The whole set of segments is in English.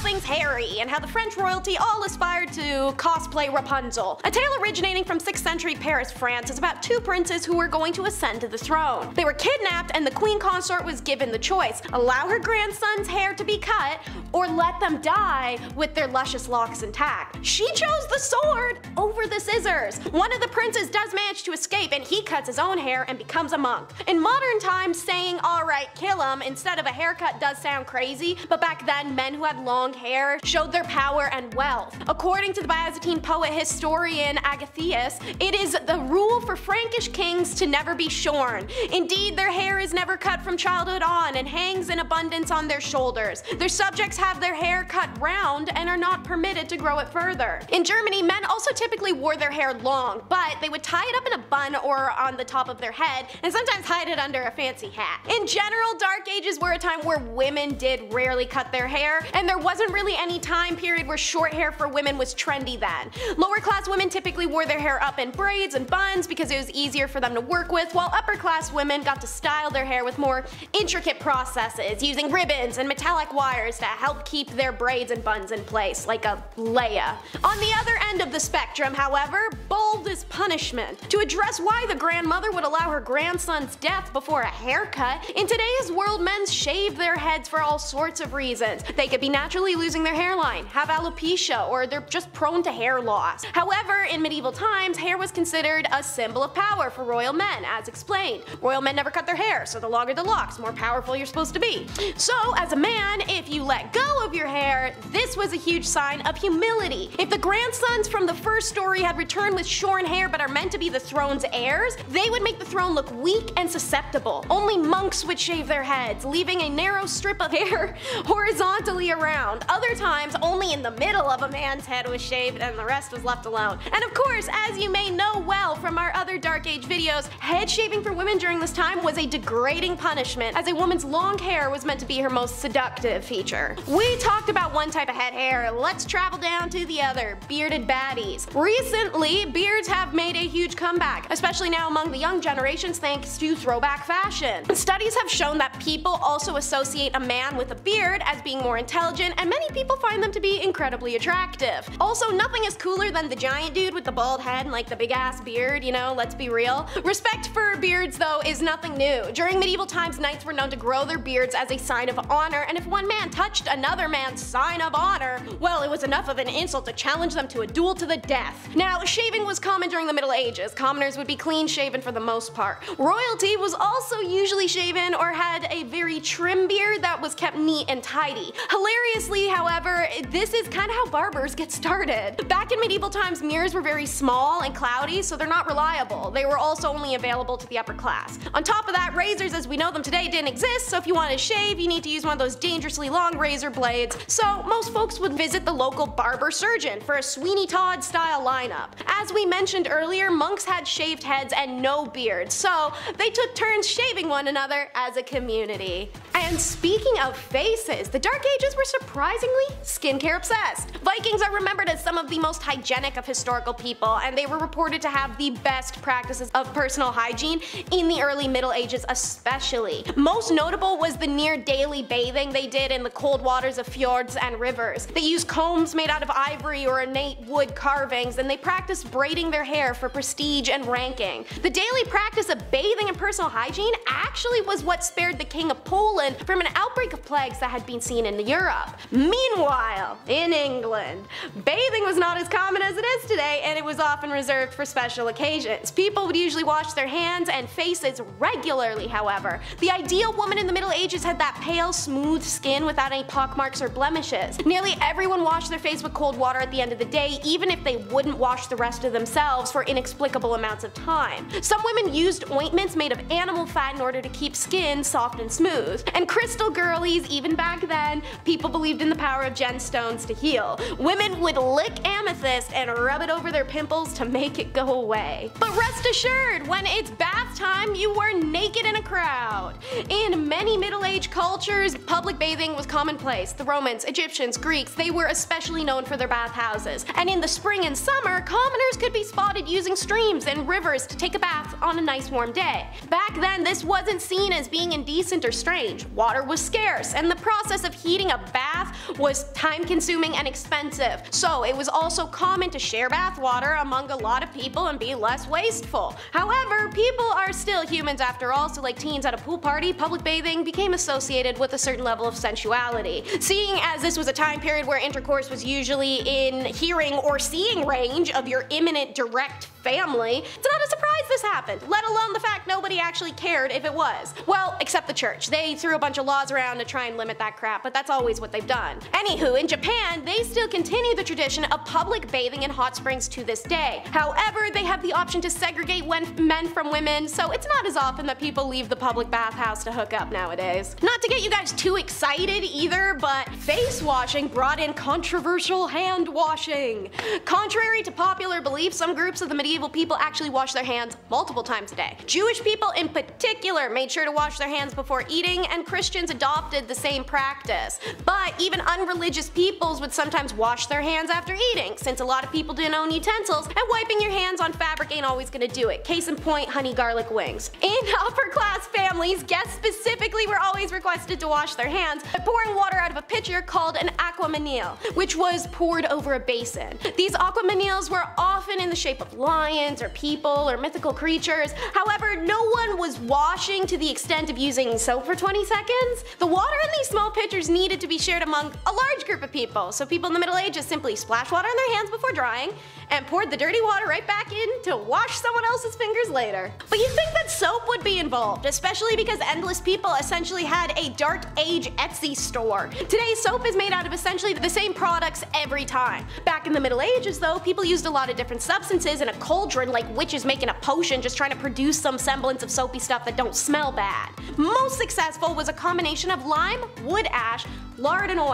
things hairy, and how the French royalty all aspired to cosplay Rapunzel. A tale originating from 6th century Paris, France is about two princes who were going to ascend to the throne. They were kidnapped and the queen consort was given the choice, allow her grandson's hair to be cut, or let them die with their luscious locks intact. She chose the sword over the scissors. One of the princes does manage to escape and he cuts his own hair and becomes a monk. In modern times, saying alright kill him instead of a haircut does sound crazy, but back then men who had long hair showed their power and wealth. According to the Byzantine poet historian Agathias, it is the rule for Frankish kings to never be shorn. Indeed, their hair is never cut from childhood on and hangs in abundance on their shoulders. Their subjects have their hair cut round and are not permitted to grow it further. In Germany, men also typically wore their hair long, but they would tie it up in a bun or on the top of their head, and sometimes hide it under a fancy hat. In general, Dark Ages were a time where women did rarely cut their hair, and there wasn't really any time period where short hair for women was trendy then. Lower class women typically wore their hair up in braids and buns because it was easier for them to work with, while upper class women got to style their hair with more intricate processes, using ribbons and metallic wires to help keep their braids and buns in place, like a Leia. On the other end of the spectrum, however, bold is punishment. To address why the grandmother would allow her grandson's death before a haircut, in today's world men shave their heads for all sorts of reasons. They could be naturally losing their hairline, have alopecia, or they're just prone to hair loss. However, in medieval times, hair was considered a symbol of power for royal men, as explained. Royal men never cut their hair, so the longer the locks, more powerful you're supposed to be. So, as a man, if you let go of your hair, this was a huge sign of humility. If the grandsons from the first story had returned with shorn hair but are meant to be the throne's heirs, they would make the throne look weak and susceptible. Only monks would shave their heads, leaving a narrow strip of hair horizontally around. Other times, only in the middle of a man's head was shaved and the rest was left alone. And of course, as you may know well from our other Dark Age videos, head shaving for women during this time was a degrading punishment, as a woman's long hair was meant to be her most seductive feature. We talked about one type of head hair, let's travel down to the other, bearded baddies. Recently, beards have made a huge comeback, especially now among the young generations thanks to throwback fashion. Studies have shown that people also associate a man with a beard as being more intelligent, and many people find them to be incredibly attractive. Also, nothing is cooler than the giant dude with the bald head and like the big ass beard, you know, let's be real. Respect for beards though is nothing new. During medieval times, knights were known to grow their beards as a sign of honor, and if one man touched another man's sign of honor, well, it was enough of an insult to challenge them to a duel to the death. Now, shaving was common during the Middle Ages. Commoners would be clean shaven for the most part. Royalty was also usually shaven or had a very trim beard that was kept neat and tidy. Hilariously, however, this is kind of how barbers get started. Back in medieval times, mirrors were very small and cloudy, so they're not reliable. They were also only available to the upper class. On top of that, razors as we know them today didn't exist, so if you wanted to shave, you need to use one of those dangerously long razor blades. So most folks would visit the local barber surgeon for a Sweeney Todd style lineup. As we mentioned earlier, monks had shaved heads and no beards, so they took turns shaving one another as a community. And speaking of faces, the Dark Ages were surprisingly skincare obsessed. Vikings are remembered as some of the most hygienic of historical people, and they were reported to have the best practices of personal hygiene in the early Middle Ages especially. Most notable was the near daily bathing they did in the cold waters of fjords and rivers. They used combs made out of ivory or innate wood carvings, and they practiced braiding their hair for prestige and ranking. The daily practice of bathing and personal hygiene actually was what spared the king of Poland from an outbreak of plagues that had been seen in Europe. Meanwhile, in England, bathing was not as common as it is today and it was often reserved for special occasions. People would usually wash their hands and faces regularly however. The ideal woman in the Middle Ages had that pale, smooth skin without any pockmarks or blemishes. Nearly everyone washed their face with cold water at the end of the day even if they wouldn't wash the rest of themselves for inexplicable amounts of time. Some women used ointments made of animal fat in order to keep skin soft and smooth. And crystal girlies, even back then, people believed in the power of gemstones to heal. Women would lick amethyst and rub it over their pimples to make it go away. But rest assured, when it's bath time, you were naked in a crowd. In many Middle Age cultures, public bathing was commonplace. The Romans, Egyptians, Greeks, they were especially known for their bathhouses. And in the spring and summer, commoners could be spotted using streams and rivers to take a bath on a nice warm day. Back then, this wasn't seen as being indecent or strange. Water was scarce, and the process of heating a bath bath was time consuming and expensive. So it was also common to share bath water among a lot of people and be less wasteful. However, people are still humans after all, so like teens at a pool party, public bathing became associated with a certain level of sensuality. Seeing as this was a time period where intercourse was usually in hearing or seeing range of your imminent direct family, it's not a surprise this happened, let alone the fact nobody actually cared if it was. Well, except the church. They threw a bunch of laws around to try and limit that crap, but that's always what they've done. Anywho, in Japan, they still continue the tradition of public bathing in hot springs to this day. However, they have the option to segregate men from women, so it's not as often that people leave the public bathhouse to hook up nowadays. Not to get you guys too excited either, but face washing brought in controversial hand washing. Contrary to popular belief, some groups of the medieval people actually wash their hands multiple times a day. Jewish people in particular made sure to wash their hands before eating, and Christians adopted the same practice. But even unreligious peoples would sometimes wash their hands after eating, since a lot of people didn't own utensils, and wiping your hands on fabric ain't always gonna do it. Case in point, honey garlic wings. In upper class families, guests specifically were always requested to wash their hands by pouring water out of a pitcher called an aquamanile, which was poured over a basin. These aquamaniles were often in the shape of lions or people or mythical creatures. However, no one was washing to the extent of using soap for 20 seconds. The water in these small pitchers needed to be shared among a large group of people, so people in the Middle Ages simply splashed water on their hands before drying and poured the dirty water right back in to wash someone else's fingers later. But you'd think that soap would be involved, especially because Endless People essentially had a dark age Etsy store. Today, soap is made out of essentially the same products every time. Back in the Middle Ages though, people used a lot of different substances in a cauldron like witches making a potion just trying to produce some semblance of soapy stuff that don't smell bad. Most successful was a combination of lime, wood ash, lard and oil.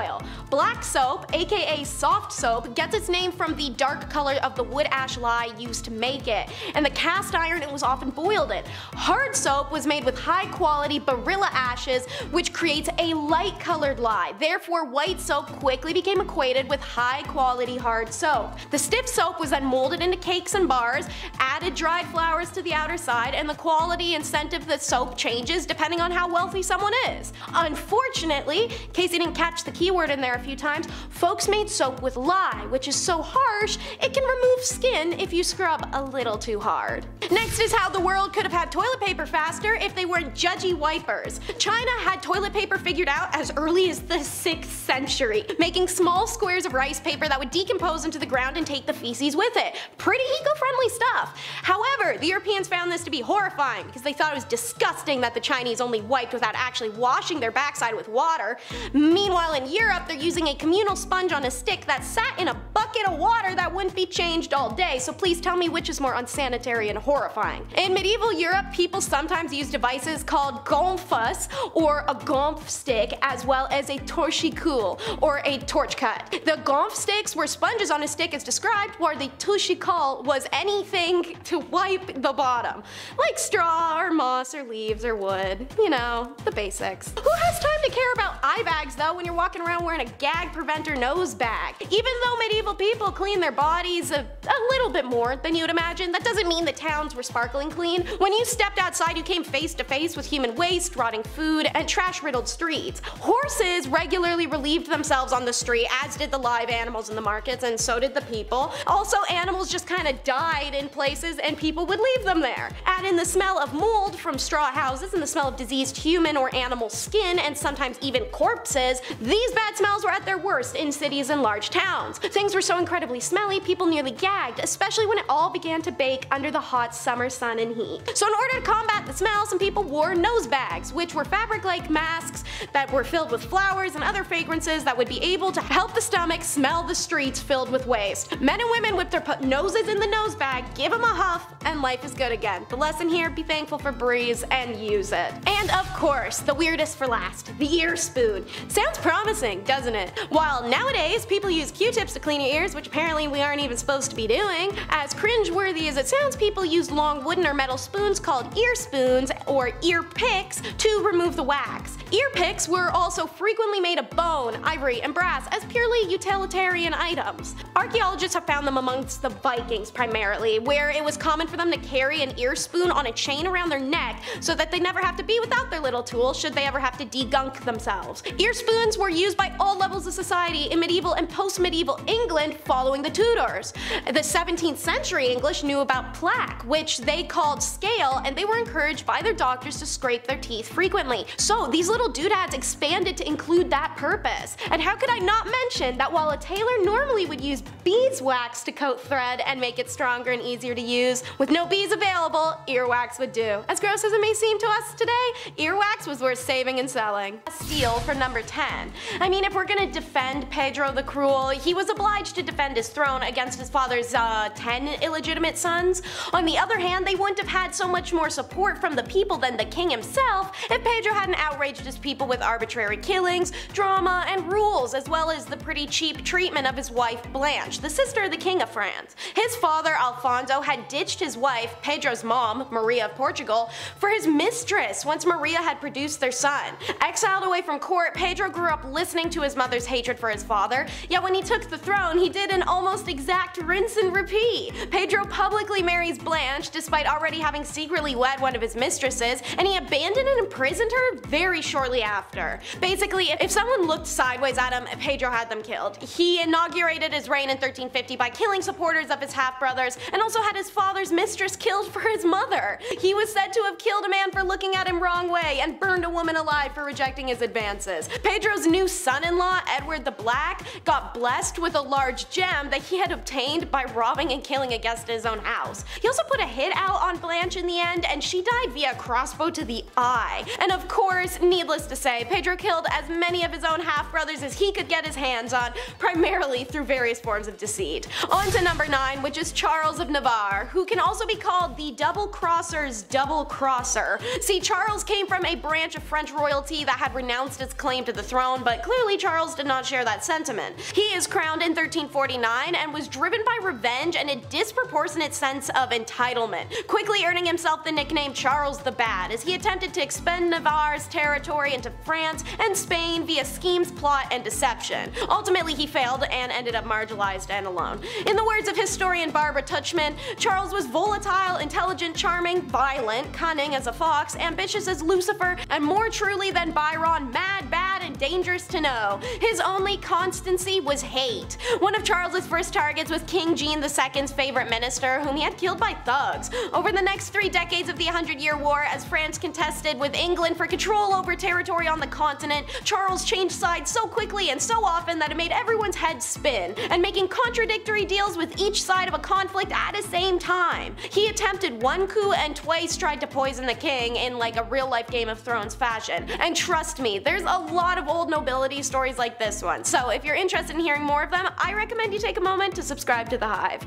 Black soap, aka soft soap, gets its name from the dark color of the wood ash lye used to make it, and the cast iron it was often boiled in. Hard soap was made with high quality barilla ashes, which creates a light colored lye. Therefore, white soap quickly became equated with high quality hard soap. The stiff soap was then molded into cakes and bars added dried flowers to the outer side, and the quality and scent of the soap changes depending on how wealthy someone is. Unfortunately, Casey didn't catch the keyword in there a few times, folks made soap with lye, which is so harsh it can remove skin if you scrub a little too hard. Next is how the world could have had toilet paper faster if they weren't judgy wipers. China had toilet paper figured out as early as the 6th century, making small squares of rice paper that would decompose into the ground and take the feces with it. Pretty eco-friendly friendly stuff. However, the Europeans found this to be horrifying because they thought it was disgusting that the Chinese only wiped without actually washing their backside with water. Meanwhile in Europe, they're using a communal sponge on a stick that sat in a bucket of water that wouldn't be changed all day, so please tell me which is more unsanitary and horrifying. In medieval Europe, people sometimes used devices called gonfas, or a gonf stick, as well as a torchicule, or a torch cut. The gonf sticks were sponges on a stick as described, while the torchicule was anything to wipe the bottom, like straw or moss or leaves or wood, you know, the basics. Who has time to care about eye bags though when you're walking around wearing a gag preventer nose bag? Even though medieval people clean their bodies a, a little bit more than you'd imagine, that doesn't mean the towns were sparkling clean. When you stepped outside you came face to face with human waste, rotting food, and trash-riddled streets. Horses regularly relieved themselves on the street, as did the live animals in the markets, and so did the people. Also, animals just kinda died in places and people would leave them there. Add in the smell of mold from straw houses and the smell of diseased human or animal skin and sometimes even corpses, these bad smells were at their worst in cities and large towns. Things were so incredibly smelly people nearly gagged, especially when it all began to bake under the hot summer sun and heat. So in order to combat the smell, some people wore nose bags, which were fabric-like masks that were filled with flowers and other fragrances that would be able to help the stomach smell the streets filled with waste. Men and women would their noses in the nose bag, give them a huff, and life is good again. The lesson here, be thankful for breeze and use it. And of course, the weirdest for last, the ear spoon. Sounds promising, doesn't it? While nowadays people use q-tips to clean your ears, which apparently we aren't even supposed to be doing, as cringe-worthy as it sounds, people use long wooden or metal spoons called ear spoons or ear picks to remove the wax. Ear picks were also frequently made of bone, ivory, and brass as purely utilitarian items. Archaeologists have found them amongst the Vikings primarily, where it was common for them them to carry an ear spoon on a chain around their neck so that they never have to be without their little tool should they ever have to degunk themselves. Ear spoons were used by all levels of society in medieval and post-medieval England following the Tudors. The 17th century English knew about plaque, which they called scale, and they were encouraged by their doctors to scrape their teeth frequently. So these little doodads expanded to include that purpose. And how could I not mention that while a tailor normally would use beeswax to coat thread and make it stronger and easier to use, with no bees available, earwax would do. As gross as it may seem to us today, earwax was worth saving and selling. A steal for number 10. I mean, if we're gonna defend Pedro the Cruel, he was obliged to defend his throne against his father's uh, 10 illegitimate sons. On the other hand, they wouldn't have had so much more support from the people than the king himself if Pedro hadn't outraged his people with arbitrary killings, drama, and rules, as well as the pretty cheap treatment of his wife Blanche, the sister of the king of France. His father, Alfonso, had ditched his wife, Pedro's mom, Maria of Portugal, for his mistress once Maria had produced their son. Exiled away from court, Pedro grew up listening to his mother's hatred for his father, yet when he took the throne, he did an almost exact rinse and repeat. Pedro publicly marries Blanche despite already having secretly wed one of his mistresses, and he abandoned and imprisoned her very shortly after. Basically, if someone looked sideways at him, Pedro had them killed. He inaugurated his reign in 1350 by killing supporters of his half-brothers, and also had his father's mistress killed for his mother. He was said to have killed a man for looking at him wrong way, and burned a woman alive for rejecting his advances. Pedro's new son-in-law, Edward the Black, got blessed with a large gem that he had obtained by robbing and killing a guest at his own house. He also put a hit out on Blanche in the end, and she died via crossbow to the eye. And of course, needless to say, Pedro killed as many of his own half-brothers as he could get his hands on, primarily through various forms of deceit. On to number 9, which is Charles of Navarre, who can also be called the double-crosser's double-crosser. See, Charles came from a branch of French royalty that had renounced its claim to the throne, but clearly Charles did not share that sentiment. He is crowned in 1349 and was driven by revenge and a disproportionate sense of entitlement, quickly earning himself the nickname Charles the Bad as he attempted to expend Navarre's territory into France and Spain via schemes, plot, and deception. Ultimately he failed and ended up marginalized and alone. In the words of historian Barbara Tuchman, Charles was volatile, intelligent, charming, violent, cunning as a fox, ambitious as Lucifer, and more truly than Byron, mad, bad, and dangerous to know. His only constancy was hate. One of Charles's first targets was King Jean II's favorite minister, whom he had killed by thugs. Over the next three decades of the Hundred Year War, as France contested with England for control over territory on the continent, Charles changed sides so quickly and so often that it made everyone's head spin, and making contradictory deals with each side of a conflict at the same time. He attempted one coup and twice tried to poison the king in like a real life Game of Thrones fashion. And trust me, there's a lot of old nobility stories like this one, so if you're interested in hearing more of them, I recommend you take a moment to subscribe to The Hive.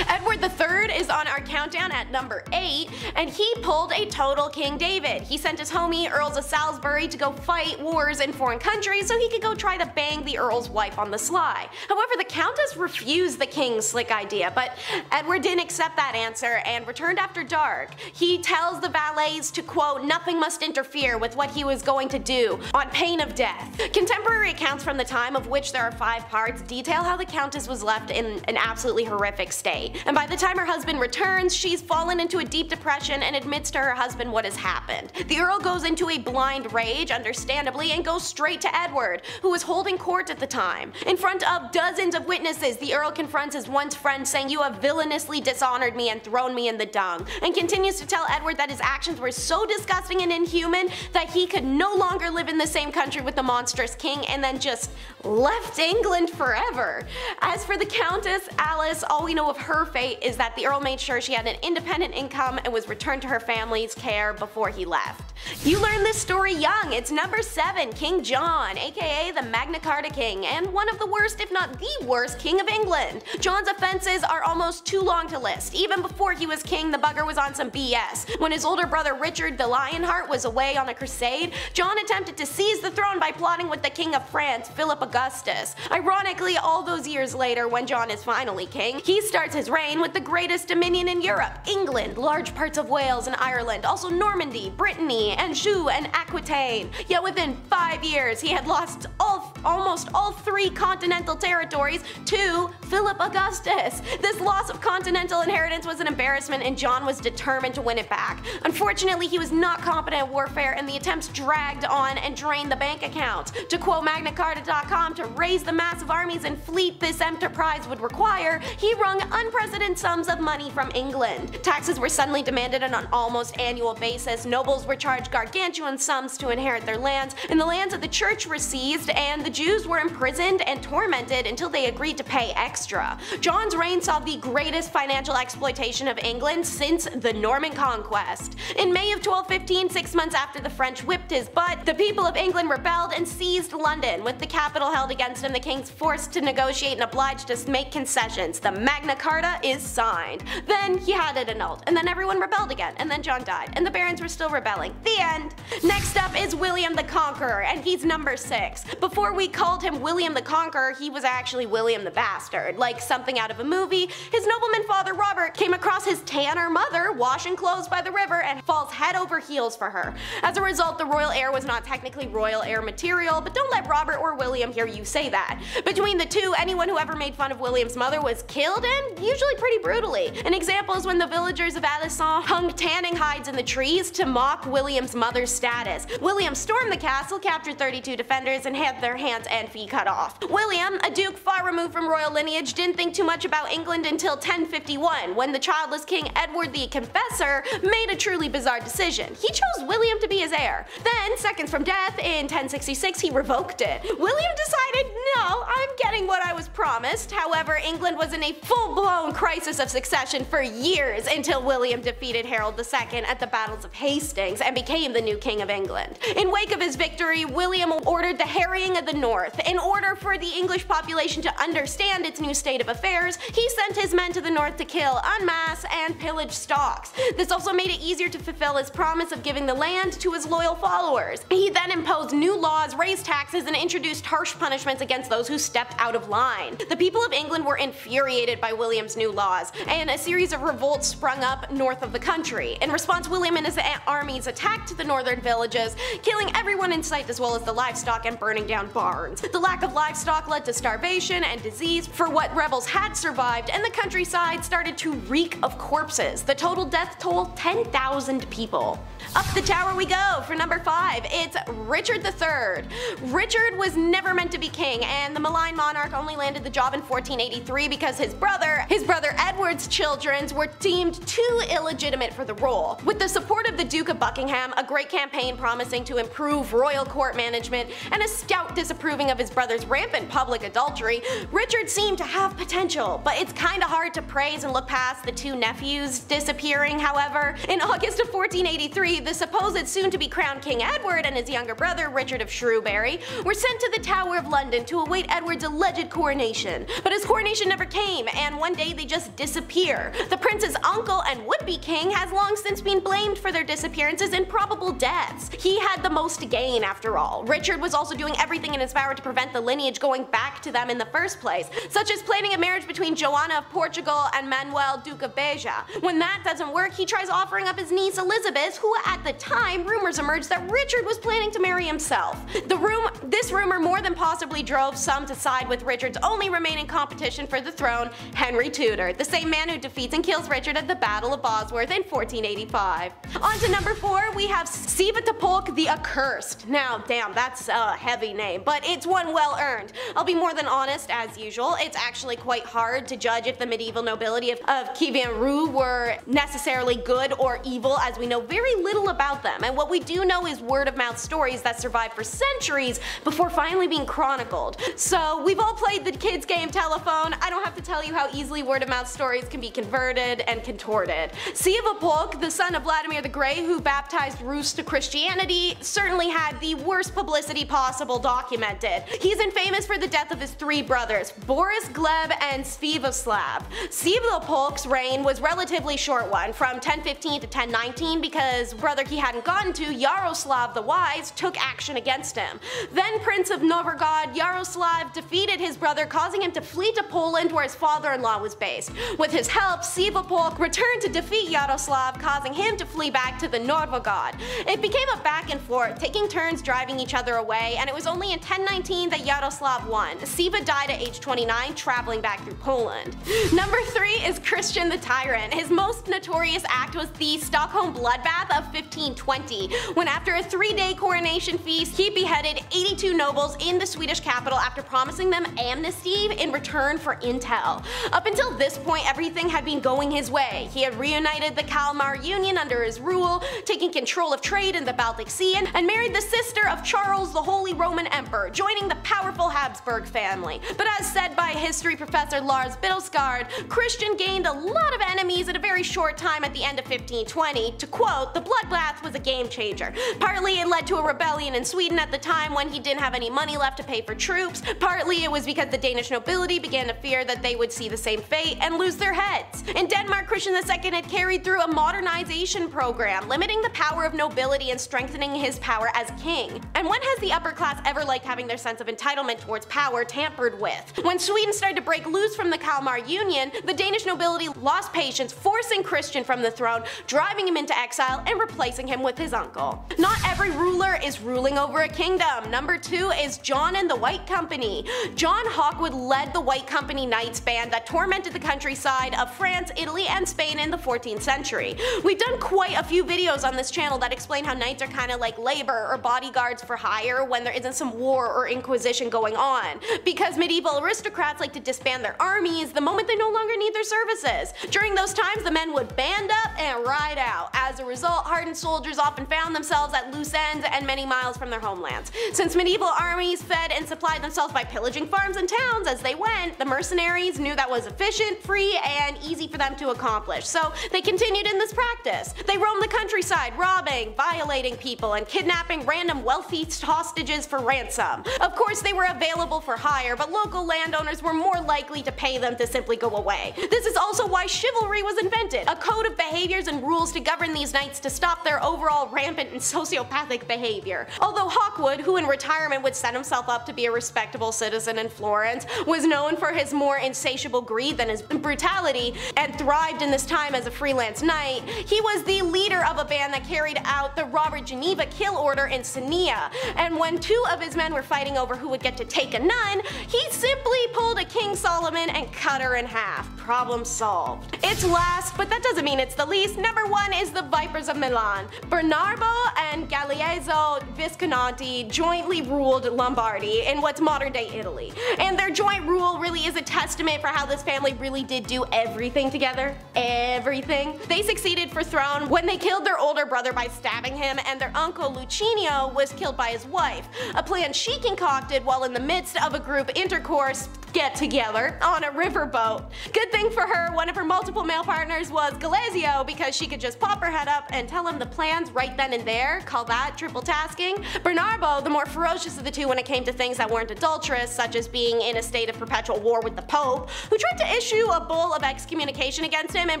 Edward III is on our countdown at number 8, and he pulled a total King David. He sent his homie, Earls of Salisbury, to go fight wars in foreign countries so he could go try to bang the Earl's wife on the sly. However, the Countess refused the King's slick idea, but Edward didn't accept that answer and returned after dark. He tells the valets to quote, nothing must interfere with what he was going to do, on pain of death. Contemporary accounts from the time, of which there are five parts, detail how the Countess was left in an absolutely horrific state. And by the time her husband returns, she's fallen into a deep depression and admits to her husband what has happened. The Earl goes into a blind rage, understandably, and goes straight to Edward, who was holding court at the time. In front of dozens of witnesses, the Earl confronts his once friend saying you have villainously dishonored me and thrown me in the dung, and continues to tell Edward that his actions were so disgusting and inhuman that he could no longer live in the same country with the monstrous king and then just left England forever. As for the Countess, Alice, all we know of her fate is that the Earl made sure she had an independent income and was returned to her family's care before he left. You learned this story young. It's number 7, King John, aka the Magna Carta King, and one of the worst if not the worst king of England. John's offenses are almost too long to list. Even before he was king, the bugger was on some BS. When his older brother Richard the Lionheart was away on a crusade, John attempted to seize the throne by plotting with the king of France, Philip Augustus. Ironically, all those years later, when John is finally king, he starts his his reign with the greatest dominion in Europe, England, large parts of Wales and Ireland, also Normandy, Brittany, Anjou, and Aquitaine. Yet within five years, he had lost all, almost all three continental territories to Philip Augustus. This loss of continental inheritance was an embarrassment and John was determined to win it back. Unfortunately, he was not competent at warfare and the attempts dragged on and drained the bank accounts. To quote MagnaCarta.com, to raise the massive armies and fleet this enterprise would require, he wrung unprecedented sums of money from England. Taxes were suddenly demanded on an almost annual basis, nobles were charged gargantuan sums to inherit their lands, and the lands of the church were seized, and the Jews were imprisoned and tormented until they agreed to pay extra. John's reign saw the greatest financial exploitation of England since the Norman conquest. In May of 1215, six months after the French whipped his butt, the people of England rebelled and seized London. With the capital held against him, the king's forced to negotiate and obliged to make concessions. The Magna Carta is signed. Then he had it annulled, and then everyone rebelled again, and then John died, and the barons were still rebelling. The end. Next up is William the Conqueror, and he's number 6. Before we called him William the Conqueror, he was actually William the Bastard, like something out of a movie. His nobleman father Robert came across his tanner mother washing clothes by the river and falls head over heels for her. As a result, the royal heir was not technically royal heir material, but don't let Robert or William hear you say that. Between the two, anyone who ever made fun of William's mother was killed and usually pretty brutally. An example is when the villagers of Alençon hung tanning hides in the trees to mock William's mother's status. William stormed the castle, captured 32 defenders, and had their hands and feet cut off. William, a duke far removed from royal lineage, didn't think too much about England until 1051, when the childless King Edward the Confessor made a truly bizarre decision. He chose William to be his heir. Then, seconds from death, in 1066 he revoked it. William decided, no, I'm getting what I was promised. However, England was in a full-blown crisis of succession for years until William defeated Harold II at the battles of Hastings and became the new King of England. In wake of his victory, William ordered the harrying of the North. In order for the English population to understand its new state of affairs, he sent his men to the north to kill en masse and pillage stocks. This also made it easier to fulfill his promise of giving the land to his loyal followers. He then imposed new laws, raised taxes, and introduced harsh punishments against those who stepped out of line. The people of England were infuriated by William's new laws, and a series of revolts sprung up north of the country. In response, William and his armies attacked the northern villages, killing everyone in sight as well as the livestock and burning down barns. The lack of livestock led to starvation and disease for what rebels had survived, and the countryside started to reek of corpses. The total death toll 10,000 people. Up the tower we go for number 5. It's Richard III. Richard was never meant to be king, and the malign monarch only landed the job in 1483 because his brother, his brother Edward's children, were deemed too illegitimate for the role. With the support of the Duke of Buckingham, a great campaign promising to improve royal court management, and a stout disapproving of his brother's rampant public adultery, Richard seemed to have potential, but it's kinda hard to praise and look past the two nephews disappearing, however. In August of 1483, the supposed soon-to-be crowned King Edward and his younger brother, Richard of Shrewsbury, were sent to the Tower of London to await Edward's alleged coronation. But his coronation never came, and one day they just disappear. The prince's uncle and would-be king has long since been blamed for their disappearances and probable deaths. He had the most to gain after all. Richard was also doing everything in his power to prevent the lineage going back to them in the first place, such as planning a marriage between Joanna of Portugal and Manuel, Duke of Beja. When that doesn't work, he tries offering up his niece Elizabeth, who at the time rumors emerged that Richard was planning to marry himself. The room, this rumor more than possibly drove some to side with Richard's only remaining competition for the throne, Henry Tudor, the same man who defeats and kills Richard at the Battle of Bosworth in 1485. On to number 4, we have Sviatopolk the Accursed. Now, damn, that's a heavy name, but it's one well earned. I'll be more than honest, as usual, it's actually quite hard to judge if the medieval nobility of, of Kievan were necessarily good or evil as we know very little about them, and what we do know is word of mouth stories that survived for centuries before finally being chronicled. So we've all played the kids game telephone, I don't have to tell you how easily word of mouth stories can be converted and contorted. Sviatopolk, the son of Vladimir the Grey who baptized Rus to Christianity, certainly had the worst publicity possible documented. He's infamous for the death of his three brothers, Boris, Gleb, and Sviatoslav. Sviatopolk's reign was relatively short one, from 1015 to 1019 because brother he hadn't gotten to, Yaroslav the Wise, took action against him. Then Prince of Novgorod, Yaroslav defeated his brother causing him to flee to Poland where his father-in-law was based. With his help, Sviatopolk returned to defeat Yaroslav, causing him to flee back to the Novgorod. It became a back and forth, taking turns driving each other away, and it was only in 1019 that Yaroslav won. Siva died at age 29, traveling back through Poland. Number 3 is Christian the Tyrant. His most notorious act was the Stockholm bloodbath of 1520, when after a three-day coronation feast, he beheaded 82 nobles in the Swedish capital after promising them amnesty in return for intel. Up until this point, everything had been going his way. He had reunited the Kalmar Union under his rule, taking control of trade in the Baltic Sea, and married the sister of Charles the Holy Roman Emperor, joining the powerful Habsburg family. But as said by history professor Lars Bittelskard, Christian gained a lot of enemies in a very short time at the end of 1520. To quote, the bloodbath was a game changer. Partly it led to a rebellion in Sweden at the time when he didn't have any money left to pay for troops, partly it was because the Danish nobility began to fear that they would see the same fate and lose their heads. In Denmark, Christian II had carried through a modernization program, limiting the power of nobility and strengthening his power as king. And when has the upper class ever liked having their sense of entitlement towards power tampered with? When Sweden started to break loose from the Kalmar Union, the Danish nobility lost patience, forcing Christian from the throne, driving him into exile, and replacing him with his uncle. Not every ruler is ruling over a kingdom. Number 2 is John and the White Company. John Hawkwood led the White Company Knights band that tormented the countryside of France, Italy, and Spain in the 14th century. We've done quite a few videos on this channel that explain how knights are kinda like labor or bodyguards for hire when there isn't some war or inquisition going on. Because medieval aristocrats like to disband their armies the moment they no longer need their services. During those times the men would band up and ride out. As a result, hardened soldiers often found themselves at loose ends and many miles from their homelands. Since medieval armies fed and supplied themselves by pillaging farms and towns as they went, the mercenaries knew that was efficient, free, and easy for them to accomplish, so they continued in this practice. They roamed the countryside, robbing, violating people, and kidnapping random wealthy hostages for ransom. Of course they were available for hire, but local landowners were more likely to pay them to simply go away. This is also why chivalry was invented, a code of behaviors and rules to govern these knights to stop their overall rampant and sociopathic behavior. Although Hawkwood, who in retirement would set himself up to be a respectable citizen in Florence, was known for his more insatiable greed than his brutality, and thrived in this time as a freelance knight, he was the leader of a band that carried out the Robert Geneva kill order in Senia, and when two of his men were fighting over who would get to take a nun, he simply pulled a King Solomon and cut her in half. Problem solved. It's last, but that doesn't mean it's the least. Number one is the Vipers of Milan. Bernardo and Galeazzo Visconti jointly ruled Lombardy in what's modern day Italy. And their joint rule really is a testament for how this family really did do everything together. Everything. They succeeded for throne when they killed their older brother by stabbing him and their uncle Luchino was killed by his wife. A plan she concocted while in the midst of a group intercourse get together on a riverboat. Good thing for her, one of her multiple male partners was Galeazzo because she could just pop her head up and tell him the plans right then and there, call that triple tasking. Bernardo, the more ferocious of the two when it came to things that weren't adulterous, such as being in a state of perpetual war with the Pope, who tried to issue a bull of excommunication against him and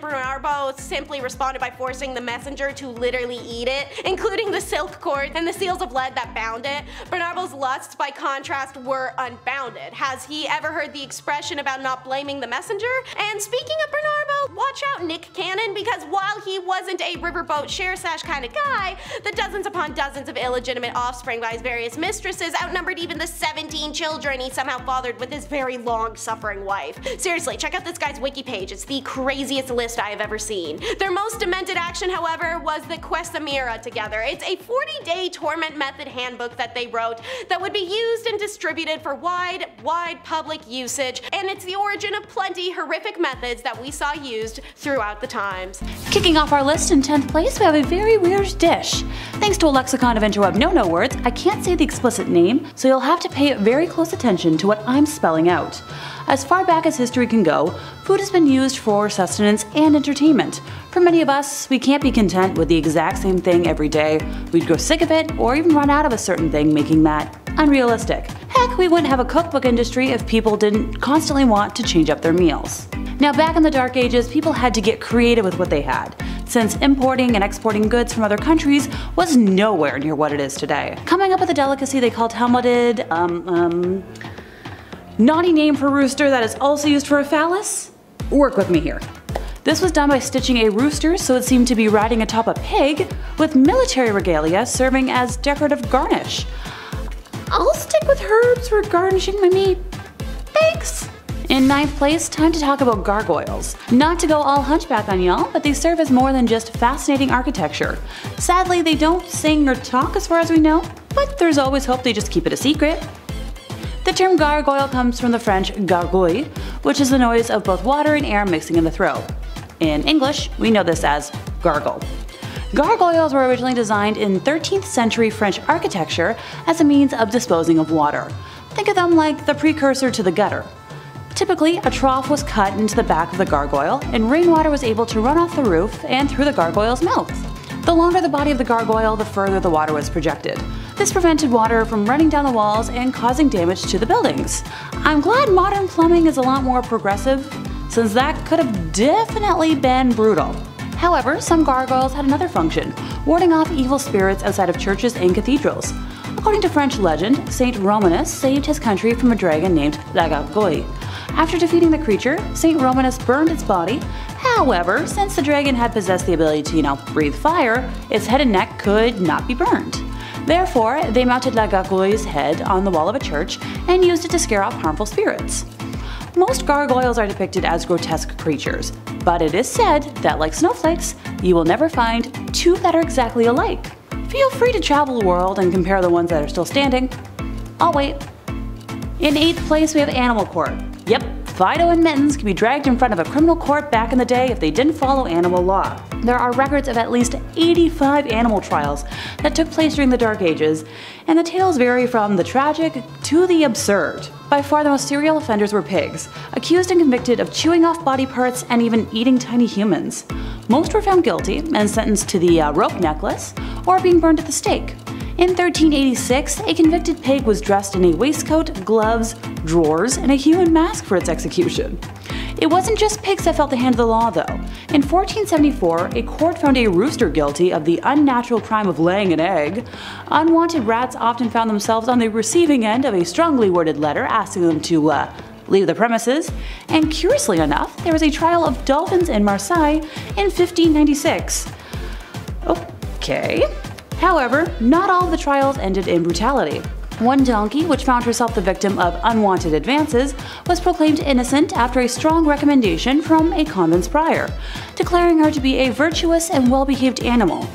Bernardo simply responded by forcing the messenger to literally eat it, including the silk cord and the seals of lead that bound it. Bernardo's lusts, by contrast, were unbounded. Has he ever heard the expression about not blaming the messenger? And speaking of Bernardo, watch out Nick Cannon because while he wasn't a riverboat share sash kind of guy, the dozens upon dozens of illegitimate offspring by his various mistresses outnumbered even the 17 children he somehow fathered with his very long-suffering wife. Seriously, check out this guy's wiki page, it's the craziest list I have ever seen. Their most demented action, however, was the Quaresima together. It's a 40-day torment method handbook that they wrote that would be used and distributed for wide, wide public usage, and it's the origin of plenty horrific methods that we saw used throughout the times. Kicking off our list in 10th place, we have a very weird dish. Thanks to a lexicon of interweb no-no words, I can't say the explicit name, so you'll have to pay very close attention to what I'm spelling out. As far back as history can go, food has been used for sustenance and entertainment. For many of us, we can't be content with the exact same thing every day. We'd grow sick of it, or even run out of a certain thing, making that unrealistic. Heck, we wouldn't have a cookbook industry if people didn't constantly want to change up their meals. Now back in the dark ages, people had to get creative with what they had, since importing and exporting goods from other countries was nowhere near what it is today. Coming up with a delicacy they called helmeted, um, um, Naughty name for rooster that is also used for a phallus? Work with me here. This was done by stitching a rooster so it seemed to be riding atop a pig, with military regalia serving as decorative garnish. I'll stick with herbs for garnishing my meat. Thanks! In ninth place, time to talk about gargoyles. Not to go all hunchback on y'all, but they serve as more than just fascinating architecture. Sadly, they don't sing or talk as far as we know, but there's always hope they just keep it a secret. The term gargoyle comes from the French gargouille, which is the noise of both water and air mixing in the throat. In English, we know this as gargle. Gargoyles were originally designed in 13th century French architecture as a means of disposing of water. Think of them like the precursor to the gutter. Typically, a trough was cut into the back of the gargoyle, and rainwater was able to run off the roof and through the gargoyle's mouth. The longer the body of the gargoyle, the further the water was projected. This prevented water from running down the walls and causing damage to the buildings. I'm glad modern plumbing is a lot more progressive, since that could have definitely been brutal. However, some gargoyles had another function, warding off evil spirits outside of churches and cathedrals. According to French legend, Saint Romanus saved his country from a dragon named La Gargouille. After defeating the creature, St. Romanus burned its body. However, since the dragon had possessed the ability to, you know, breathe fire, its head and neck could not be burned. Therefore, they mounted La Gargouille's head on the wall of a church and used it to scare off harmful spirits. Most gargoyles are depicted as grotesque creatures, but it is said that like snowflakes, you will never find two that are exactly alike. Feel free to travel the world and compare the ones that are still standing. I'll wait. In 8th place we have Animal Court. Yep, Fido and Mittens could be dragged in front of a criminal court back in the day if they didn't follow animal law. There are records of at least 85 animal trials that took place during the Dark Ages, and the tales vary from the tragic to the absurd. By far the most serial offenders were pigs, accused and convicted of chewing off body parts and even eating tiny humans. Most were found guilty and sentenced to the uh, rope necklace or being burned at the stake. In 1386, a convicted pig was dressed in a waistcoat, gloves, drawers, and a human mask for its execution. It wasn't just pigs that felt the hand of the law, though. In 1474, a court found a rooster guilty of the unnatural crime of laying an egg. Unwanted rats often found themselves on the receiving end of a strongly worded letter asking them to, uh, leave the premises, and curiously enough, there was a trial of dolphins in Marseille in 1596. Okay. However, not all of the trials ended in brutality. One donkey, which found herself the victim of unwanted advances, was proclaimed innocent after a strong recommendation from a convent's prior, declaring her to be a virtuous and well-behaved animal.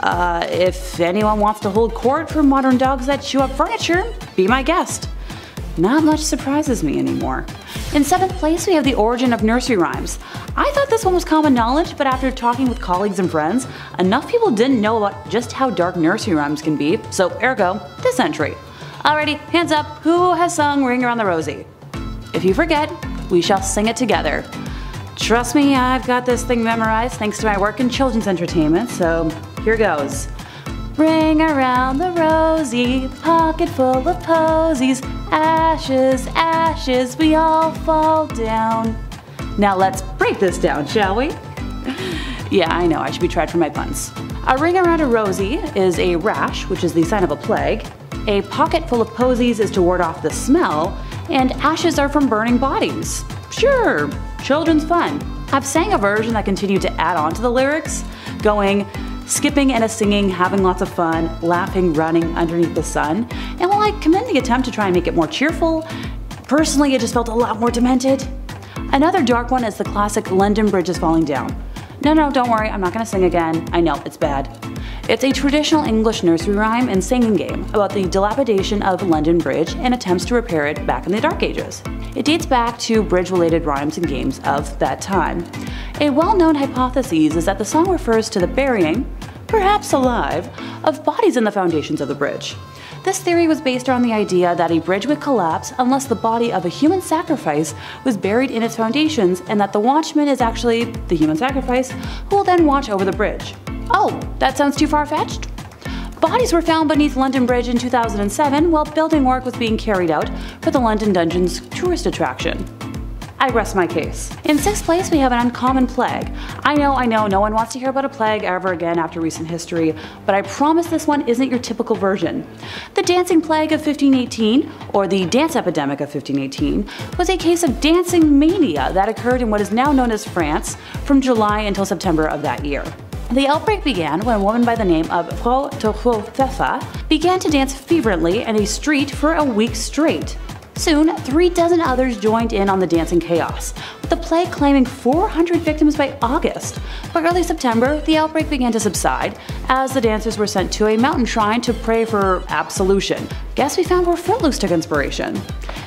Uh, if anyone wants to hold court for modern dogs that chew up furniture, be my guest. Not much surprises me anymore. In seventh place, we have the origin of nursery rhymes. I thought this one was common knowledge, but after talking with colleagues and friends, enough people didn't know about just how dark nursery rhymes can be, so ergo, this entry. Alrighty, hands up, who has sung Ring Around the Rosie? If you forget, we shall sing it together. Trust me, I've got this thing memorized thanks to my work in children's entertainment, so here goes. Ring around the rosy, pocket full of posies, ashes, ashes, we all fall down. Now let's break this down, shall we? yeah, I know, I should be tried for my puns. A ring around a rosy is a rash, which is the sign of a plague. A pocket full of posies is to ward off the smell, and ashes are from burning bodies. Sure, children's fun. I've sang a version that continued to add on to the lyrics, going, skipping and a singing, having lots of fun, laughing, running underneath the sun. And while I commend the attempt to try and make it more cheerful, personally it just felt a lot more demented. Another dark one is the classic London Bridge is Falling Down. No, no, don't worry, I'm not gonna sing again. I know, it's bad. It's a traditional English nursery rhyme and singing game about the dilapidation of London Bridge and attempts to repair it back in the Dark Ages. It dates back to bridge-related rhymes and games of that time. A well-known hypothesis is that the song refers to the burying, perhaps alive, of bodies in the foundations of the bridge. This theory was based on the idea that a bridge would collapse unless the body of a human sacrifice was buried in its foundations and that the watchman is actually the human sacrifice who will then watch over the bridge. Oh, that sounds too far-fetched? Bodies were found beneath London Bridge in 2007 while building work was being carried out for the London Dungeons tourist attraction. I rest my case. In sixth place, we have an uncommon plague. I know, I know, no one wants to hear about a plague ever again after recent history, but I promise this one isn't your typical version. The dancing plague of 1518, or the dance epidemic of 1518, was a case of dancing mania that occurred in what is now known as France from July until September of that year. The outbreak began when a woman by the name of Frau Tochofefa began to dance fervently in a street for a week straight. Soon, three dozen others joined in on the dancing chaos, the plague claiming 400 victims by August. By early September, the outbreak began to subside as the dancers were sent to a mountain shrine to pray for absolution. Guess we found where Footloose took inspiration.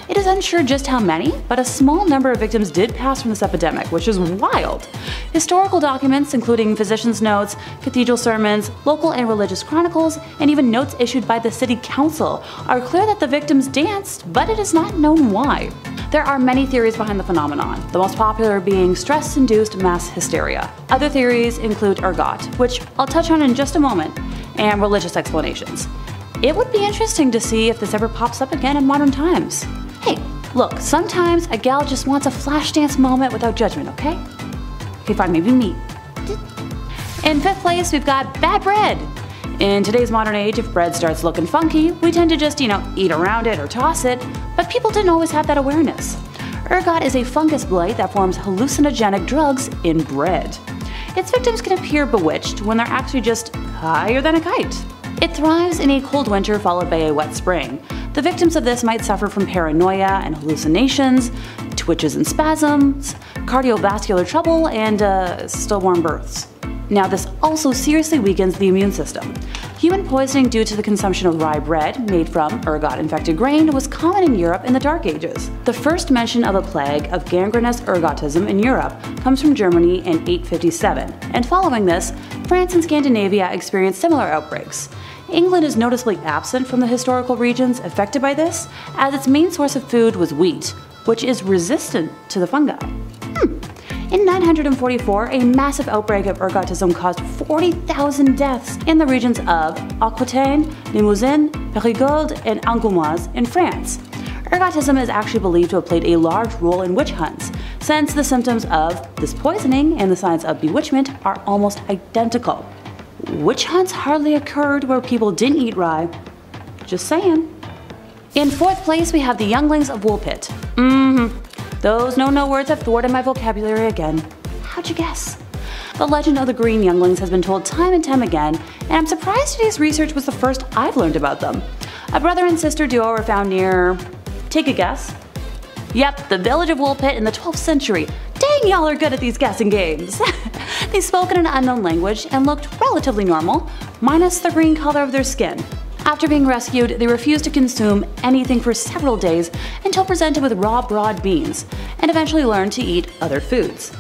It is unsure just how many, but a small number of victims did pass from this epidemic, which is wild. Historical documents, including physicians' notes, cathedral sermons, local and religious chronicles, and even notes issued by the city council, are clear that the victims danced, but it is not known why. There are many theories behind the phenomenon, the most popular being stress induced mass hysteria. Other theories include ergot, which I'll touch on in just a moment, and religious explanations. It would be interesting to see if this ever pops up again in modern times. Hey, look, sometimes a gal just wants a flash dance moment without judgment, okay? Okay, fine, maybe me. In fifth place, we've got bad bread. In today's modern age, if bread starts looking funky, we tend to just, you know, eat around it or toss it, but people didn't always have that awareness. Ergot is a fungus blight that forms hallucinogenic drugs in bread. Its victims can appear bewitched when they're actually just higher than a kite. It thrives in a cold winter followed by a wet spring. The victims of this might suffer from paranoia and hallucinations, twitches and spasms, cardiovascular trouble, and uh, stillborn births. Now, this also seriously weakens the immune system. Human poisoning due to the consumption of rye bread, made from ergot infected grain, was common in Europe in the Dark Ages. The first mention of a plague of gangrenous ergotism in Europe comes from Germany in 857, and following this, France and Scandinavia experienced similar outbreaks. England is noticeably absent from the historical regions affected by this, as its main source of food was wheat, which is resistant to the fungi. Hmm. In 944, a massive outbreak of ergotism caused 40,000 deaths in the regions of Aquitaine, Limousin, Périgord, and Angoumois in France. Ergotism is actually believed to have played a large role in witch hunts, since the symptoms of this poisoning and the signs of bewitchment are almost identical. Witch hunts hardly occurred where people didn't eat rye. Just saying. In fourth place, we have the Younglings of Woolpit. Mmm hmm. Those no-no words have thwarted my vocabulary again. How'd you guess? The legend of the Green Younglings has been told time and time again, and I'm surprised today's research was the first I've learned about them. A brother and sister duo were found near. Take a guess. Yep, the village of Woolpit in the 12th century. Dang, y'all are good at these guessing games. they spoke in an unknown language and looked relatively normal, minus the green color of their skin. After being rescued, they refused to consume anything for several days until presented with raw broad beans, and eventually learned to eat other foods.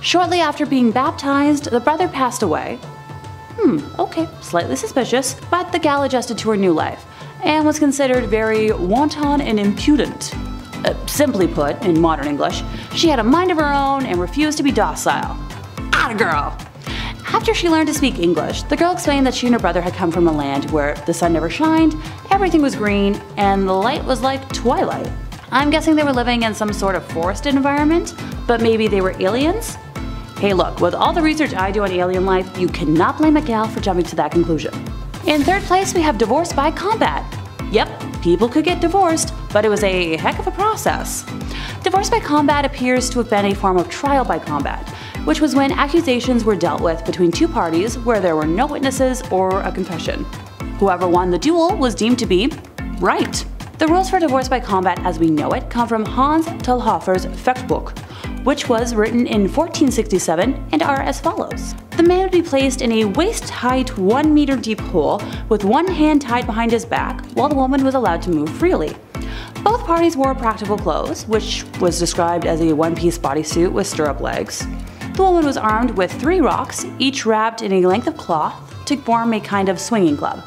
Shortly after being baptized, the brother passed away. Hmm, okay, slightly suspicious, but the gal adjusted to her new life, and was considered very wanton and impudent. Uh, simply put, in modern English, she had a mind of her own and refused to be docile. Atta girl! After she learned to speak English, the girl explained that she and her brother had come from a land where the sun never shined, everything was green, and the light was like twilight. I'm guessing they were living in some sort of forested environment, but maybe they were aliens? Hey look, with all the research I do on alien life, you cannot blame a gal for jumping to that conclusion. In third place, we have divorce by combat. Yep, people could get divorced, but it was a heck of a process. Divorce by combat appears to have been a form of trial by combat, which was when accusations were dealt with between two parties where there were no witnesses or a confession. Whoever won the duel was deemed to be right. The rules for divorce by combat as we know it come from Hans Talhoffer's Fechtbuch, which was written in 1467 and are as follows. The man would be placed in a waist-height, 1 meter deep hole with one hand tied behind his back while the woman was allowed to move freely. Both parties wore practical clothes, which was described as a one-piece bodysuit with stirrup legs. The woman was armed with three rocks, each wrapped in a length of cloth to form a kind of swinging club.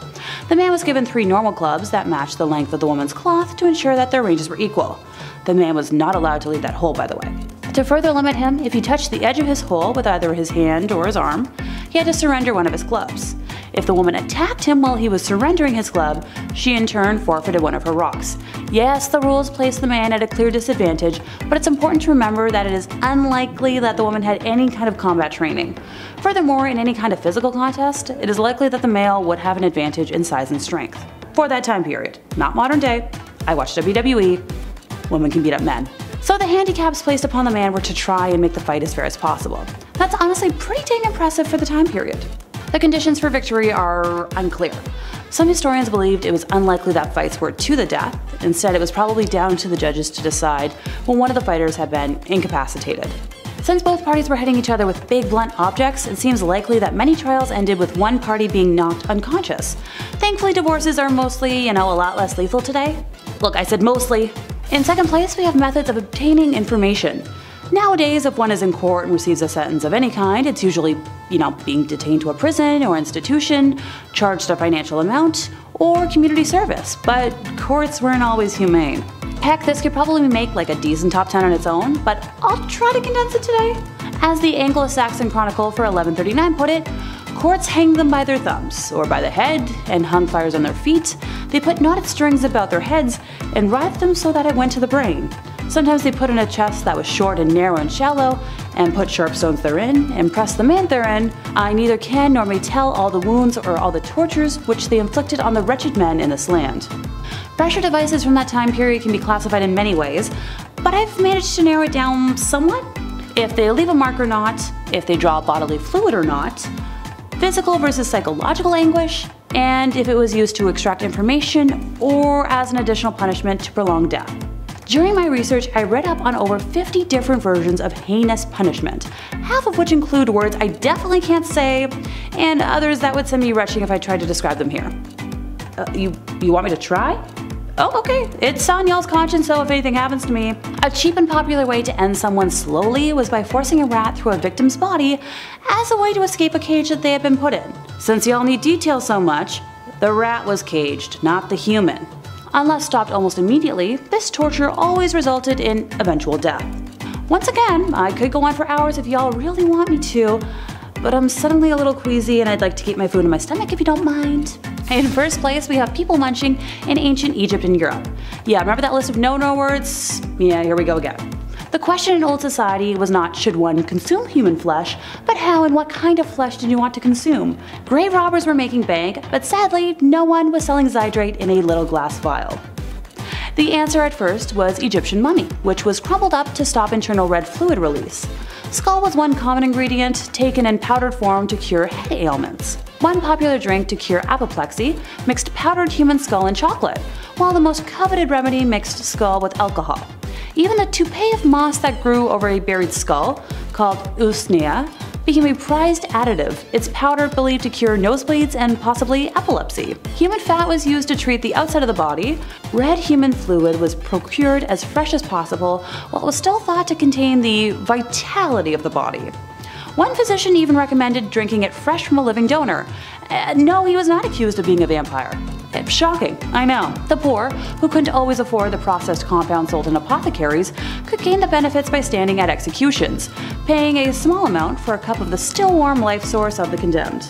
The man was given three normal clubs that matched the length of the woman's cloth to ensure that their ranges were equal. The man was not allowed to leave that hole, by the way. To further limit him, if he touched the edge of his hole with either his hand or his arm, he had to surrender one of his clubs. If the woman attacked him while he was surrendering his club, she in turn forfeited one of her rocks. Yes, the rules place the man at a clear disadvantage, but it's important to remember that it is unlikely that the woman had any kind of combat training. Furthermore, in any kind of physical contest, it is likely that the male would have an advantage in size and strength. For that time period, not modern day. I watch WWE, women can beat up men. So the handicaps placed upon the man were to try and make the fight as fair as possible. That's honestly pretty dang impressive for the time period. The conditions for victory are unclear. Some historians believed it was unlikely that fights were to the death. Instead, it was probably down to the judges to decide when one of the fighters had been incapacitated. Since both parties were hitting each other with big blunt objects, it seems likely that many trials ended with one party being knocked unconscious. Thankfully, divorces are mostly, you know, a lot less lethal today. Look, I said mostly. In second place, we have methods of obtaining information. Nowadays, if one is in court and receives a sentence of any kind, it's usually, you know, being detained to a prison or institution, charged a financial amount, or community service. But courts weren't always humane. Heck, this could probably make like a decent top 10 on its own, but I'll try to condense it today. As the Anglo-Saxon Chronicle for 1139 put it, courts hanged them by their thumbs, or by the head, and hung fires on their feet. They put knotted strings about their heads and writhed them so that it went to the brain. Sometimes they put in a chest that was short and narrow and shallow, and put sharp stones therein, and pressed the man therein. I neither can nor may tell all the wounds or all the tortures which they inflicted on the wretched men in this land. Pressure devices from that time period can be classified in many ways, but I've managed to narrow it down somewhat. If they leave a mark or not, if they draw bodily fluid or not, physical versus psychological anguish, and if it was used to extract information or as an additional punishment to prolong death. During my research, I read up on over 50 different versions of heinous punishment, half of which include words I definitely can't say, and others that would send me retching if I tried to describe them here. Uh, you, you want me to try? Oh, okay. It's on y'all's conscience, so if anything happens to me. A cheap and popular way to end someone slowly was by forcing a rat through a victim's body as a way to escape a cage that they had been put in. Since y'all need details so much, the rat was caged, not the human. Unless stopped almost immediately, this torture always resulted in eventual death. Once again, I could go on for hours if y'all really want me to, but I'm suddenly a little queasy and I'd like to keep my food in my stomach if you don't mind. In first place, we have people munching in ancient Egypt and Europe. Yeah, remember that list of no-no words? Yeah, here we go again. The question in old society was not should one consume human flesh, but how and what kind of flesh did you want to consume? Grave robbers were making bank, but sadly, no one was selling zydrate in a little glass vial. The answer at first was Egyptian mummy, which was crumbled up to stop internal red fluid release. Skull was one common ingredient taken in powdered form to cure head ailments. One popular drink to cure apoplexy mixed powdered human skull and chocolate, while the most coveted remedy mixed skull with alcohol. Even the toupee of moss that grew over a buried skull, called usnea, became a prized additive, its powder believed to cure nosebleeds and possibly epilepsy. Human fat was used to treat the outside of the body. Red human fluid was procured as fresh as possible, while it was still thought to contain the vitality of the body. One physician even recommended drinking it fresh from a living donor. Uh, no, he was not accused of being a vampire. Shocking, I know. The poor, who couldn't always afford the processed compound sold in apothecaries, could gain the benefits by standing at executions, paying a small amount for a cup of the still warm life source of the condemned.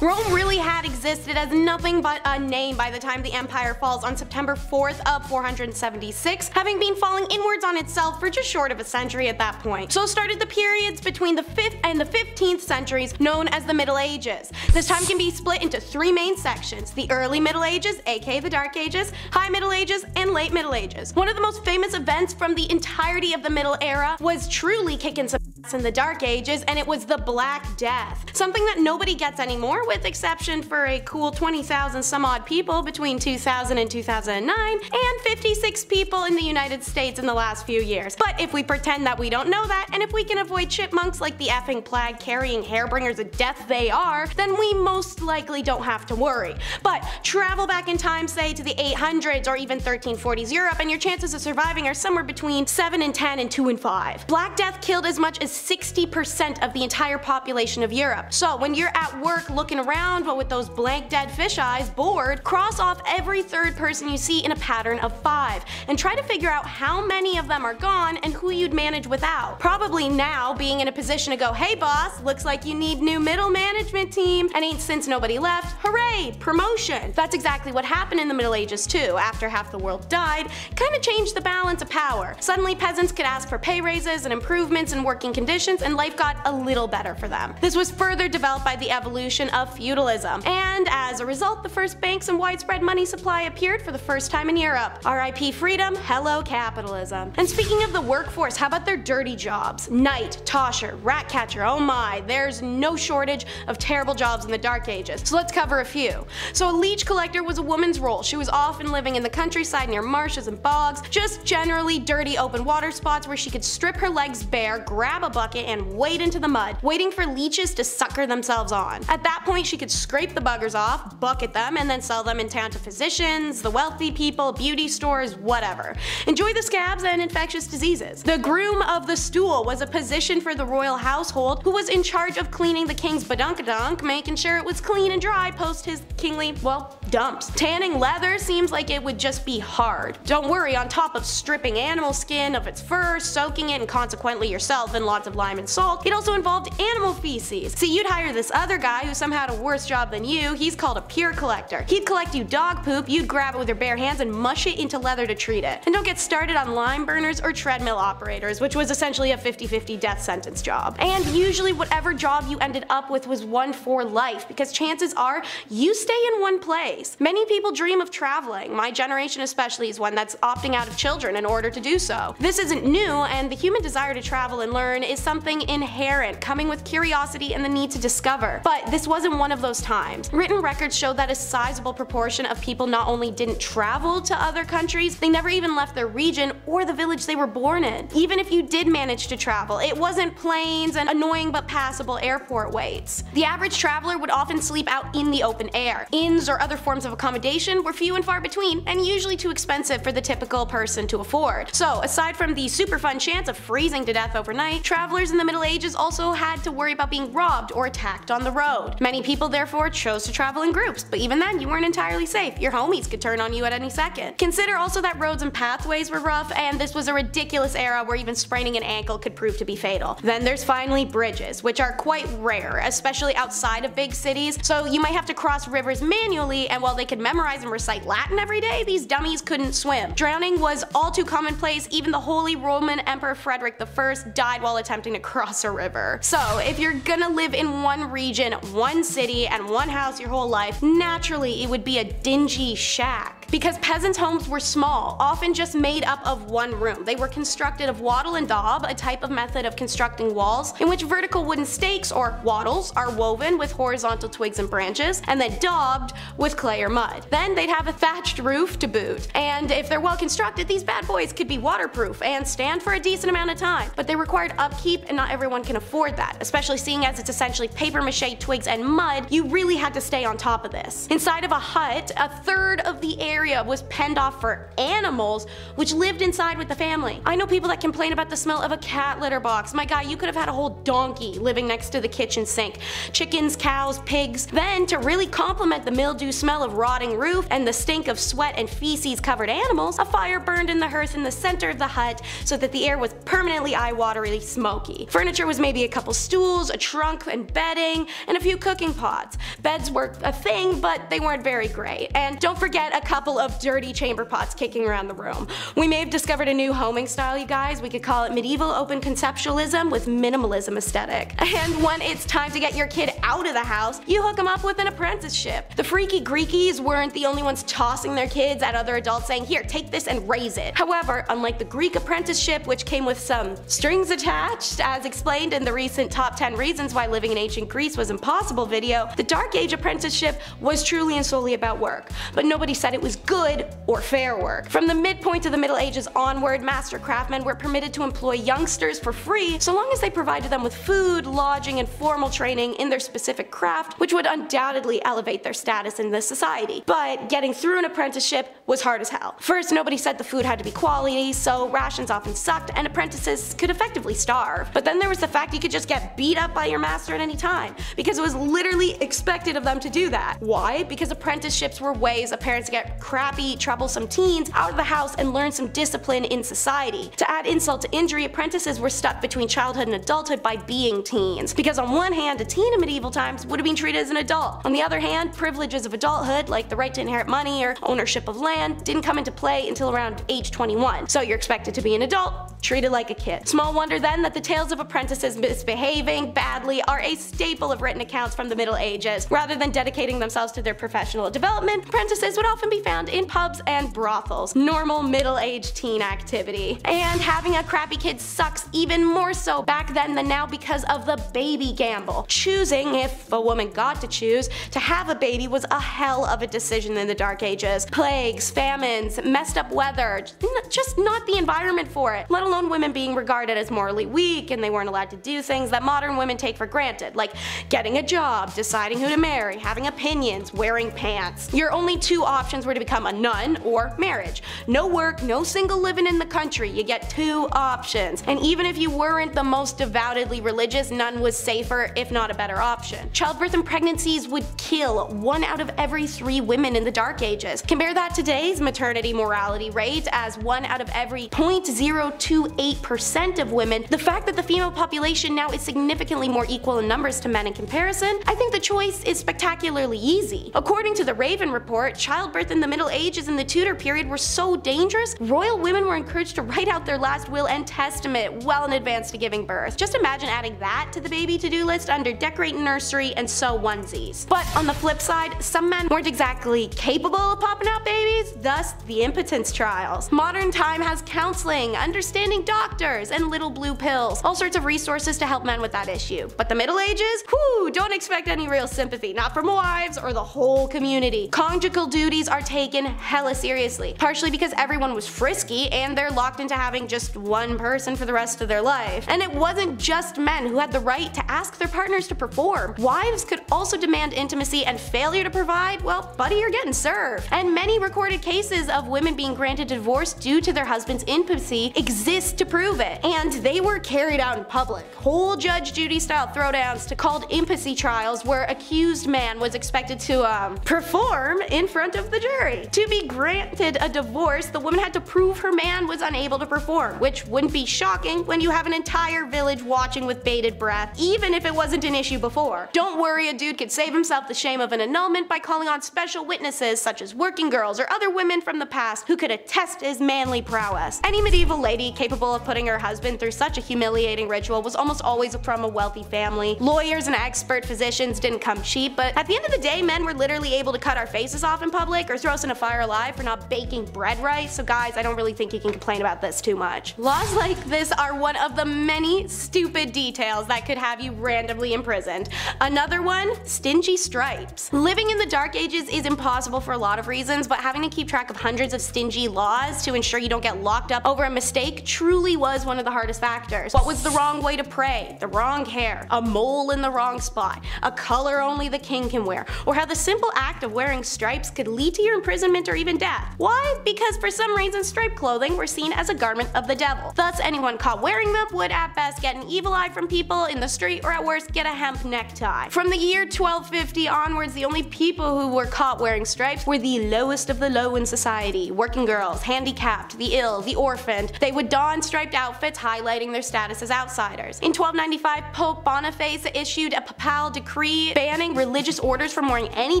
Rome really had existed as nothing but a name by the time the empire falls on September 4th of 476, having been falling inwards on itself for just short of a century at that point. So started the periods between the 5th and the 15th centuries known as the Middle Ages. This time can be split into three main sections, the early Middle Ages, aka the Dark Ages, High Middle Ages, and Late Middle Ages. One of the most famous events from the entirety of the Middle Era was truly kicking some in the Dark Ages, and it was the Black Death. Something that nobody gets anymore with exception for a cool 20,000 some odd people between 2000 and 2009, and 56 people in the United States in the last few years. But if we pretend that we don't know that, and if we can avoid chipmunks like the effing plague carrying hairbringers of death they are, then we most likely don't have to worry. But travel back in time, say to the 800s or even 1340s Europe, and your chances of surviving are somewhere between 7 and 10 and 2 and 5. Black Death killed as much as 60% of the entire population of Europe. So when you're at work looking around but with those blank dead fish eyes, bored, cross off every third person you see in a pattern of five and try to figure out how many of them are gone and who you'd manage without. Probably now being in a position to go, hey boss, looks like you need new middle management team, and ain't since nobody left, hooray, promotion. That's exactly what happened in the Middle Ages too. After half the world died, kinda changed the balance of power. Suddenly peasants could ask for pay raises and improvements in working conditions and life got a little better for them. This was further developed by the evolution of feudalism, and as a result the first banks and widespread money supply appeared for the first time in Europe. RIP freedom, hello capitalism. And speaking of the workforce, how about their dirty jobs? Knight, tosher, rat catcher, oh my, there's no shortage of terrible jobs in the dark ages. So let's cover a few. So a leech collector was a woman's role. She was often living in the countryside near marshes and bogs, just generally dirty open water spots where she could strip her legs bare, grab a bucket, and wade into the mud, waiting for leeches to sucker themselves on. At that point she could scrape the buggers off, bucket them, and then sell them in town to physicians, the wealthy people, beauty stores, whatever. Enjoy the scabs and infectious diseases. The groom of the stool was a position for the royal household who was in charge of cleaning the king's badunkadunk, making sure it was clean and dry post his kingly, well, dumps. Tanning leather seems like it would just be hard. Don't worry, on top of stripping animal skin of its fur, soaking it and consequently yourself in lots of lime and salt, it also involved animal feces. See, you'd hire this other guy who somehow had a worse job than you, he's called a pure collector. He'd collect you dog poop, you'd grab it with your bare hands and mush it into leather to treat it. And don't get started on lime burners or treadmill operators, which was essentially a 50-50 death sentence job. And usually whatever job you ended up with was one for life, because chances are you stay in one place. Many people dream of traveling, my generation especially is one that's opting out of children in order to do so. This isn't new, and the human desire to travel and learn is something inherent, coming with curiosity and the need to discover. But this wasn't one of those times. Written records show that a sizable proportion of people not only didn't travel to other countries, they never even left their region or the village they were born in. Even if you did manage to travel, it wasn't planes and annoying but passable airport waits. The average traveler would often sleep out in the open air. Inns or other forms of accommodation were few and far between, and usually too expensive for the typical person to afford. So aside from the super fun chance of freezing to death overnight, travelers in the Middle Ages also had to worry about being robbed or attacked on the road. Many people therefore chose to travel in groups, but even then you weren't entirely safe. Your homies could turn on you at any second. Consider also that roads and pathways were rough, and this was a ridiculous era where even spraining an ankle could prove to be fatal. Then there's finally bridges, which are quite rare, especially outside of big cities, so you might have to cross rivers manually and while they could memorize and recite Latin every day, these dummies couldn't swim. Drowning was all too commonplace, even the Holy Roman Emperor Frederick I died while attempting to cross a river. So if you're gonna live in one region, one city, and one house your whole life, naturally it would be a dingy shack because peasants' homes were small, often just made up of one room. They were constructed of wattle and daub, a type of method of constructing walls, in which vertical wooden stakes, or wattles, are woven with horizontal twigs and branches, and then daubed with clay or mud. Then they'd have a thatched roof to boot, and if they're well constructed, these bad boys could be waterproof and stand for a decent amount of time. But they required upkeep, and not everyone can afford that, especially seeing as it's essentially paper mache twigs and mud, you really had to stay on top of this. Inside of a hut, a third of the area was penned off for animals which lived inside with the family. I know people that complain about the smell of a cat litter box. My guy, you could have had a whole donkey living next to the kitchen sink. Chickens, cows, pigs. Then, to really complement the mildew smell of rotting roof and the stink of sweat and feces covered animals, a fire burned in the hearth in the center of the hut so that the air was permanently eye-wateringly smoky. Furniture was maybe a couple stools, a trunk and bedding, and a few cooking pots. Beds were a thing, but they weren't very great. And don't forget a couple of dirty chamber pots kicking around the room. We may have discovered a new homing style, you guys. We could call it medieval open conceptualism with minimalism aesthetic. And when it's time to get your kid out of the house, you hook them up with an apprenticeship. The freaky Greekies weren't the only ones tossing their kids at other adults saying, here, take this and raise it. However, unlike the Greek apprenticeship, which came with some strings attached, as explained in the recent top 10 reasons why living in ancient Greece was impossible video, the Dark Age apprenticeship was truly and solely about work. But nobody said it was good or fair work. From the midpoint of the Middle Ages onward, master craftsmen were permitted to employ youngsters for free so long as they provided them with food, lodging, and formal training in their specific craft, which would undoubtedly elevate their status in the society. But getting through an apprenticeship was hard as hell. First, nobody said the food had to be quality, so rations often sucked and apprentices could effectively starve. But then there was the fact you could just get beat up by your master at any time, because it was literally expected of them to do that. Why? Because apprenticeships were ways of parents to get crappy, troublesome teens out of the house and learn some discipline in society. To add insult to injury, apprentices were stuck between childhood and adulthood by being teens. Because on one hand, a teen in medieval times would have been treated as an adult. On the other hand, privileges of adulthood, like the right to inherit money or ownership of land, didn't come into play until around age 21. So you're expected to be an adult, treated like a kid. Small wonder then that the tales of apprentices misbehaving badly are a staple of written accounts from the Middle Ages. Rather than dedicating themselves to their professional development, apprentices would often be found in pubs and brothels. Normal middle-aged teen activity. And having a crappy kid sucks even more so back then than now because of the baby gamble. Choosing, if a woman got to choose, to have a baby was a hell of a decision in the Dark Ages. Plagues, famines, messed up weather, just not the environment for it, let alone women being regarded as morally and they weren't allowed to do things that modern women take for granted, like getting a job, deciding who to marry, having opinions, wearing pants. Your only two options were to become a nun or marriage. No work, no single living in the country, you get two options. And even if you weren't the most devoutedly religious, nun was safer, if not a better option. Childbirth and pregnancies would kill one out of every three women in the Dark Ages. Compare that to today's maternity mortality rate as one out of every 0.028% of women, the fact that the female population now is significantly more equal in numbers to men in comparison, I think the choice is spectacularly easy. According to the Raven Report, childbirth in the Middle Ages and the Tudor period were so dangerous, royal women were encouraged to write out their last will and testament well in advance to giving birth. Just imagine adding that to the baby to-do list under decorate nursery and sew onesies. But on the flip side, some men weren't exactly capable of popping out babies, thus the impotence trials. Modern time has counseling, understanding doctors, and little blue pills, all sorts of resources to help men with that issue. But the Middle Ages? Whew, don't expect any real sympathy, not from wives or the whole community. Conjugal duties are taken hella seriously, partially because everyone was frisky and they're locked into having just one person for the rest of their life. And it wasn't just men who had the right to ask their partners to perform. Wives could also demand intimacy and failure to provide, well, buddy, you're getting served. And many recorded cases of women being granted divorce due to their husband's impotency exist to prove it. And they were carried out in public. Whole Judge Judy style throwdowns to called impotency trials where accused man was expected to um, perform in front of the jury. To be granted a divorce, the woman had to prove her man was unable to perform, which wouldn't be shocking when you have an entire village watching with bated breath, even if it wasn't an issue before. Don't worry, a dude could save himself the shame of an annulment by calling on special witnesses such as working girls or other women from the past who could attest his manly prowess. Any medieval lady capable of putting her husband through such a humiliating ritual was almost always from a wealthy family. Lawyers and expert physicians didn't come cheap, but at the end of the day, men were literally able to cut our faces off in public or throw us in a fire alive for not baking bread right, so guys, I don't really think you can complain about this too much. Laws like this are one of the many stupid details that could have you randomly imprisoned. Another one, stingy stripes. Living in the dark ages is impossible for a lot of reasons, but having to keep track of hundreds of stingy laws to ensure you don't get locked up over a mistake truly was one of the hardest factors. What was the wrong way to pray? The wrong hair? A mole in the wrong spot? A color only the king can wear? Or how the simple act of wearing stripes could lead to your imprisonment or even death? Why? Because for some reason striped clothing were seen as a garment of the devil. Thus anyone caught wearing them would at best get an evil eye from people in the street or at worst get a hemp necktie. From the year 1250 onwards, the only people who were caught wearing stripes were the lowest of the low in society, working girls, handicapped, the ill, the orphaned. They would don striped outfits highlighting their status as outsiders. In 1295, Pope Boniface issued a papal decree banning religious orders from wearing any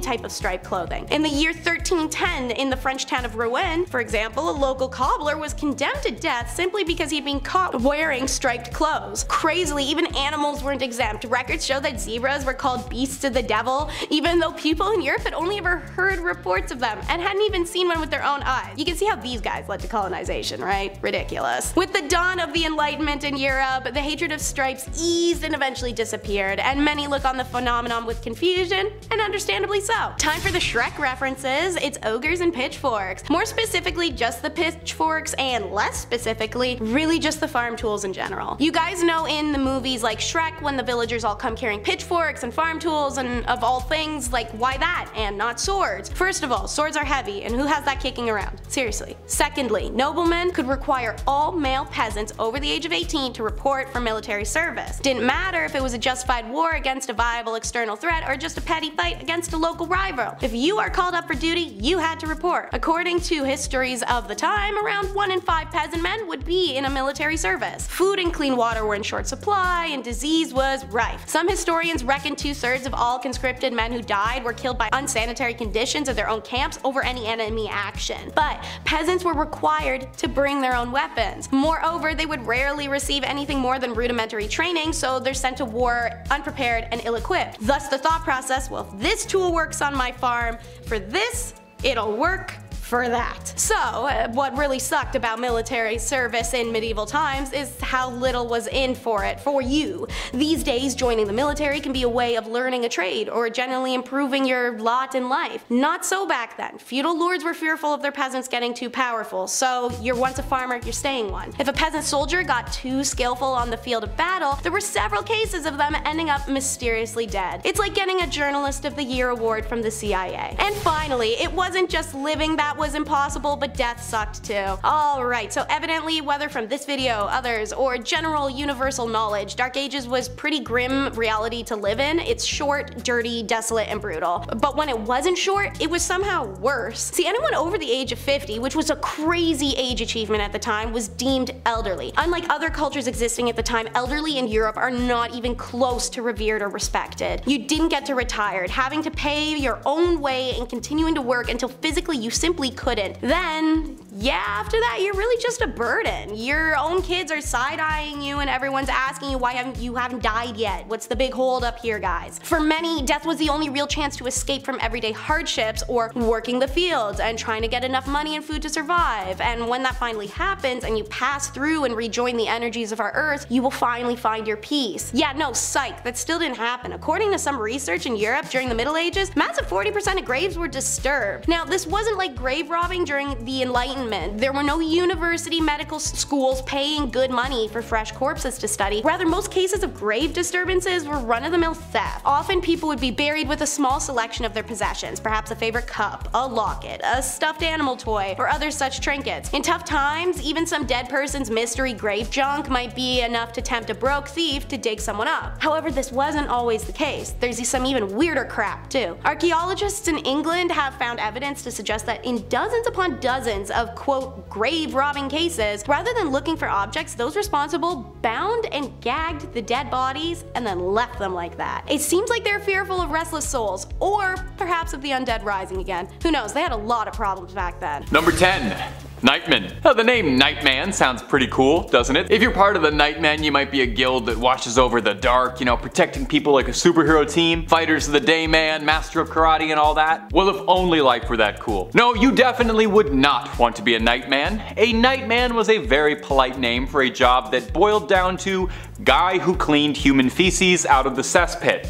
type of striped clothing. In the year 1310, in the French town of Rouen, for example, a local cobbler was condemned to death simply because he'd been caught wearing striped clothes. Crazily, even animals weren't exempt. Records show that zebras were called beasts of the devil, even though people in Europe had only ever heard reports of them and hadn't even seen one with their own eyes. You can see how these guys led to colonization, right? Ridiculous. With the dawn of the Enlightenment in Europe, the hatred of stripes eased and eventually disappeared, and many look on the phenomenon with confusion, and understandably so. Time for the Shrek references. It's ogres and pitchforks. More specifically, just the pitchforks, and less specifically, really just the farm tools in general. You guys know in the movies like Shrek when the villagers all come carrying pitchforks and farm tools and of all things, like why that and not swords? First of all, swords are heavy and who has that kicking around? Seriously. Secondly, noblemen could require all male peasants over the age of 18 to report for military service. Didn't matter if it was a justified war against a viable external threat or just a petty fight against a local rival. If you are called up for duty, you had to report. According to histories of the time, around 1 in 5 peasant men would be in a military service. Food and clean water were in short supply, and disease was rife. Some historians reckon two thirds of all conscripted men who died were killed by unsanitary conditions of their own camps over any enemy action. But peasants were required to bring their own weapons. Moreover, they would rarely receive anything more than rudimentary training, so they're sent to war unprepared and ill-equipped. Thus the thought process, well if this tool works on my farm, for this, it'll work for that. So, uh, what really sucked about military service in medieval times is how little was in for it for you. These days, joining the military can be a way of learning a trade or generally improving your lot in life. Not so back then. Feudal lords were fearful of their peasants getting too powerful, so you're once a farmer, you're staying one. If a peasant soldier got too skillful on the field of battle, there were several cases of them ending up mysteriously dead. It's like getting a Journalist of the Year award from the CIA. And finally, it wasn't just living that was impossible, but death sucked too. Alright, so evidently whether from this video, others, or general universal knowledge, Dark Ages was pretty grim reality to live in. It's short, dirty, desolate, and brutal. But when it wasn't short, it was somehow worse. See, anyone over the age of 50, which was a crazy age achievement at the time, was deemed elderly. Unlike other cultures existing at the time, elderly in Europe are not even close to revered or respected. You didn't get to retire, having to pay your own way and continuing to work until physically you simply couldn't. Then, yeah, after that you're really just a burden. Your own kids are side-eyeing you and everyone's asking you why haven't you haven't died yet. What's the big hold up here guys? For many, death was the only real chance to escape from everyday hardships or working the fields and trying to get enough money and food to survive. And when that finally happens and you pass through and rejoin the energies of our earth, you will finally find your peace. Yeah, no, psych, that still didn't happen. According to some research in Europe during the Middle Ages, massive 40% of graves were disturbed. Now, this wasn't like grave robbing during the Enlightenment. There were no university medical schools paying good money for fresh corpses to study. Rather, most cases of grave disturbances were run-of-the-mill theft. Often people would be buried with a small selection of their possessions, perhaps a favorite cup, a locket, a stuffed animal toy, or other such trinkets. In tough times, even some dead person's mystery grave junk might be enough to tempt a broke thief to dig someone up. However, this wasn't always the case. There's some even weirder crap too. Archaeologists in England have found evidence to suggest that in dozens upon dozens of quote grave robbing cases, rather than looking for objects, those responsible bound and gagged the dead bodies and then left them like that. It seems like they're fearful of restless souls, or perhaps of the undead rising again. Who knows, they had a lot of problems back then. Number 10. Nightman. Now, the name Nightman sounds pretty cool, doesn't it? If you're part of the Nightmen, you might be a guild that watches over the dark, you know, protecting people like a superhero team, fighters of the day man, master of karate and all that. Well, if only life were that cool. No, you definitely would not want to be a Nightman. A Nightman was a very polite name for a job that boiled down to guy who cleaned human feces out of the cesspit.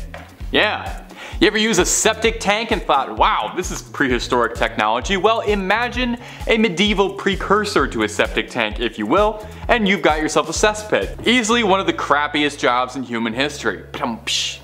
Yeah, you ever use a septic tank and thought, wow, this is prehistoric technology? Well, imagine a medieval precursor to a septic tank, if you will, and you've got yourself a cesspit. Easily one of the crappiest jobs in human history.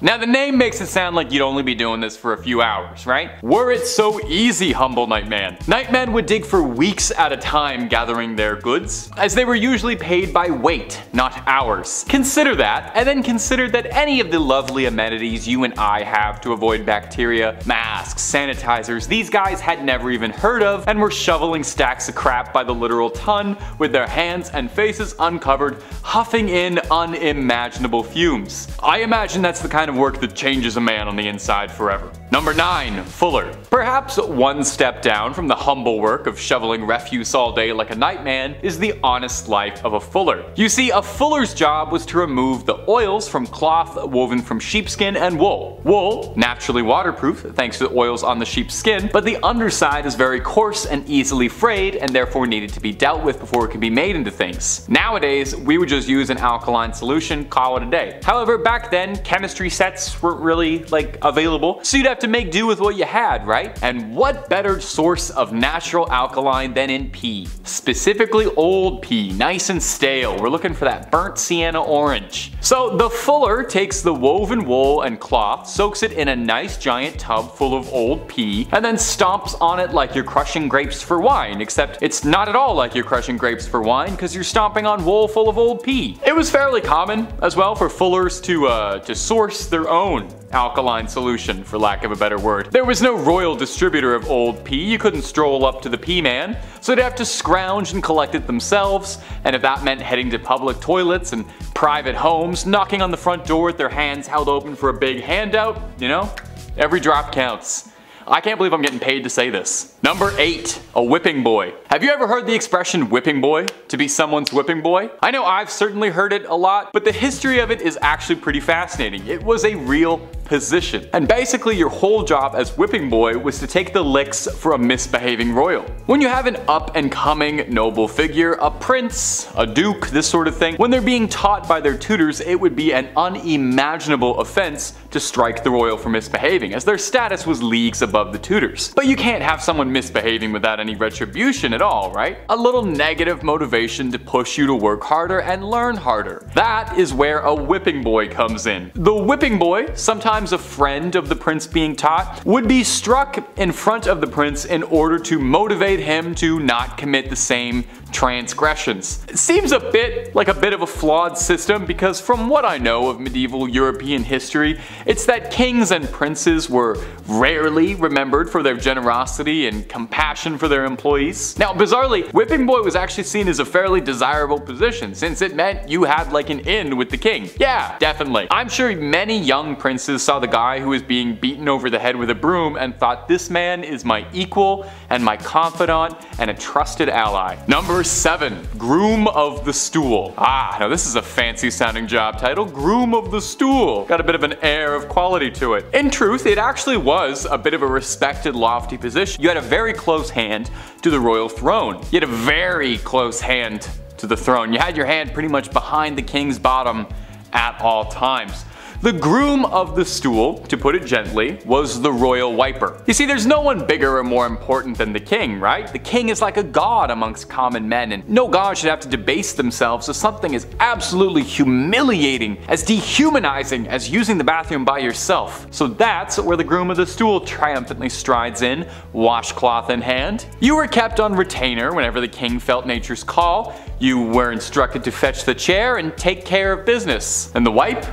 Now the name makes it sound like you'd only be doing this for a few hours, right? Were it so easy, humble Nightman. Nightmen would dig for weeks at a time gathering their goods, as they were usually paid by weight, not hours. Consider that, and then consider that any of the lovely amenities you and I have to avoid bacteria, masks, sanitizers, these guys had never even heard of and were shoveling stacks of crap by the literal ton with their hands and faces uncovered, huffing in unimaginable fumes. I imagine that's the kind of work that changes a man on the inside forever. Number 9. Fuller. Perhaps one step down from the humble work of shoveling refuse all day like a nightman is the honest life of a fuller. You see, a fuller's job was to remove the oils from cloth woven from sheepskin and wool. Wool, naturally waterproof thanks to the oils on the sheep's skin, but the underside is very coarse and easily frayed and therefore needed to be dealt with before it could be made into things. Nowadays, we would just use an alkaline solution, call it a day. However, back then, chemistry sets weren't really like available, so you'd have to make do with what you had, right? And what better source of natural alkaline than in pee? Specifically old pee, nice and stale. We're looking for that burnt sienna orange. So the fuller takes the woven wool and cloth, soaks it in a nice giant tub full of old pee, and then stomps on it like you're crushing grapes for wine, except it's not at all like you're crushing grapes for wine because you're stomping on wool full of old pee. It was fairly common as well for fullers to, uh, to source their own alkaline solution, for lack of a better word. There was no royal distributor of old pee, you couldn't stroll up to the pee man, so they'd have to scrounge and collect it themselves, and if that meant heading to public toilets and private homes, knocking on the front door with their hands held open for a big handout, you know, every drop counts. I can't believe I'm getting paid to say this. Number 8. A whipping boy. Have you ever heard the expression whipping boy? To be someone's whipping boy? I know I've certainly heard it a lot, but the history of it is actually pretty fascinating. It was a real position. And basically your whole job as whipping boy was to take the licks for a misbehaving royal. When you have an up and coming noble figure, a prince, a duke, this sort of thing, when they're being taught by their tutors, it would be an unimaginable offense to strike the royal for misbehaving, as their status was leagues above the tutors. But you can't have someone misbehaving without any retribution at all, right? A little negative motivation to push you to work harder and learn harder. That is where a whipping boy comes in. The whipping boy, sometimes sometimes a friend of the prince being taught, would be struck in front of the prince in order to motivate him to not commit the same transgressions. It seems a bit like a bit of a flawed system because from what I know of medieval European history, it's that kings and princes were rarely remembered for their generosity and compassion for their employees. Now bizarrely, whipping boy was actually seen as a fairly desirable position since it meant you had like an in with the king. Yeah, definitely. I'm sure many young princes saw the guy who was being beaten over the head with a broom and thought this man is my equal and my confidant and a trusted ally. Number Number 7. Groom of the Stool. Ah, now this is a fancy sounding job title. Groom of the Stool. Got a bit of an air of quality to it. In truth, it actually was a bit of a respected lofty position. You had a very close hand to the royal throne. You had a very close hand to the throne. You had your hand pretty much behind the king's bottom at all times. The groom of the stool, to put it gently, was the royal wiper. You see, there's no one bigger or more important than the king, right? The king is like a god amongst common men, and no god should have to debase themselves to something as absolutely humiliating, as dehumanizing as using the bathroom by yourself. So that's where the groom of the stool triumphantly strides in, washcloth in hand. You were kept on retainer whenever the king felt nature's call. You were instructed to fetch the chair and take care of business. And the wipe?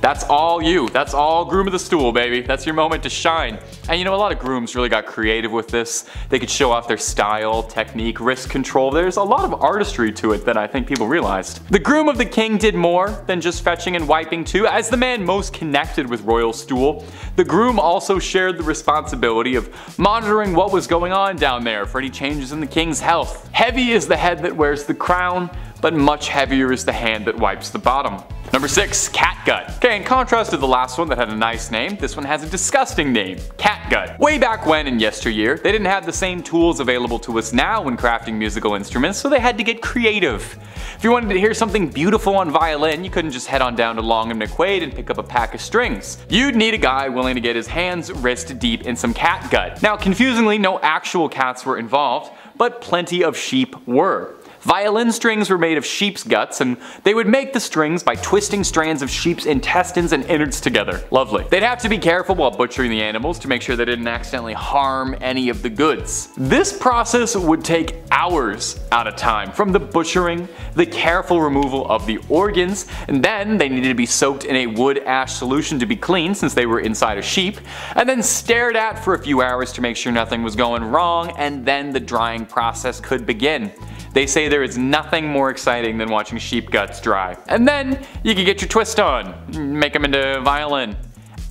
That's all you. That's all groom of the stool, baby. That's your moment to shine. And you know, a lot of grooms really got creative with this. They could show off their style, technique, wrist control. There's a lot of artistry to it that I think people realized. The groom of the king did more than just fetching and wiping too. As the man most connected with royal stool, the groom also shared the responsibility of monitoring what was going on down there for any changes in the king's health. Heavy is the head that wears the crown, but much heavier is the hand that wipes the bottom. Number 6. Catgut. Okay, in contrast to the last one that had a nice name, this one has a disgusting name. Catgut. Way back when in yesteryear, they didn't have the same tools available to us now when crafting musical instruments, so they had to get creative. If you wanted to hear something beautiful on violin, you couldn't just head on down to Long and McQuade and pick up a pack of strings. You'd need a guy willing to get his hands wrist deep in some catgut. Now confusingly, no actual cats were involved, but plenty of sheep were. Violin strings were made of sheep's guts, and they would make the strings by twisting strands of sheep's intestines and innards together. Lovely. They'd have to be careful while butchering the animals to make sure they didn't accidentally harm any of the goods. This process would take hours at a time, from the butchering, the careful removal of the organs, and then they needed to be soaked in a wood ash solution to be clean since they were inside a sheep, and then stared at for a few hours to make sure nothing was going wrong, and then the drying process could begin. They say there is nothing more exciting than watching sheep guts dry. And then you can get your twist on, make them into violin.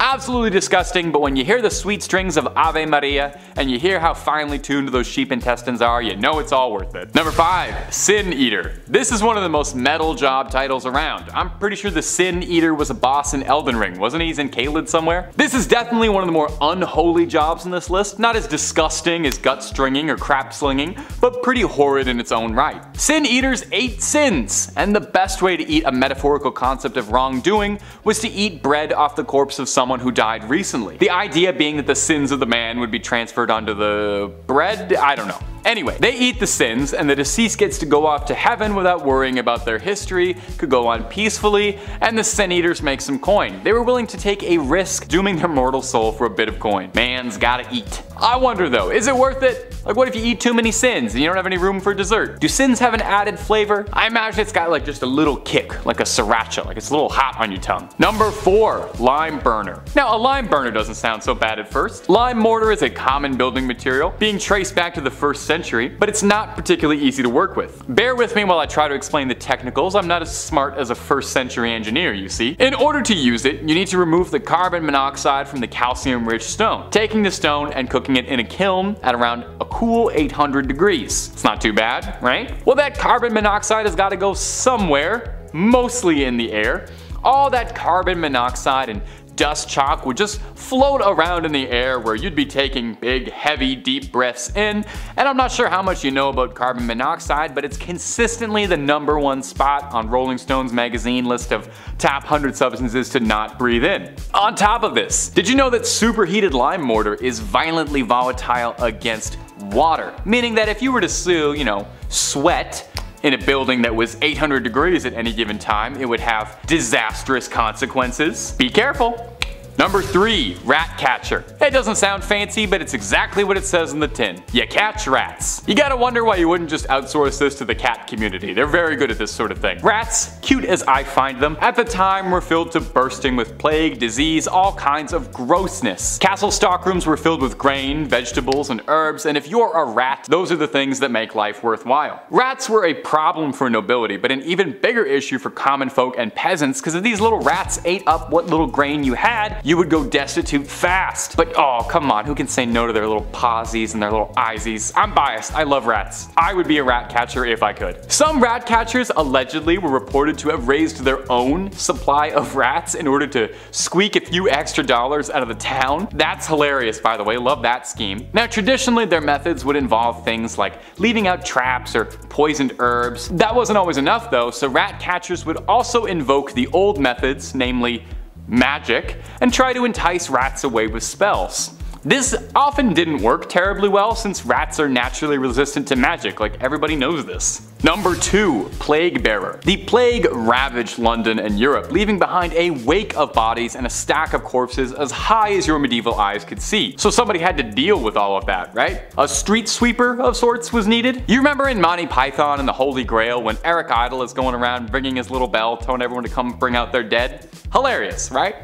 Absolutely disgusting, but when you hear the sweet strings of Ave Maria and you hear how finely tuned those sheep intestines are, you know it's all worth it. Number 5. Sin Eater. This is one of the most metal job titles around. I'm pretty sure the Sin Eater was a boss in Elden Ring, wasn't he? He's in Caelid somewhere? This is definitely one of the more unholy jobs in this list, not as disgusting as gut stringing or crap slinging, but pretty horrid in its own right. Sin Eaters ate sins, and the best way to eat a metaphorical concept of wrongdoing was to eat bread off the corpse of someone who died recently. The idea being that the sins of the man would be transferred onto the bread? I don't know. Anyway, they eat the sins, and the deceased gets to go off to heaven without worrying about their history, could go on peacefully, and the sin eaters make some coin. They were willing to take a risk dooming their mortal soul for a bit of coin. Man's gotta eat. I wonder though, is it worth it? Like what if you eat too many sins and you don't have any room for dessert? Do sins have an added flavor? I imagine it's got like just a little kick, like a sriracha, like it's a little hot on your tongue. Number 4. Lime burner. Now a lime burner doesn't sound so bad at first. Lime mortar is a common building material, being traced back to the first century, but it's not particularly easy to work with. Bear with me while I try to explain the technicals, I'm not as smart as a first century engineer, you see. In order to use it, you need to remove the carbon monoxide from the calcium rich stone, taking the stone and cooking it in a kiln at around a cool 800 degrees. It's not too bad, right? Well that carbon monoxide has got to go somewhere, mostly in the air. All that carbon monoxide and dust chalk would just float around in the air where you'd be taking big, heavy, deep breaths in. And I'm not sure how much you know about carbon monoxide, but it's consistently the number one spot on Rolling Stone's magazine list of top 100 substances to not breathe in. On top of this, did you know that superheated lime mortar is violently volatile against water? Meaning that if you were to sue, you know, sweat in a building that was 800 degrees at any given time, it would have disastrous consequences. Be careful. Number 3. Rat Catcher. It doesn't sound fancy, but it's exactly what it says in the tin. You catch rats. You gotta wonder why you wouldn't just outsource this to the cat community. They're very good at this sort of thing. Rats, cute as I find them, at the time were filled to bursting with plague, disease, all kinds of grossness. Castle stockrooms were filled with grain, vegetables, and herbs, and if you're a rat, those are the things that make life worthwhile. Rats were a problem for nobility, but an even bigger issue for common folk and peasants, because if these little rats ate up what little grain you had, you would go destitute fast. But oh, come on, who can say no to their little posies and their little eyesies? I'm biased, I love rats. I would be a rat catcher if I could. Some rat catchers allegedly were reported to have raised their own supply of rats in order to squeak a few extra dollars out of the town. That's hilarious by the way, love that scheme. Now traditionally their methods would involve things like leaving out traps or poisoned herbs. That wasn't always enough though, so rat catchers would also invoke the old methods, namely magic, and try to entice rats away with spells. This often didn't work terribly well since rats are naturally resistant to magic, like everybody knows this. Number 2. Plague Bearer. The plague ravaged London and Europe, leaving behind a wake of bodies and a stack of corpses as high as your medieval eyes could see. So somebody had to deal with all of that, right? A street sweeper of sorts was needed? You remember in Monty Python and the Holy Grail when Eric Idle is going around ringing his little bell telling everyone to come bring out their dead? Hilarious, right?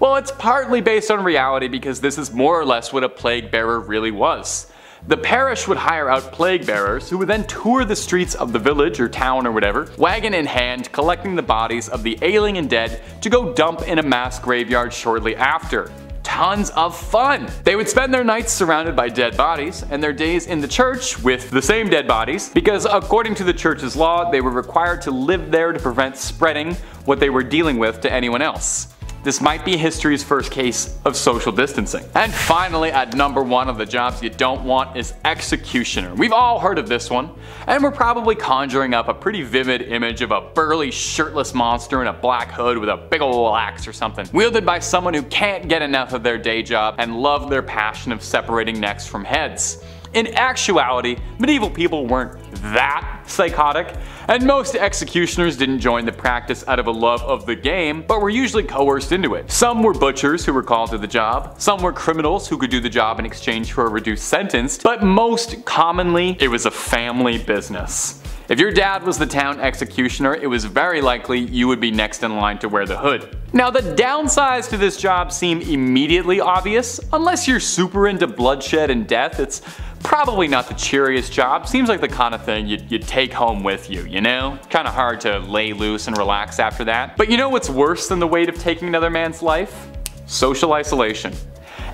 Well, it's partly based on reality because this is more or less what a plague bearer really was. The parish would hire out plague bearers who would then tour the streets of the village or town or whatever, wagon in hand, collecting the bodies of the ailing and dead to go dump in a mass graveyard shortly after. Tons of fun! They would spend their nights surrounded by dead bodies and their days in the church with the same dead bodies because according to the church's law they were required to live there to prevent spreading what they were dealing with to anyone else. This might be history's first case of social distancing. And finally, at number one of the jobs you don't want is executioner. We've all heard of this one, and we're probably conjuring up a pretty vivid image of a burly shirtless monster in a black hood with a big ol' axe or something, wielded by someone who can't get enough of their day job and love their passion of separating necks from heads. In actuality, medieval people weren't that psychotic, and most executioners didn't join the practice out of a love of the game, but were usually coerced into it. Some were butchers who were called to the job, some were criminals who could do the job in exchange for a reduced sentence, but most commonly, it was a family business. If your dad was the town executioner, it was very likely you would be next in line to wear the hood. Now the downsides to this job seem immediately obvious. Unless you're super into bloodshed and death, it's probably not the cheeriest job. Seems like the kind of thing you'd, you'd take home with you, you know? Kinda hard to lay loose and relax after that. But you know what's worse than the weight of taking another man's life? social isolation.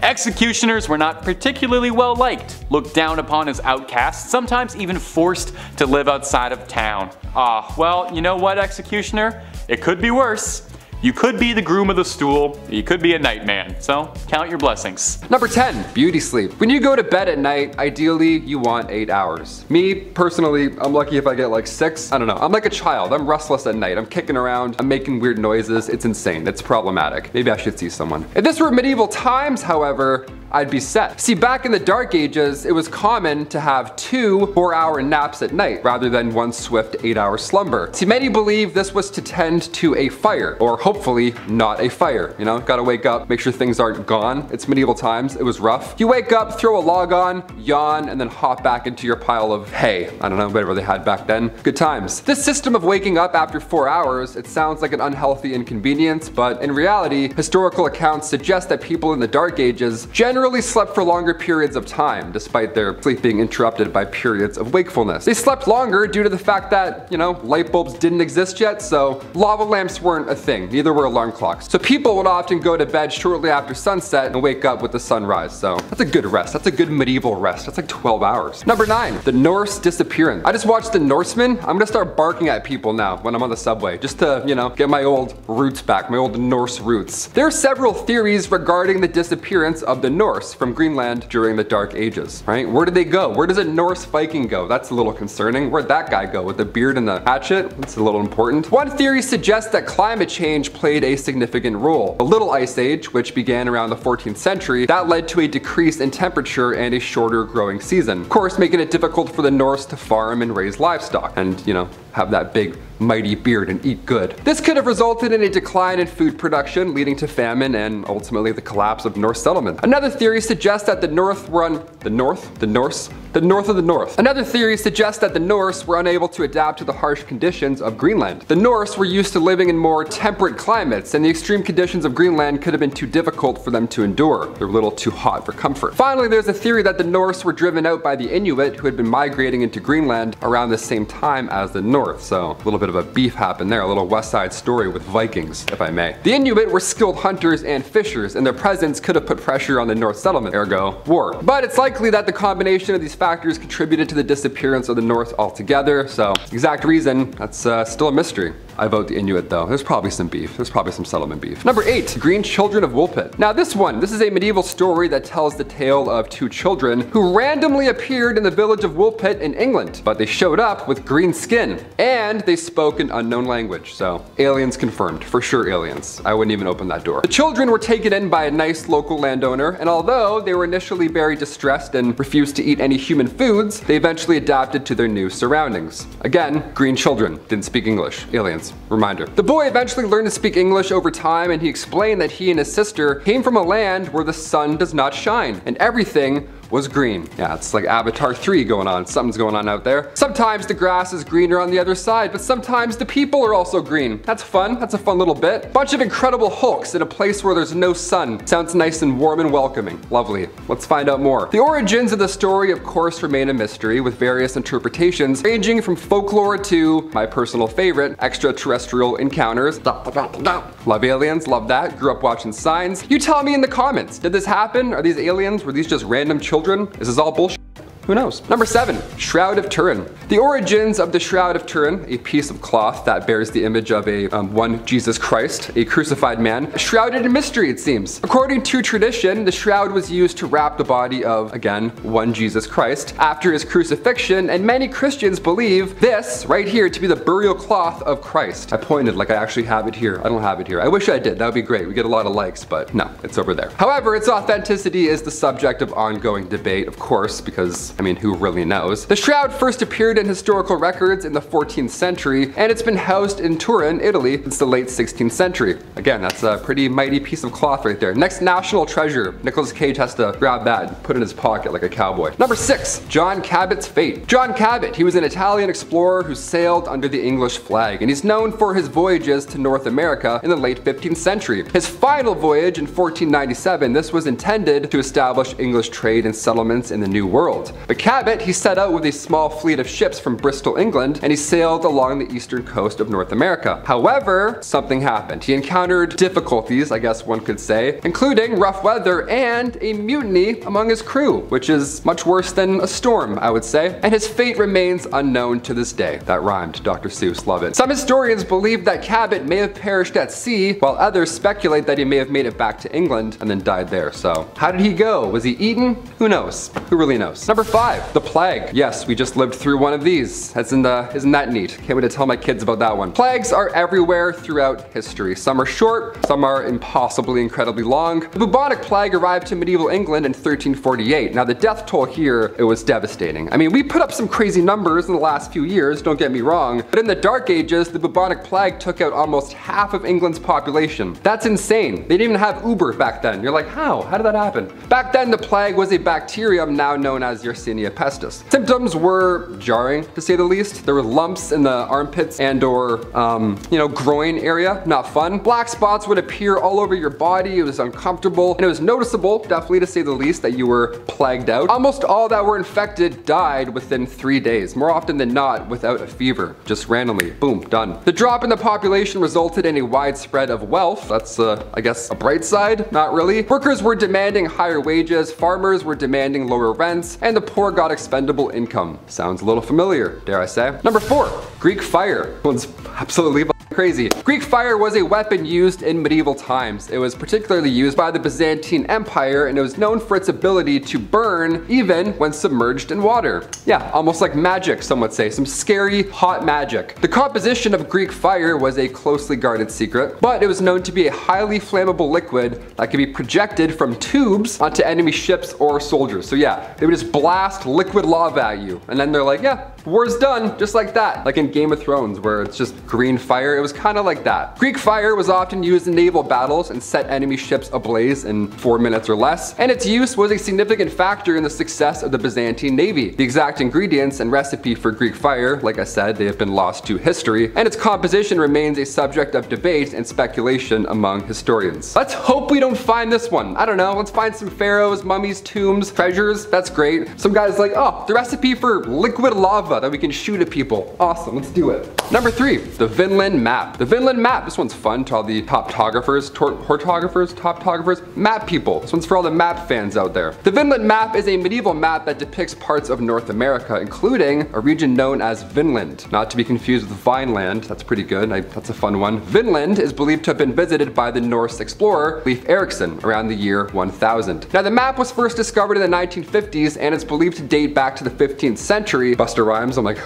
Executioners were not particularly well liked, looked down upon as outcasts, sometimes even forced to live outside of town. Ah, well, you know what, Executioner? It could be worse. You could be the groom of the stool, you could be a nightman, so count your blessings. Number 10, beauty sleep. When you go to bed at night, ideally you want 8 hours. Me, personally, I'm lucky if I get like 6. I don't know, I'm like a child, I'm restless at night, I'm kicking around, I'm making weird noises, it's insane, it's problematic. Maybe I should see someone. If this were medieval times, however, I'd be set. See, back in the dark ages, it was common to have two four hour naps at night rather than one swift eight hour slumber. See, many believe this was to tend to a fire, or hopefully not a fire. You know, gotta wake up, make sure things aren't gone. It's medieval times, it was rough. You wake up, throw a log on, yawn, and then hop back into your pile of hay. I don't know, whatever they had back then. Good times. This system of waking up after four hours, it sounds like an unhealthy inconvenience, but in reality, historical accounts suggest that people in the dark ages generally slept for longer periods of time, despite their sleep being interrupted by periods of wakefulness. They slept longer due to the fact that, you know, light bulbs didn't exist yet, so lava lamps weren't a thing, neither were alarm clocks. So people would often go to bed shortly after sunset and wake up with the sunrise, so that's a good rest. That's a good medieval rest. That's like 12 hours. Number 9. The Norse disappearance. I just watched The Norseman. I'm gonna start barking at people now when I'm on the subway, just to, you know, get my old roots back, my old Norse roots. There are several theories regarding the disappearance of the Norse from Greenland during the Dark Ages, right? Where did they go? Where does a Norse Viking go? That's a little concerning. Where'd that guy go with the beard and the hatchet? That's a little important. One theory suggests that climate change played a significant role. The Little Ice Age, which began around the 14th century, that led to a decrease in temperature and a shorter growing season. Of course, making it difficult for the Norse to farm and raise livestock and, you know, have that big mighty beard and eat good. This could have resulted in a decline in food production, leading to famine and ultimately the collapse of Norse settlement. Another theory suggests that the North were the North, the Norse, the North of the North. Another theory suggests that the Norse were unable to adapt to the harsh conditions of Greenland. The Norse were used to living in more temperate climates, and the extreme conditions of Greenland could have been too difficult for them to endure. They're a little too hot for comfort. Finally, there's a theory that the Norse were driven out by the Inuit who had been migrating into Greenland around the same time as the North, so a little bit of a beef happened there, a little West Side story with Vikings, if I may. The Inuit were skilled hunters and fishers, and their presence could have put pressure on the North settlement, ergo war. But it's likely that the combination of these factors contributed to the disappearance of the North altogether, so exact reason, that's uh, still a mystery. I vote the Inuit though. There's probably some beef. There's probably some settlement beef. Number 8. Green Children of Woolpit. Now this one, this is a medieval story that tells the tale of two children who randomly appeared in the village of Woolpit in England, but they showed up with green skin, and they spoke an unknown language, so aliens confirmed. For sure aliens. I wouldn't even open that door. The children were taken in by a nice local landowner, and although they were initially very distressed and refused to eat any human foods, they eventually adapted to their new surroundings. Again, green children, didn't speak English, aliens. Reminder. The boy eventually learned to speak English over time and he explained that he and his sister came from a land where the sun does not shine and everything was green. Yeah, it's like Avatar 3 going on. Something's going on out there. Sometimes the grass is greener on the other side, but sometimes the people are also green. That's fun. That's a fun little bit. Bunch of incredible hulks in a place where there's no sun. Sounds nice and warm and welcoming. Lovely. Let's find out more. The origins of the story, of course, remain a mystery with various interpretations ranging from folklore to my personal favorite, extraterrestrial encounters. Love aliens, love that. Grew up watching signs. You tell me in the comments, did this happen? Are these aliens? Were these just random children? Children? Is this all bullshit? Who knows? Number seven, Shroud of Turin. The origins of the Shroud of Turin, a piece of cloth that bears the image of a um, one Jesus Christ, a crucified man, shrouded in mystery it seems. According to tradition, the shroud was used to wrap the body of, again, one Jesus Christ after his crucifixion, and many Christians believe this right here to be the burial cloth of Christ. I pointed like I actually have it here. I don't have it here. I wish I did. That would be great. We get a lot of likes, but no, it's over there. However, its authenticity is the subject of ongoing debate, of course, because I mean, who really knows? The shroud first appeared in historical records in the 14th century, and it's been housed in Turin, Italy, since the late 16th century. Again, that's a pretty mighty piece of cloth right there. Next national treasure. Nicolas Cage has to grab that and put it in his pocket like a cowboy. Number six, John Cabot's fate. John Cabot, he was an Italian explorer who sailed under the English flag, and he's known for his voyages to North America in the late 15th century. His final voyage in 1497, this was intended to establish English trade and settlements in the New World. But Cabot, he set out with a small fleet of ships from Bristol, England, and he sailed along the eastern coast of North America. However, something happened. He encountered difficulties, I guess one could say, including rough weather and a mutiny among his crew, which is much worse than a storm, I would say. And his fate remains unknown to this day. That rhymed, Dr. Seuss, love it. Some historians believe that Cabot may have perished at sea, while others speculate that he may have made it back to England and then died there. So, how did he go? Was he eaten? Who knows? Who really knows? Number five, the plague. Yes, we just lived through one of these. That's in the, isn't that neat? Can't wait to tell my kids about that one. Plagues are everywhere throughout history. Some are short, some are impossibly incredibly long. The bubonic plague arrived to medieval England in 1348. Now the death toll here, it was devastating. I mean, we put up some crazy numbers in the last few years, don't get me wrong, but in the dark ages, the bubonic plague took out almost half of England's population. That's insane. They didn't even have Uber back then. You're like, how? How did that happen? Back then, the plague was a bacterium now known as Yersinia pestis. Symptoms were jarring, to say the least. There were lumps in the armpits and or, um, you know, groin area. Not fun. Black spots would appear all over your body. It was uncomfortable and it was noticeable, definitely to say the least, that you were plagued out. Almost all that were infected died within three days, more often than not without a fever, just randomly, boom, done. The drop in the population resulted in a widespread of wealth. That's, uh, I guess, a bright side, not really. Workers were demanding higher wages, farmers were demanding lower rents, and the poor got expendable income. Sounds a little familiar, dare I say. Number four, Greek fire. One's absolutely crazy. Greek fire was a weapon used in medieval times. It was particularly used by the Byzantine Empire and it was known for its ability to burn even when submerged in water. Yeah, almost like magic, some would say. Some scary, hot magic. The composition of Greek fire was a closely guarded secret, but it was known to be a highly flammable liquid that could be projected from tubes onto enemy ships or soldiers. So yeah, they would just blast liquid lava at you. And then they're like, yeah, war's done, just like that. Like in Game of Thrones, where it's just green fire. It was kind of like that. Greek fire was often used in naval battles and set enemy ships ablaze in four minutes or less. And its use was a significant factor in the success of the Byzantine Navy. The exact ingredients and recipe for Greek fire, like I said, they have been lost to history. And its composition remains a subject of debate and speculation among historians. Let's hope we don't find this one. I don't know, let's find some pharaohs, mummies, tombs, treasures. That's great. Some guys like, oh, the recipe for liquid lava that we can shoot at people. Awesome, let's do it. Number three, the Vinland map. The Vinland map, this one's fun to all the toptographers, hortographers, toptographers, map people. This one's for all the map fans out there. The Vinland map is a medieval map that depicts parts of North America, including a region known as Vinland. Not to be confused with Vineland, that's pretty good, I, that's a fun one. Vinland is believed to have been visited by the Norse explorer Leif Erikson around the year 1000. Now the map was first discovered in the 1950s and it's believed to date back to the 15th century. Busta Rhymes, I'm like,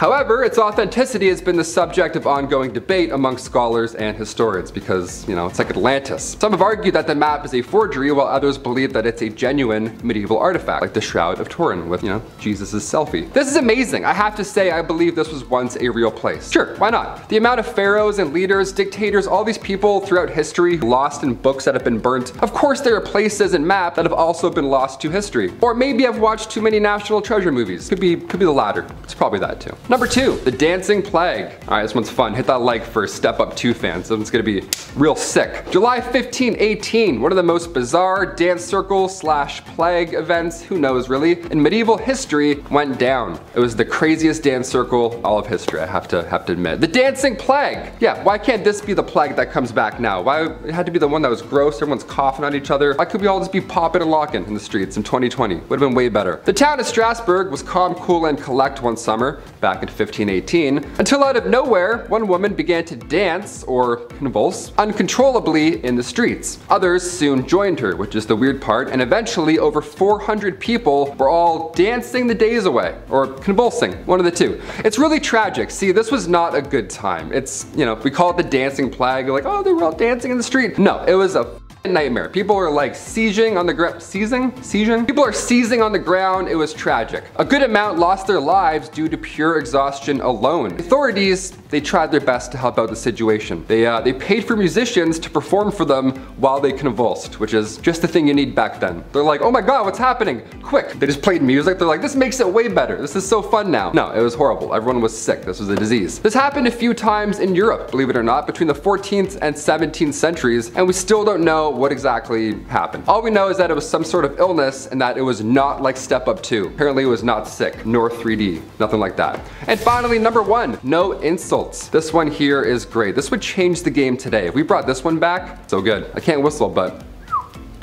However, its authenticity has been the subject of ongoing debate among scholars and historians because, you know, it's like Atlantis. Some have argued that the map is a forgery while others believe that it's a genuine medieval artifact, like the Shroud of Turin with, you know, Jesus' selfie. This is amazing. I have to say I believe this was once a real place. Sure, why not? The amount of pharaohs and leaders, dictators, all these people throughout history lost in books that have been burnt. Of course there are places and maps that have also been lost to history. Or maybe I've watched too many National Treasure movies. Could be, could be the latter. It's probably that too. Number two, the Dancing Plague. All right, this one's fun. Hit that like for Step Up 2 fans. This one's gonna be real sick. July 15, 18, one of the most bizarre dance circle slash plague events, who knows really, in medieval history went down. It was the craziest dance circle all of history, I have to have to admit. The Dancing Plague. Yeah, why can't this be the plague that comes back now? Why it had to be the one that was gross, everyone's coughing on each other? Why could we all just be popping and locking in the streets in 2020? Would have been way better. The town of Strasbourg was calm, cool, and one summer, back in 1518, until out of nowhere, one woman began to dance, or convulse, uncontrollably in the streets. Others soon joined her, which is the weird part, and eventually over 400 people were all dancing the days away, or convulsing, one of the two. It's really tragic. See, this was not a good time. It's, you know, we call it the dancing plague, like, oh, they were all dancing in the street. No, it was a nightmare. People are like seizing on the ground, seizing? Seizing? People are seizing on the ground. It was tragic. A good amount lost their lives due to pure exhaustion alone. Authorities, they tried their best to help out the situation. They, uh, they paid for musicians to perform for them while they convulsed, which is just the thing you need back then. They're like, oh my God, what's happening? Quick. They just played music. They're like, this makes it way better. This is so fun now. No, it was horrible. Everyone was sick. This was a disease. This happened a few times in Europe, believe it or not, between the 14th and 17th centuries, and we still don't know what exactly happened. All we know is that it was some sort of illness and that it was not like Step Up 2. Apparently it was not sick, nor 3D, nothing like that. And finally, number one, no insults. This one here is great. This would change the game today. If we brought this one back, so good. I can't whistle, but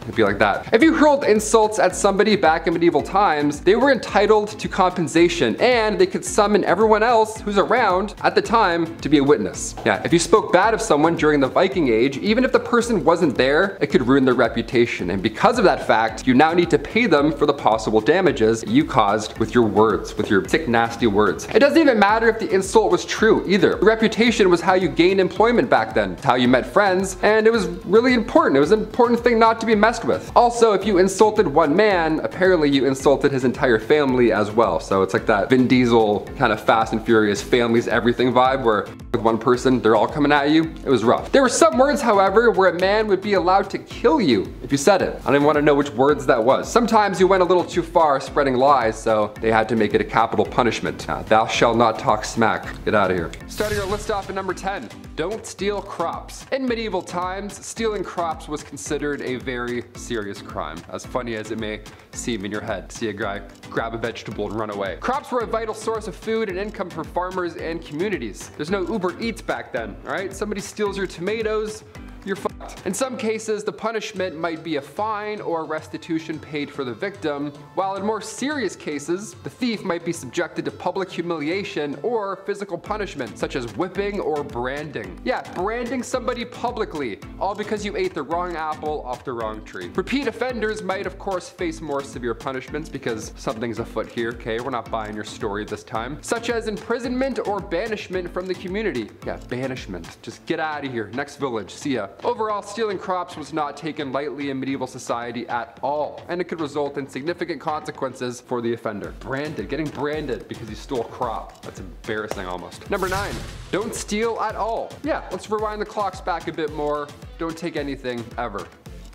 It'd be like that. If you hurled insults at somebody back in medieval times, they were entitled to compensation and they could summon everyone else who's around at the time to be a witness. Yeah, if you spoke bad of someone during the Viking Age, even if the person wasn't there, it could ruin their reputation. And because of that fact, you now need to pay them for the possible damages you caused with your words, with your sick, nasty words. It doesn't even matter if the insult was true either. Reputation was how you gained employment back then, how you met friends, and it was really important. It was an important thing not to be messed messed with. Also, if you insulted one man, apparently you insulted his entire family as well. So it's like that Vin Diesel kind of Fast and Furious families everything vibe where with one person, they're all coming at you. It was rough. There were some words, however, where a man would be allowed to kill you if you said it. I even want to know which words that was. Sometimes you went a little too far spreading lies, so they had to make it a capital punishment. Now, thou shalt not talk smack. Get out of here. Starting our list off at number 10, don't steal crops. In medieval times, stealing crops was considered a very serious crime, as funny as it may seem in your head. See a guy grab a vegetable and run away. Crops were a vital source of food and income for farmers and communities. There's no Uber Eats back then, all right? Somebody steals your tomatoes, you're fucked. In some cases, the punishment might be a fine or restitution paid for the victim, while in more serious cases, the thief might be subjected to public humiliation or physical punishment, such as whipping or branding. Yeah, branding somebody publicly, all because you ate the wrong apple off the wrong tree. Repeat offenders might of course face more severe punishments because something's afoot here, okay? We're not buying your story this time. Such as imprisonment or banishment from the community. Yeah, banishment. Just get out of here. Next village. See ya. Overall, stealing crops was not taken lightly in medieval society at all, and it could result in significant consequences for the offender. Branded, getting branded because you stole a crop. That's embarrassing almost. Number nine, don't steal at all. Yeah, let's rewind the clocks back a bit more. Don't take anything ever.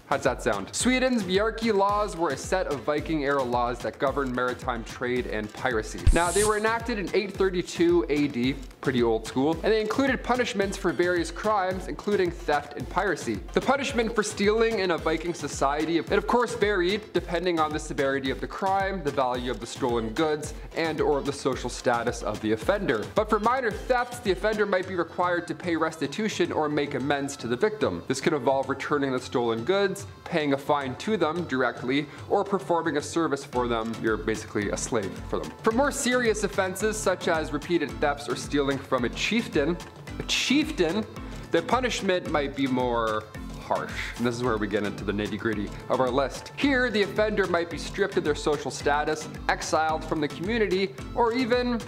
How's that sound? Sweden's Bjarki laws were a set of Viking era laws that governed maritime trade and piracy. Now they were enacted in 832 AD, pretty old school, and they included punishments for various crimes, including theft and piracy. The punishment for stealing in a Viking society, it of course varied depending on the severity of the crime, the value of the stolen goods, and or the social status of the offender. But for minor thefts, the offender might be required to pay restitution or make amends to the victim. This could involve returning the stolen goods, paying a fine to them directly, or performing a service for them, you're basically a slave for them. For more serious offenses such as repeated thefts or stealing from a chieftain, a chieftain, the punishment might be more harsh. And this is where we get into the nitty gritty of our list. Here, the offender might be stripped of their social status, exiled from the community, or even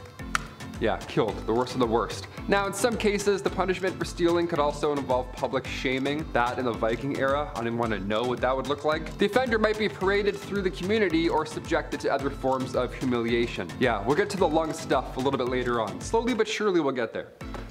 yeah, killed, the worst of the worst. Now, in some cases, the punishment for stealing could also involve public shaming. That in the Viking era, I didn't want to know what that would look like. The offender might be paraded through the community or subjected to other forms of humiliation. Yeah, we'll get to the lung stuff a little bit later on. Slowly but surely we'll get there.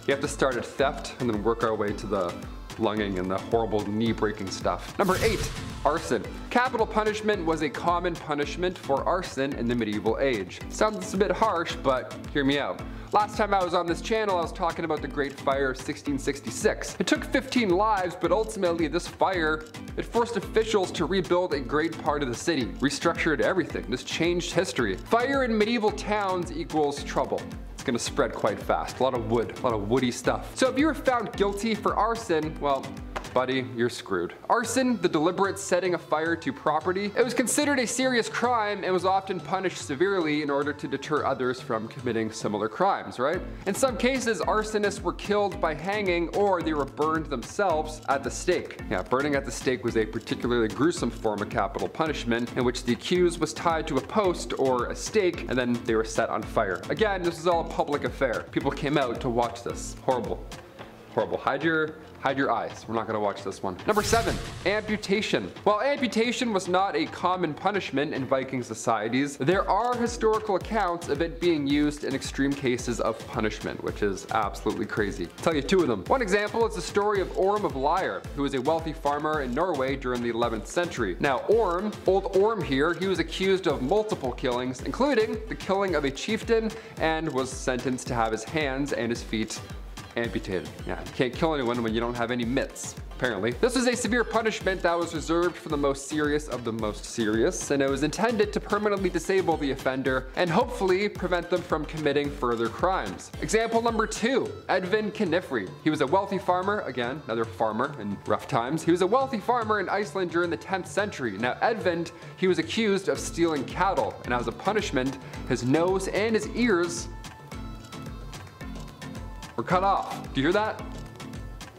You have to start at theft and then work our way to the lunging and the horrible knee breaking stuff. Number eight, arson. Capital punishment was a common punishment for arson in the medieval age. Sounds a bit harsh, but hear me out. Last time I was on this channel, I was talking about the Great Fire of 1666. It took 15 lives, but ultimately this fire, it forced officials to rebuild a great part of the city, restructured everything. This changed history. Fire in medieval towns equals trouble it's gonna spread quite fast. A lot of wood, a lot of woody stuff. So if you were found guilty for arson, well, buddy, you're screwed. Arson, the deliberate setting of fire to property, it was considered a serious crime and was often punished severely in order to deter others from committing similar crimes, right? In some cases, arsonists were killed by hanging or they were burned themselves at the stake. Yeah, burning at the stake was a particularly gruesome form of capital punishment in which the accused was tied to a post or a stake and then they were set on fire. Again, this was all public affair. People came out to watch this. Horrible. Horrible. Hide your Hide your eyes. We're not gonna watch this one. Number seven, amputation. While amputation was not a common punishment in Viking societies, there are historical accounts of it being used in extreme cases of punishment, which is absolutely crazy. I'll tell you two of them. One example is the story of Orm of Lier, who was a wealthy farmer in Norway during the 11th century. Now Orm, old Orm here, he was accused of multiple killings, including the killing of a chieftain and was sentenced to have his hands and his feet amputated. Yeah, you can't kill anyone when you don't have any mitts apparently. This was a severe punishment that was reserved for the most serious of the most serious, and it was intended to permanently disable the offender and hopefully prevent them from committing further crimes. Example number two, Edvin Knifri. He was a wealthy farmer, again, another farmer in rough times. He was a wealthy farmer in Iceland during the 10th century. Now Edvin, he was accused of stealing cattle, and as a punishment, his nose and his ears were cut off. Do you hear that?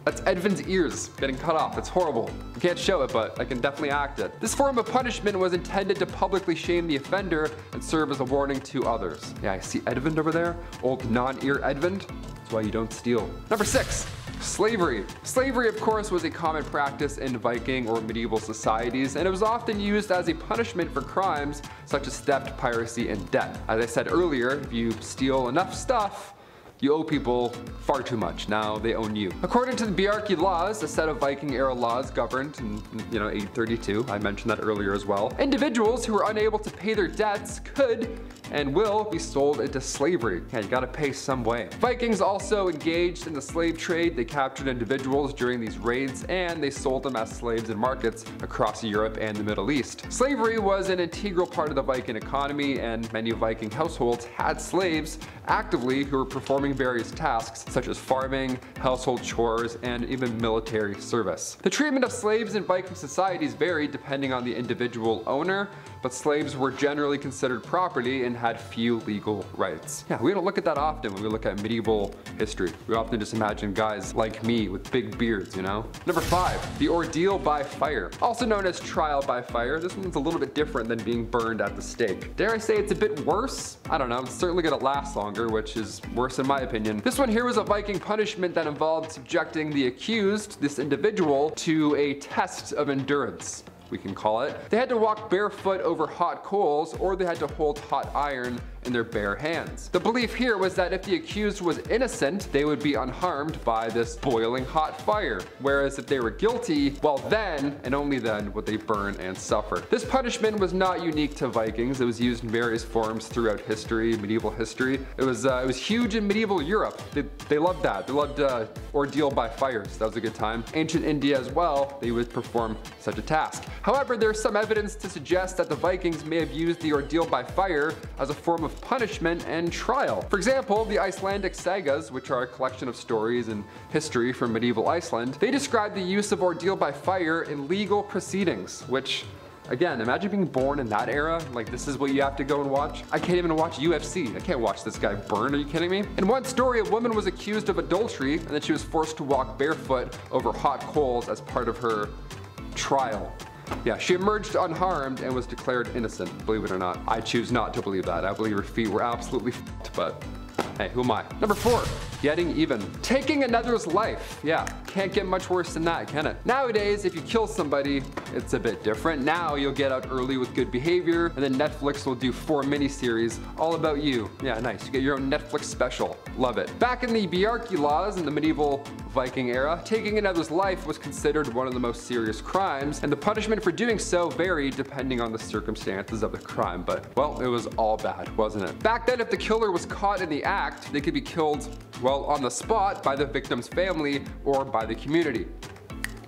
That's Edvin's ears getting cut off. It's horrible. I can't show it, but I can definitely act it. This form of punishment was intended to publicly shame the offender and serve as a warning to others. Yeah, I see Edvind over there. Old non-ear Edvind. That's why you don't steal. Number six, Slavery. Slavery, of course, was a common practice in Viking or medieval societies, and it was often used as a punishment for crimes such as theft, piracy, and debt. As I said earlier, if you steal enough stuff, you owe people far too much. Now they own you. According to the Bjarki laws, a set of Viking era laws governed in, you know, 832, I mentioned that earlier as well, individuals who were unable to pay their debts could and will be sold into slavery. Yeah, you gotta pay some way. Vikings also engaged in the slave trade. They captured individuals during these raids and they sold them as slaves in markets across Europe and the Middle East. Slavery was an integral part of the Viking economy and many Viking households had slaves actively who were performing various tasks such as farming, household chores, and even military service. The treatment of slaves in Viking societies varied depending on the individual owner, but slaves were generally considered property and had few legal rights. Yeah, we don't look at that often when we look at medieval history. We often just imagine guys like me with big beards, you know? Number five, the ordeal by fire. Also known as trial by fire, this one's a little bit different than being burned at the stake. Dare I say it's a bit worse? I don't know, it's certainly gonna last longer, which is worse in my opinion. This one here was a Viking punishment that involved subjecting the accused, this individual, to a test of endurance we can call it. They had to walk barefoot over hot coals or they had to hold hot iron in their bare hands. The belief here was that if the accused was innocent, they would be unharmed by this boiling hot fire. Whereas if they were guilty, well then, and only then, would they burn and suffer. This punishment was not unique to Vikings. It was used in various forms throughout history, medieval history. It was, uh, it was huge in medieval Europe. They, they loved that. They loved uh, ordeal by fires. That was a good time. Ancient India as well, they would perform such a task. However, there's some evidence to suggest that the Vikings may have used the ordeal by fire as a form of of punishment and trial. For example, the Icelandic sagas, which are a collection of stories and history from medieval Iceland, they describe the use of ordeal by fire in legal proceedings, which Again, imagine being born in that era. Like, this is what you have to go and watch. I can't even watch UFC. I can't watch this guy burn. Are you kidding me? In one story, a woman was accused of adultery and then she was forced to walk barefoot over hot coals as part of her trial. Yeah, she emerged unharmed and was declared innocent, believe it or not. I choose not to believe that. I believe her feet were absolutely f***ed, but hey, who am I? Number four, getting even. Taking another's life. Yeah, can't get much worse than that, can it? Nowadays, if you kill somebody, it's a bit different. Now you'll get out early with good behavior, and then Netflix will do four miniseries all about you. Yeah, nice. You get your own Netflix special. Love it. Back in the Bjarki laws in the medieval Viking era, taking another's life was considered one of the most serious crimes, and the punishment for doing so varied depending on the circumstances of the crime, but well, it was all bad, wasn't it? Back then, if the killer was caught in the act, they could be killed, well, on the spot by the victim's family or by the community.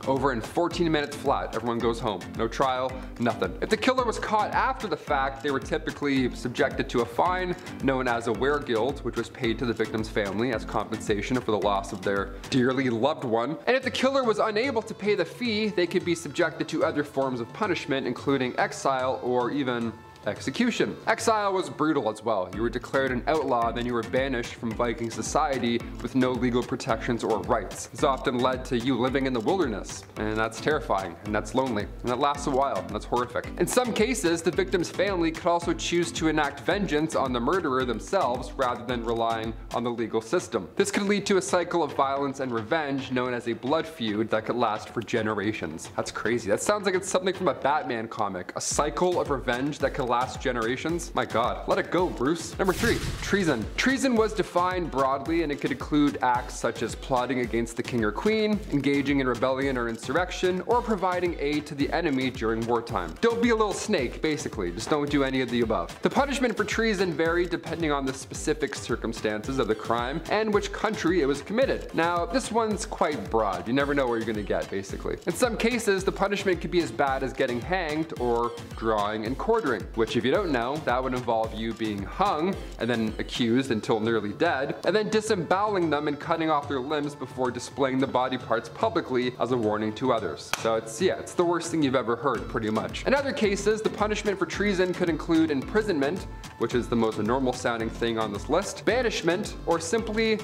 Over in 14 minutes flat, everyone goes home. No trial, nothing. If the killer was caught after the fact, they were typically subjected to a fine known as a weregild, which was paid to the victim's family as compensation for the loss of their dearly loved one. And if the killer was unable to pay the fee, they could be subjected to other forms of punishment, including exile or even execution. Exile was brutal as well. You were declared an outlaw, then you were banished from Viking society with no legal protections or rights. This often led to you living in the wilderness, and that's terrifying, and that's lonely, and that lasts a while, and that's horrific. In some cases, the victim's family could also choose to enact vengeance on the murderer themselves rather than relying on the legal system. This could lead to a cycle of violence and revenge known as a blood feud that could last for generations. That's crazy. That sounds like it's something from a Batman comic. A cycle of revenge that could last generations? My god, let it go, Bruce. Number three, treason. Treason was defined broadly and it could include acts such as plotting against the king or queen, engaging in rebellion or insurrection, or providing aid to the enemy during wartime. Don't be a little snake, basically, just don't do any of the above. The punishment for treason varied depending on the specific circumstances of the crime and which country it was committed. Now, this one's quite broad, you never know where you're gonna get, basically. In some cases, the punishment could be as bad as getting hanged or drawing and quartering, which if you don't know, that would involve you being hung and then accused until nearly dead, and then disemboweling them and cutting off their limbs before displaying the body parts publicly as a warning to others. So it's, yeah, it's the worst thing you've ever heard, pretty much. In other cases, the punishment for treason could include imprisonment, which is the most normal sounding thing on this list, banishment, or simply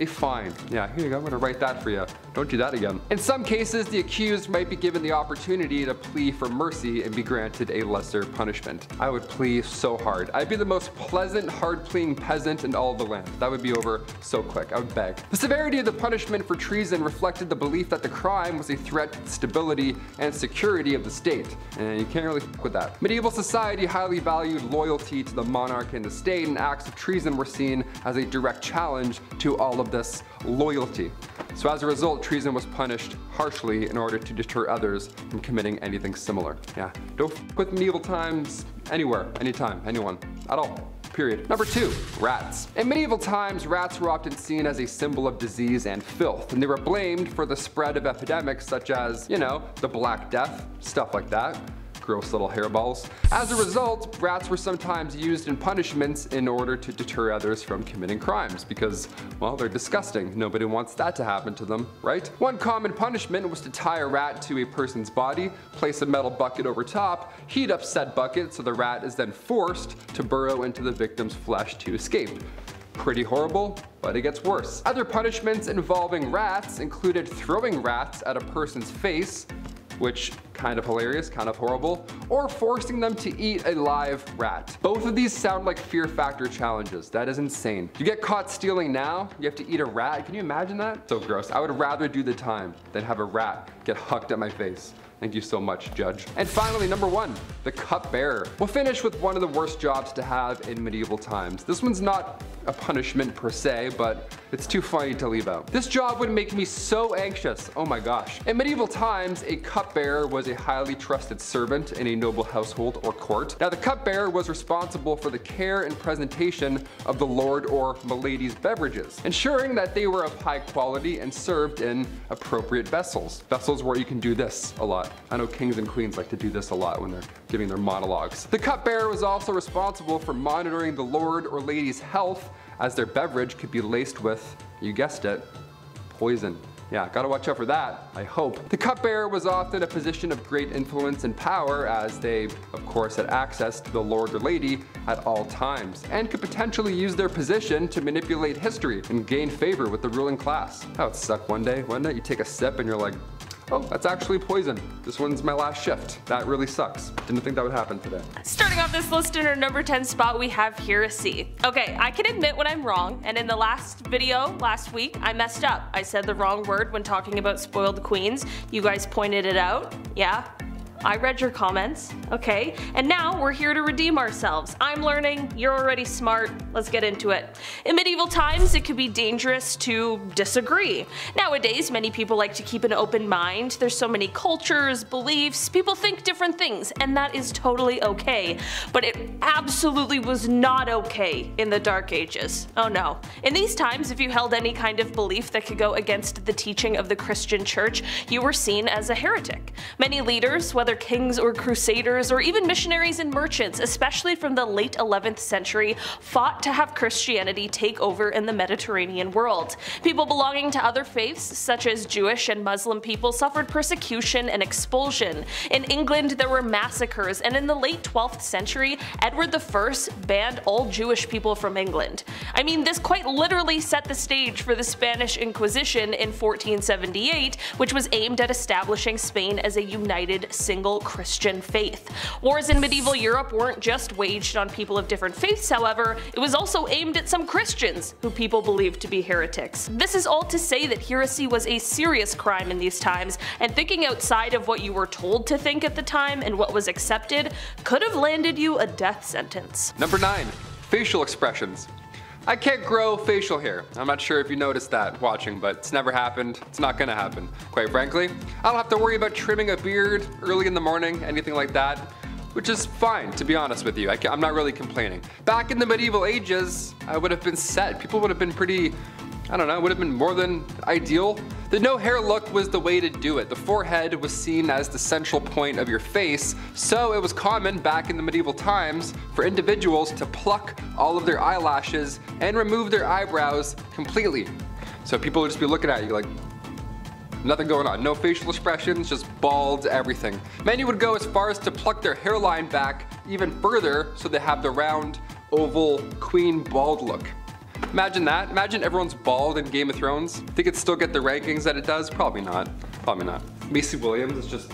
a fine. Yeah, here you go, I'm gonna write that for you. Don't do that again. In some cases, the accused might be given the opportunity to plea for mercy and be granted a lesser punishment. I would plea so hard. I'd be the most pleasant, hard-pleading peasant in all the land. That would be over so quick, I would beg. The severity of the punishment for treason reflected the belief that the crime was a threat to the stability and security of the state, and you can't really fuck with that. Medieval society highly valued loyalty to the monarch and the state, and acts of treason were seen as a direct challenge to all of this loyalty. So as a result, treason was punished harshly in order to deter others from committing anything similar. Yeah, don't f with medieval times anywhere, anytime, anyone, at all. Period. Number two, rats. In medieval times, rats were often seen as a symbol of disease and filth, and they were blamed for the spread of epidemics such as, you know, the Black Death, stuff like that gross little hairballs. As a result, rats were sometimes used in punishments in order to deter others from committing crimes because, well, they're disgusting. Nobody wants that to happen to them, right? One common punishment was to tie a rat to a person's body, place a metal bucket over top, heat up said bucket so the rat is then forced to burrow into the victim's flesh to escape. Pretty horrible, but it gets worse. Other punishments involving rats included throwing rats at a person's face, which kind of hilarious, kind of horrible, or forcing them to eat a live rat. Both of these sound like fear factor challenges. That is insane. You get caught stealing now, you have to eat a rat. Can you imagine that? So gross. I would rather do the time than have a rat get hucked at my face. Thank you so much, Judge. And finally, number one, the cupbearer. We'll finish with one of the worst jobs to have in medieval times. This one's not a punishment per se, but it's too funny to leave out. This job would make me so anxious, oh my gosh. In medieval times, a cupbearer was a highly trusted servant in a noble household or court. Now the cupbearer was responsible for the care and presentation of the lord or milady's beverages, ensuring that they were of high quality and served in appropriate vessels. Vessels where you can do this a lot. I know kings and queens like to do this a lot when they're giving their monologues. The cupbearer was also responsible for monitoring the lord or lady's health as their beverage could be laced with, you guessed it, poison. Yeah, gotta watch out for that, I hope. The cupbearer was often a position of great influence and power as they, of course, had access to the lord or lady at all times and could potentially use their position to manipulate history and gain favor with the ruling class. That would suck one day, wouldn't it? You take a sip and you're like, oh, that's actually poison. This one's my last shift. That really sucks. Didn't think that would happen today. Starting off this list in our number 10 spot, we have heresy. Okay, I can admit when I'm wrong, and in the last video last week, I messed up. I said the wrong word when talking about spoiled queens. You guys pointed it out. Yeah, I read your comments, okay? And now we're here to redeem ourselves. I'm learning, you're already smart, let's get into it. In medieval times, it could be dangerous to disagree. Nowadays, many people like to keep an open mind. There's so many cultures, beliefs, people think different things, and that is totally okay. But it absolutely was not okay in the Dark Ages. Oh no. In these times, if you held any kind of belief that could go against the teaching of the Christian church, you were seen as a heretic. Many leaders, whether kings or crusaders or even missionaries and merchants, especially from the late 11th century, fought to have Christianity take over in the Mediterranean world. People belonging to other faiths, such as Jewish and Muslim people, suffered persecution and expulsion. In England, there were massacres, and in the late 12th century, Edward I banned all Jewish people from England. I mean, this quite literally set the stage for the Spanish Inquisition in 1478, which was aimed at establishing Spain as a united single single Christian faith. Wars in medieval Europe weren't just waged on people of different faiths, however, it was also aimed at some Christians, who people believed to be heretics. This is all to say that heresy was a serious crime in these times, and thinking outside of what you were told to think at the time and what was accepted could have landed you a death sentence. Number 9. Facial expressions. I can't grow facial hair. I'm not sure if you noticed that watching, but it's never happened. It's not gonna happen. Quite frankly, I don't have to worry about trimming a beard early in the morning, anything like that, which is fine, to be honest with you. I am not really complaining. Back in the medieval ages, I would have been set. People would have been pretty I don't know, it would have been more than ideal. The no hair look was the way to do it. The forehead was seen as the central point of your face, so it was common back in the medieval times for individuals to pluck all of their eyelashes and remove their eyebrows completely. So people would just be looking at you like, Nothing going on, no facial expressions, just bald everything. Many would go as far as to pluck their hairline back even further so they have the round, oval, queen bald look. Imagine that. Imagine everyone's bald in Game of Thrones. Think it'd still get the rankings that it does? Probably not. Probably not. Maisie Williams is just...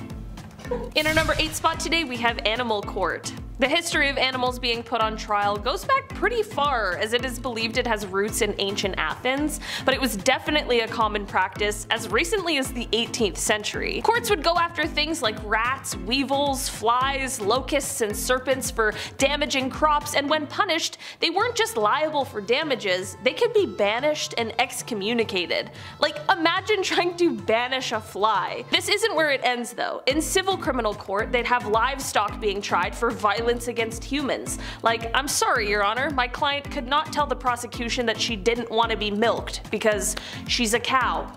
In our number 8 spot today we have Animal Court. The history of animals being put on trial goes back pretty far, as it is believed it has roots in ancient Athens, but it was definitely a common practice as recently as the 18th century. Courts would go after things like rats, weevils, flies, locusts, and serpents for damaging crops, and when punished, they weren't just liable for damages, they could be banished and excommunicated. Like, imagine trying to banish a fly. This isn't where it ends though. In civil criminal court, they'd have livestock being tried for violence against humans. Like, I'm sorry, Your Honor, my client could not tell the prosecution that she didn't want to be milked because she's a cow.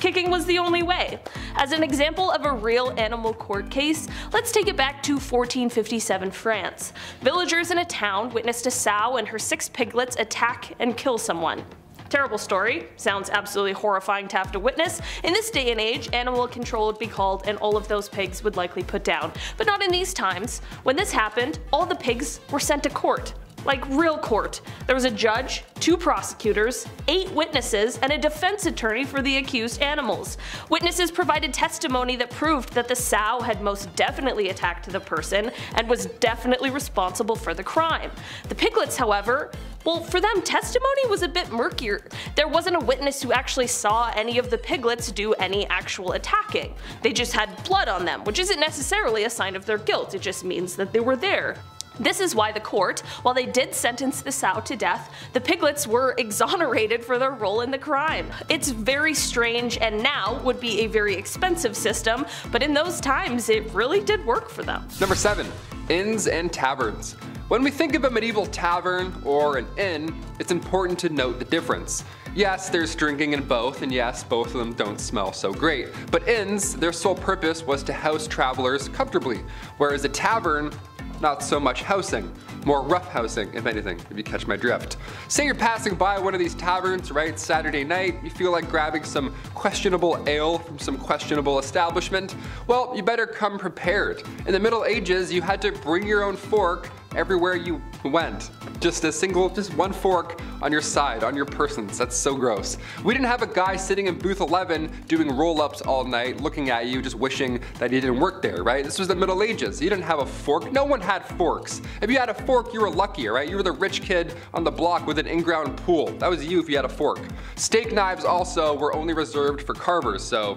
Kicking was the only way. As an example of a real animal court case, let's take it back to 1457 France. Villagers in a town witnessed a sow and her six piglets attack and kill someone. Terrible story, sounds absolutely horrifying to have to witness. In this day and age, animal control would be called and all of those pigs would likely put down. But not in these times. When this happened, all the pigs were sent to court. Like real court. There was a judge, two prosecutors, eight witnesses, and a defense attorney for the accused animals. Witnesses provided testimony that proved that the sow had most definitely attacked the person and was definitely responsible for the crime. The piglets, however, well, for them, testimony was a bit murkier. There wasn't a witness who actually saw any of the piglets do any actual attacking. They just had blood on them, which isn't necessarily a sign of their guilt, it just means that they were there. This is why the court, while they did sentence the sow to death, the piglets were exonerated for their role in the crime. It's very strange and now would be a very expensive system, but in those times it really did work for them. Number 7. Inns and Taverns When we think of a medieval tavern or an inn, it's important to note the difference. Yes, there's drinking in both, and yes, both of them don't smell so great. But inns, their sole purpose was to house travelers comfortably, whereas a tavern not so much housing. More rough housing, if anything, if you catch my drift. Say you're passing by one of these taverns, right, Saturday night, you feel like grabbing some questionable ale from some questionable establishment, well, you better come prepared. In the Middle Ages, you had to bring your own fork everywhere you went. Just a single, just one fork on your side, on your persons. That's so gross. We didn't have a guy sitting in booth 11 doing roll-ups all night, looking at you, just wishing that he didn't work there, right? This was the Middle Ages. You didn't have a fork. No one had forks. If you had a fork, you were lucky, right? You were the rich kid on the block with an in-ground pool. That was you if you had a fork. Steak knives also were only reserved for carvers, so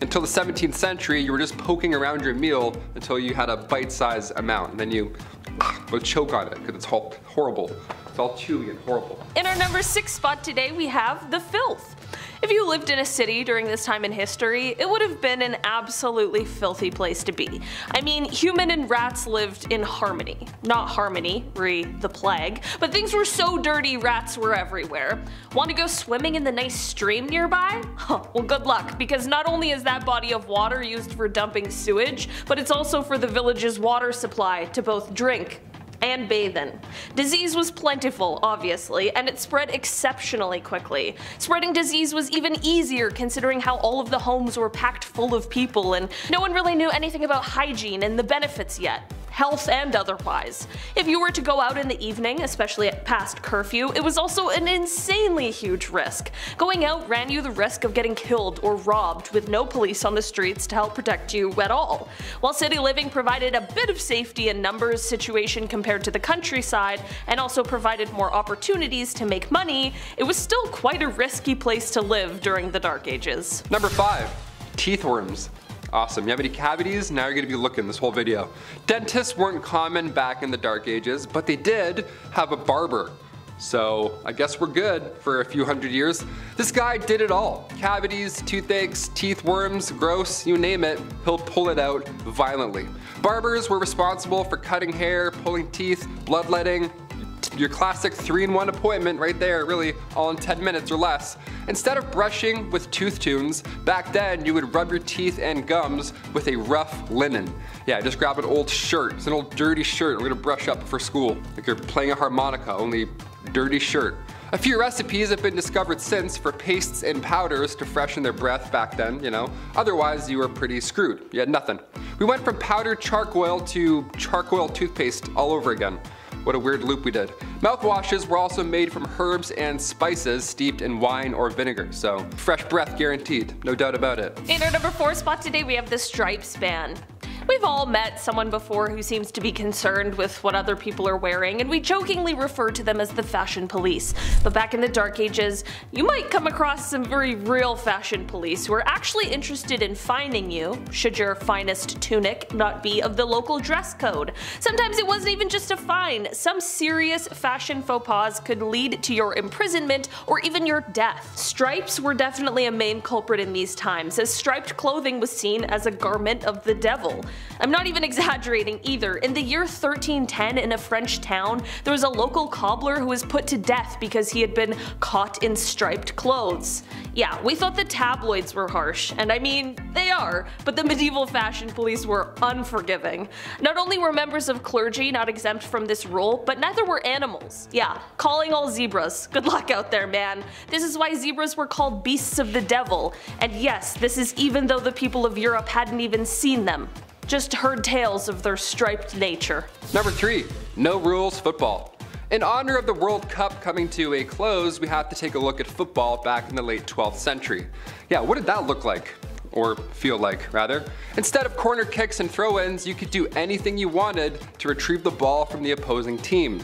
until the 17th century, you were just poking around your meal until you had a bite-sized amount, and then you would choke on it because it's all horrible. It's all chewy and horrible. In our number six spot today, we have the filth. If you lived in a city during this time in history, it would have been an absolutely filthy place to be. I mean, human and rats lived in harmony. Not harmony, re the plague, but things were so dirty rats were everywhere. Want to go swimming in the nice stream nearby? Huh, well good luck, because not only is that body of water used for dumping sewage, but it's also for the village's water supply to both drink and bathin'. Disease was plentiful, obviously, and it spread exceptionally quickly. Spreading disease was even easier considering how all of the homes were packed full of people and no one really knew anything about hygiene and the benefits yet. health and otherwise. If you were to go out in the evening, especially at past curfew, it was also an insanely huge risk. Going out ran you the risk of getting killed or robbed with no police on the streets to help protect you at all. While city living provided a bit of safety in numbers situation compared to the countryside, and also provided more opportunities to make money, it was still quite a risky place to live during the Dark Ages. Number 5. Teeth worms. Awesome. You have any cavities? Now you're gonna be looking this whole video. Dentists weren't common back in the dark ages, but they did have a barber. So I guess we're good for a few hundred years. This guy did it all. Cavities, toothaches, teeth worms, gross, you name it, he'll pull it out violently. Barbers were responsible for cutting hair, pulling teeth, bloodletting, your classic 3-in-1 appointment right there, really all in 10 minutes or less. Instead of brushing with tooth tunes, back then you would rub your teeth and gums with a rough linen. Yeah, just grab an old shirt. It's an old dirty shirt. We're gonna brush up for school. Like you're playing a harmonica, only dirty shirt. A few recipes have been discovered since for pastes and powders to freshen their breath back then, you know. Otherwise, you were pretty screwed. You had nothing. We went from powdered charcoal to charcoal toothpaste all over again. What a weird loop we did. Mouthwashes were also made from herbs and spices steeped in wine or vinegar, so fresh breath guaranteed, no doubt about it. In our number 4 spot today we have the Stripes band. We've all met someone before who seems to be concerned with what other people are wearing, and we jokingly refer to them as the fashion police. But back in the dark ages, you might come across some very real fashion police who are actually interested in fining you, should your finest tunic not be of the local dress code. Sometimes it wasn't even just a fine, some serious fashion faux pas could lead to your imprisonment or even your death. Stripes were definitely a main culprit in these times, as striped clothing was seen as a garment of the devil. I'm not even exaggerating either. In the year 1310 in a French town, there was a local cobbler who was put to death because he had been caught in striped clothes. Yeah, we thought the tabloids were harsh, and I mean, they are, but the medieval fashion police were unforgiving. Not only were members of clergy not exempt from this rule, but neither were animals. Yeah, calling all zebras. Good luck out there, man. This is why zebras were called beasts of the devil, and yes, this is even though the people of Europe hadn't even seen them just heard tales of their striped nature. Number 3. No Rules Football. In honor of the World Cup coming to a close, we have to take a look at football back in the late 12th century. Yeah, what did that look like? Or feel like, rather. Instead of corner kicks and throw-ins, you could do anything you wanted to retrieve the ball from the opposing team.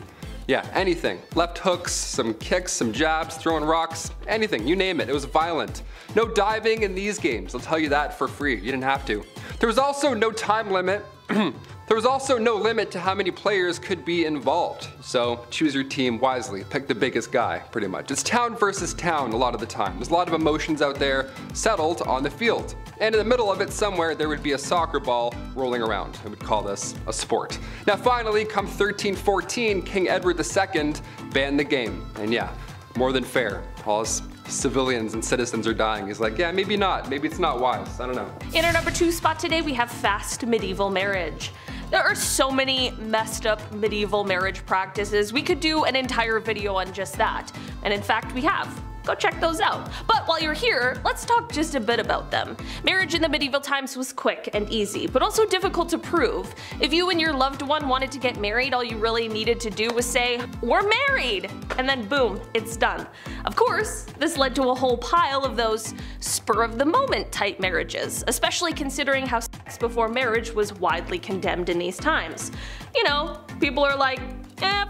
Yeah, anything. Left hooks, some kicks, some jabs, throwing rocks, anything, you name it. It was violent. No diving in these games, I'll tell you that for free. You didn't have to. There was also no time limit. there was also no limit to how many players could be involved. So choose your team wisely. Pick the biggest guy, pretty much. It's town versus town a lot of the time. There's a lot of emotions out there settled on the field. And in the middle of it somewhere, there would be a soccer ball rolling around. I would call this a sport. Now finally, come 1314, King Edward II banned the game. And yeah, more than fair. His civilians and citizens are dying. He's like, yeah, maybe not. Maybe it's not wise. I don't know. In our number two spot today, we have fast medieval marriage. There are so many messed up medieval marriage practices, we could do an entire video on just that. And in fact, we have go check those out. But while you're here, let's talk just a bit about them. Marriage in the medieval times was quick and easy, but also difficult to prove. If you and your loved one wanted to get married, all you really needed to do was say, we're married! And then boom, it's done. Of course, this led to a whole pile of those spur of the moment type marriages, especially considering how sex before marriage was widely condemned in these times. You know, people are like, eh,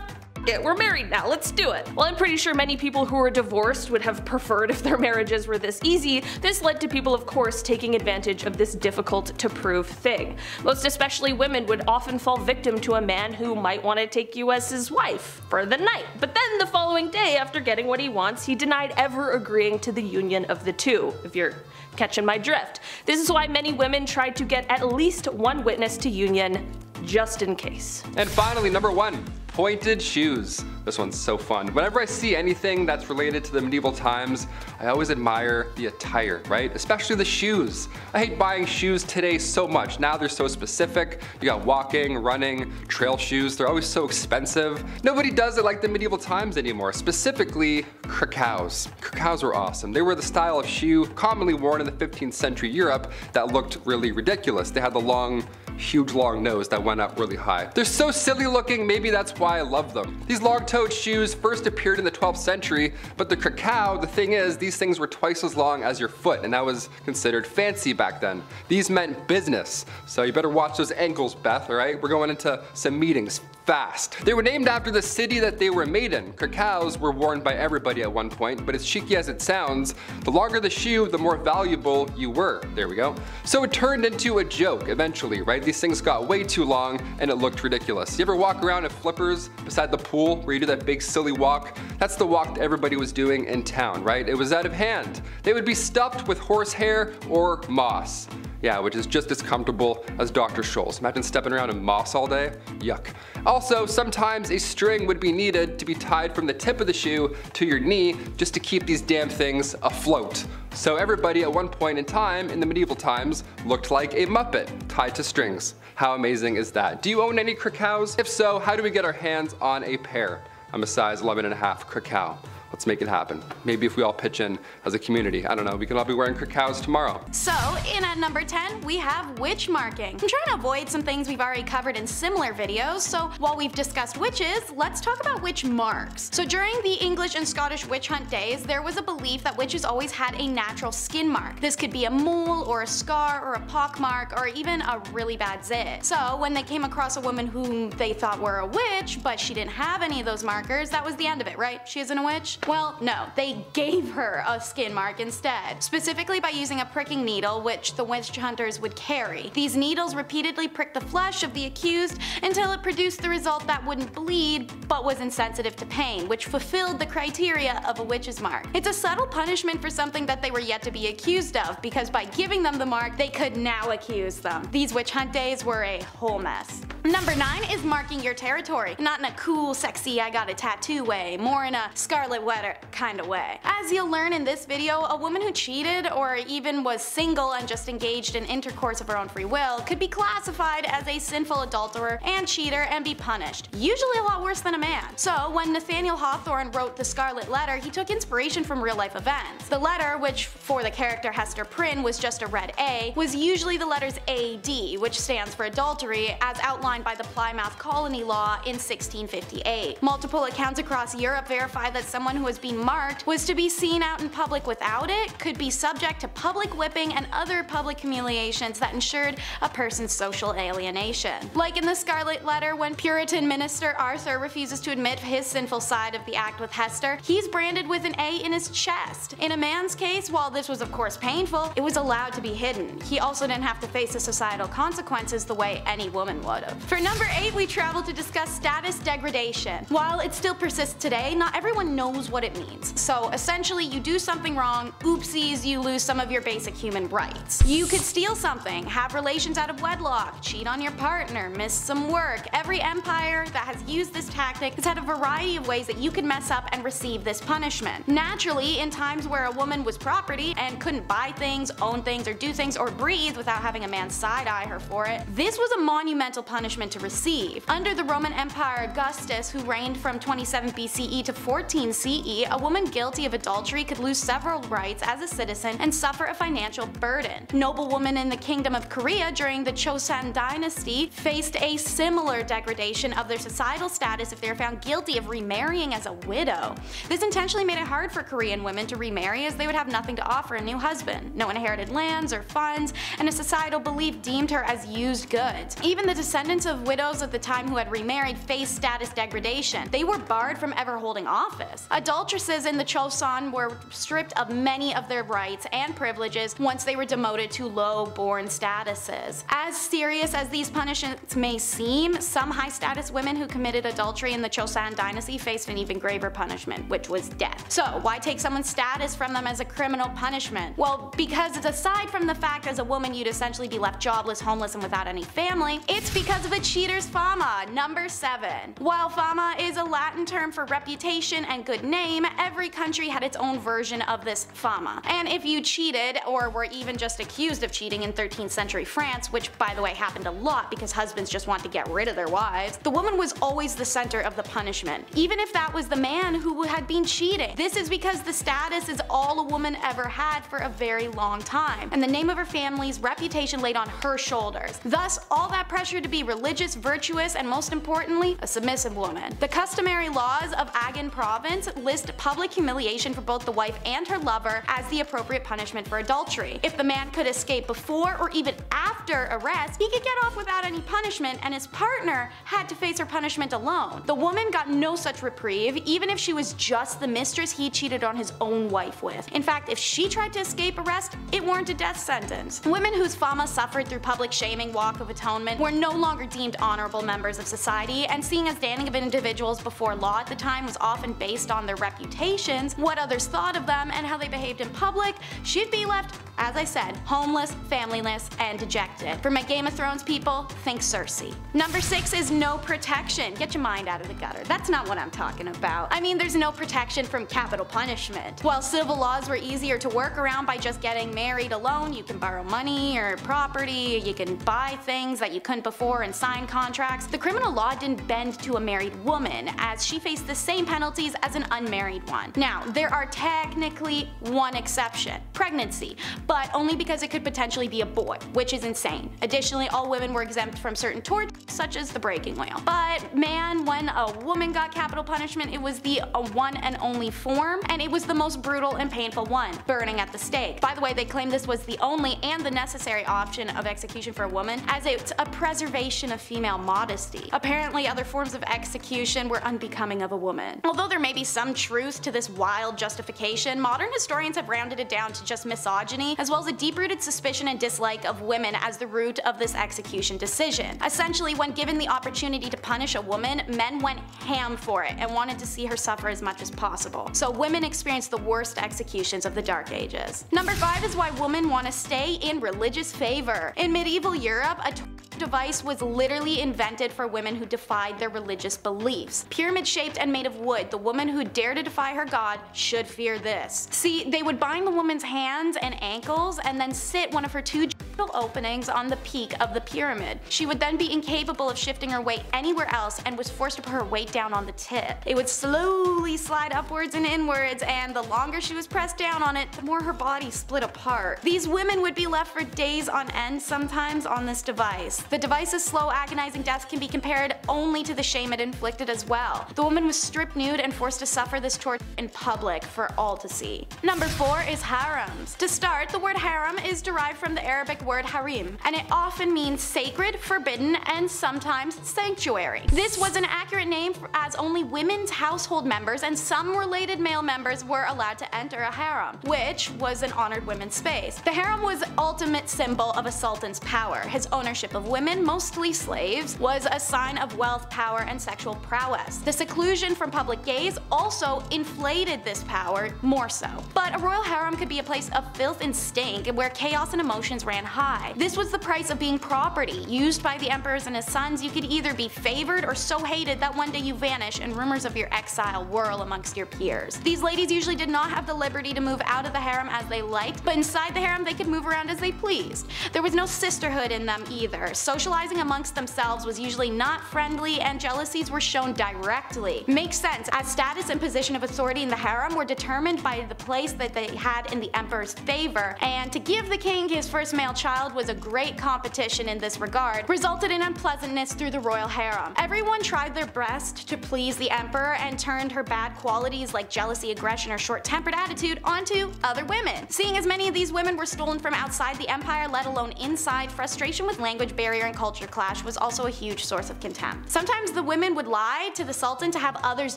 it, we're married now, let's do it. Well, I'm pretty sure many people who are divorced would have preferred if their marriages were this easy. This led to people, of course, taking advantage of this difficult to prove thing. Most especially women would often fall victim to a man who might want to take you as his wife for the night. But then the following day, after getting what he wants, he denied ever agreeing to the union of the two, if you're catching my drift. This is why many women tried to get at least one witness to union just in case. And finally, number one, pointed shoes. This one's so fun. Whenever I see anything that's related to the medieval times, I always admire the attire, right? Especially the shoes. I hate buying shoes today so much. Now they're so specific. You got walking, running, trail shoes. They're always so expensive. Nobody does it like the medieval times anymore, specifically krakows. Krakows were awesome. They were the style of shoe commonly worn in the 15th century Europe that looked really ridiculous. They had the long huge long nose that went up really high. They're so silly looking, maybe that's why I love them. These long-toed shoes first appeared in the 12th century, but the krakow, the thing is, these things were twice as long as your foot, and that was considered fancy back then. These meant business, so you better watch those ankles, Beth, alright? We're going into some meetings fast. They were named after the city that they were made in. Krakows were worn by everybody at one point, but as cheeky as it sounds, the longer the shoe, the more valuable you were. There we go. So it turned into a joke eventually, right? These things got way too long and it looked ridiculous. You ever walk around in flippers beside the pool where you do that big silly walk? That's the walk that everybody was doing in town, right? It was out of hand. They would be stuffed with horsehair or moss. Yeah, which is just as comfortable as Dr. Scholl's. Imagine stepping around in moss all day. Yuck. Also, sometimes a string would be needed to be tied from the tip of the shoe to your knee just to keep these damn things afloat. So everybody at one point in time, in the medieval times, looked like a Muppet tied to strings. How amazing is that? Do you own any krakows? If so, how do we get our hands on a pair? I'm a size 11 and a half krakow. Let's make it happen. Maybe if we all pitch in as a community, I don't know, we can all be wearing krakows tomorrow. So, in at number 10, we have witch marking. I'm trying to avoid some things we've already covered in similar videos, so while we've discussed witches, let's talk about witch marks. So during the English and Scottish witch hunt days, there was a belief that witches always had a natural skin mark. This could be a mole, or a scar, or a pock mark, or even a really bad zit. So when they came across a woman whom they thought were a witch, but she didn't have any of those markers, that was the end of it, right? She isn't a witch? Well, no, they gave her a skin mark instead, specifically by using a pricking needle which the witch hunters would carry. These needles repeatedly pricked the flesh of the accused until it produced the result that wouldn't bleed but was insensitive to pain, which fulfilled the criteria of a witch's mark. It's a subtle punishment for something that they were yet to be accused of because by giving them the mark, they could now accuse them. These witch hunt days were a whole mess. Number 9 is marking your territory. Not in a cool, sexy, I got a tattoo way, more in a Scarlet Letter kind of way. As you'll learn in this video, a woman who cheated or even was single and just engaged in intercourse of her own free will could be classified as a sinful adulterer and cheater and be punished, usually a lot worse than a man. So when Nathaniel Hawthorne wrote The Scarlet Letter, he took inspiration from real life events. The letter, which for the character Hester Prynne was just a red A, was usually the letters AD, which stands for adultery, as outlined by the Plymouth Colony Law in 1658. Multiple accounts across Europe verify that someone who was being marked was to be seen out in public without it, could be subject to public whipping and other public humiliations that ensured a person's social alienation. Like in the Scarlet Letter, when Puritan minister Arthur refuses to admit his sinful side of the act with Hester, he's branded with an A in his chest. In a man's case, while this was of course painful, it was allowed to be hidden. He also didn't have to face the societal consequences the way any woman would have. For number 8, we travel to discuss status degradation. While it still persists today, not everyone knows what it means. So essentially you do something wrong, oopsies, you lose some of your basic human rights. You could steal something, have relations out of wedlock, cheat on your partner, miss some work. Every empire that has used this tactic has had a variety of ways that you could mess up and receive this punishment. Naturally, in times where a woman was property and couldn't buy things, own things, or do things, or breathe without having a man side-eye her for it, this was a monumental punishment to receive. Under the Roman Empire Augustus, who reigned from 27 BCE to 14 CE, a woman guilty of adultery could lose several rights as a citizen and suffer a financial burden. Noblewomen in the Kingdom of Korea during the Chosun dynasty faced a similar degradation of their societal status if they were found guilty of remarrying as a widow. This intentionally made it hard for Korean women to remarry as they would have nothing to offer a new husband, no inherited lands or funds, and a societal belief deemed her as used goods. Even the descendants of widows of the time who had remarried faced status degradation. They were barred from ever holding office. Adulteresses in the Chosun were stripped of many of their rights and privileges once they were demoted to low-born statuses. As serious as these punishments may seem, some high-status women who committed adultery in the Chosun dynasty faced an even graver punishment, which was death. So why take someone's status from them as a criminal punishment? Well, because aside from the fact as a woman you'd essentially be left jobless, homeless, and without any family, it's because of a cheater's fama, number 7. While fama is a Latin term for reputation and good name, every country had its own version of this fama. And if you cheated, or were even just accused of cheating in 13th century France, which by the way happened a lot because husbands just want to get rid of their wives, the woman was always the center of the punishment, even if that was the man who had been cheating. This is because the status is all a woman ever had for a very long time, and the name of her family's reputation laid on her shoulders. Thus, all that pressure to be religious, virtuous, and most importantly, a submissive woman. The customary laws of Agen province list public humiliation for both the wife and her lover as the appropriate punishment for adultery. If the man could escape before or even after arrest, he could get off without any punishment and his partner had to face her punishment alone. The woman got no such reprieve, even if she was just the mistress he cheated on his own wife with. In fact, if she tried to escape arrest, it warranted a death sentence. Women whose fama suffered through public shaming walk of atonement were no longer deemed honorable members of society, and seeing as standing of individuals before law at the time was often based on their reputations, what others thought of them, and how they behaved in public, she'd be left as I said, homeless, familyless, and dejected. For my Game of Thrones people, think Cersei. Number 6 is no protection. Get your mind out of the gutter. That's not what I'm talking about. I mean there's no protection from capital punishment. While civil laws were easier to work around by just getting married alone, you can borrow money or property, you can buy things that you couldn't before and sign contracts, the criminal law didn't bend to a married woman as she faced the same penalties as an unmarried one. Now, there are technically one exception, pregnancy, but only because it could potentially be a boy, which is insane. Additionally, all women were exempt from certain torts, such as the breaking wheel. But man, when a woman got capital punishment, it was the uh, one and only form, and it was the most brutal and painful one, burning at the stake. By the way, they claim this was the only and the necessary option of execution for a woman, as it's a preservation of female modesty. Apparently, other forms of execution were unbecoming of a woman. Although there may be some truth to this wild justification, modern historians have rounded it down to just misogyny as well as a deep-rooted suspicion and dislike of women as the root of this execution decision. Essentially, when given the opportunity to punish a woman, men went ham for it and wanted to see her suffer as much as possible. So women experienced the worst executions of the Dark Ages. Number 5 is why women want to stay in religious favor. In medieval Europe, a device was literally invented for women who defied their religious beliefs. Pyramid shaped and made of wood, the woman who dared to defy her god should fear this. See, they would bind the woman's hands and ankles and then sit one of her two openings on the peak of the pyramid. She would then be incapable of shifting her weight anywhere else and was forced to put her weight down on the tip. It would slowly slide upwards and inwards and the longer she was pressed down on it, the more her body split apart. These women would be left for days on end sometimes on this device. The device's slow agonizing death can be compared only to the shame it inflicted as well. The woman was stripped nude and forced to suffer this torture in public for all to see. Number 4 is harems. To start, the word harem is derived from the Arabic word harim, and it often means sacred, forbidden, and sometimes sanctuary. This was an accurate name as only women's household members and some related male members were allowed to enter a harem, which was an honored women's space. The harem was ultimate symbol of a sultan's power. His ownership of women, mostly slaves, was a sign of wealth, power, and sexual prowess. The seclusion from public gaze also inflated this power more so. But a royal harem could be a place of filth and stink where chaos and emotions ran high. This was the price of being property. Used by the emperors and his sons, you could either be favored or so hated that one day you vanish and rumors of your exile whirl amongst your peers. These ladies usually did not have the liberty to move out of the harem as they liked, but inside the harem they could move around as they pleased. There was no sisterhood in them either, socializing amongst themselves was usually not friendly and jealousies were shown directly. Makes sense, as status and position of authority in the harem were determined by the place that they had in the emperor's favor, and to give the king his first male child was a great competition in this regard, resulted in unpleasantness through the royal harem. Everyone tried their best to please the emperor and turned her bad qualities like jealousy, aggression, or short-tempered attitude onto other women. Seeing as many of these women were stolen from outside the empire, let alone inside, frustration with language barrier and culture clash was also a huge source of contempt. Sometimes the women would lie to the sultan to have others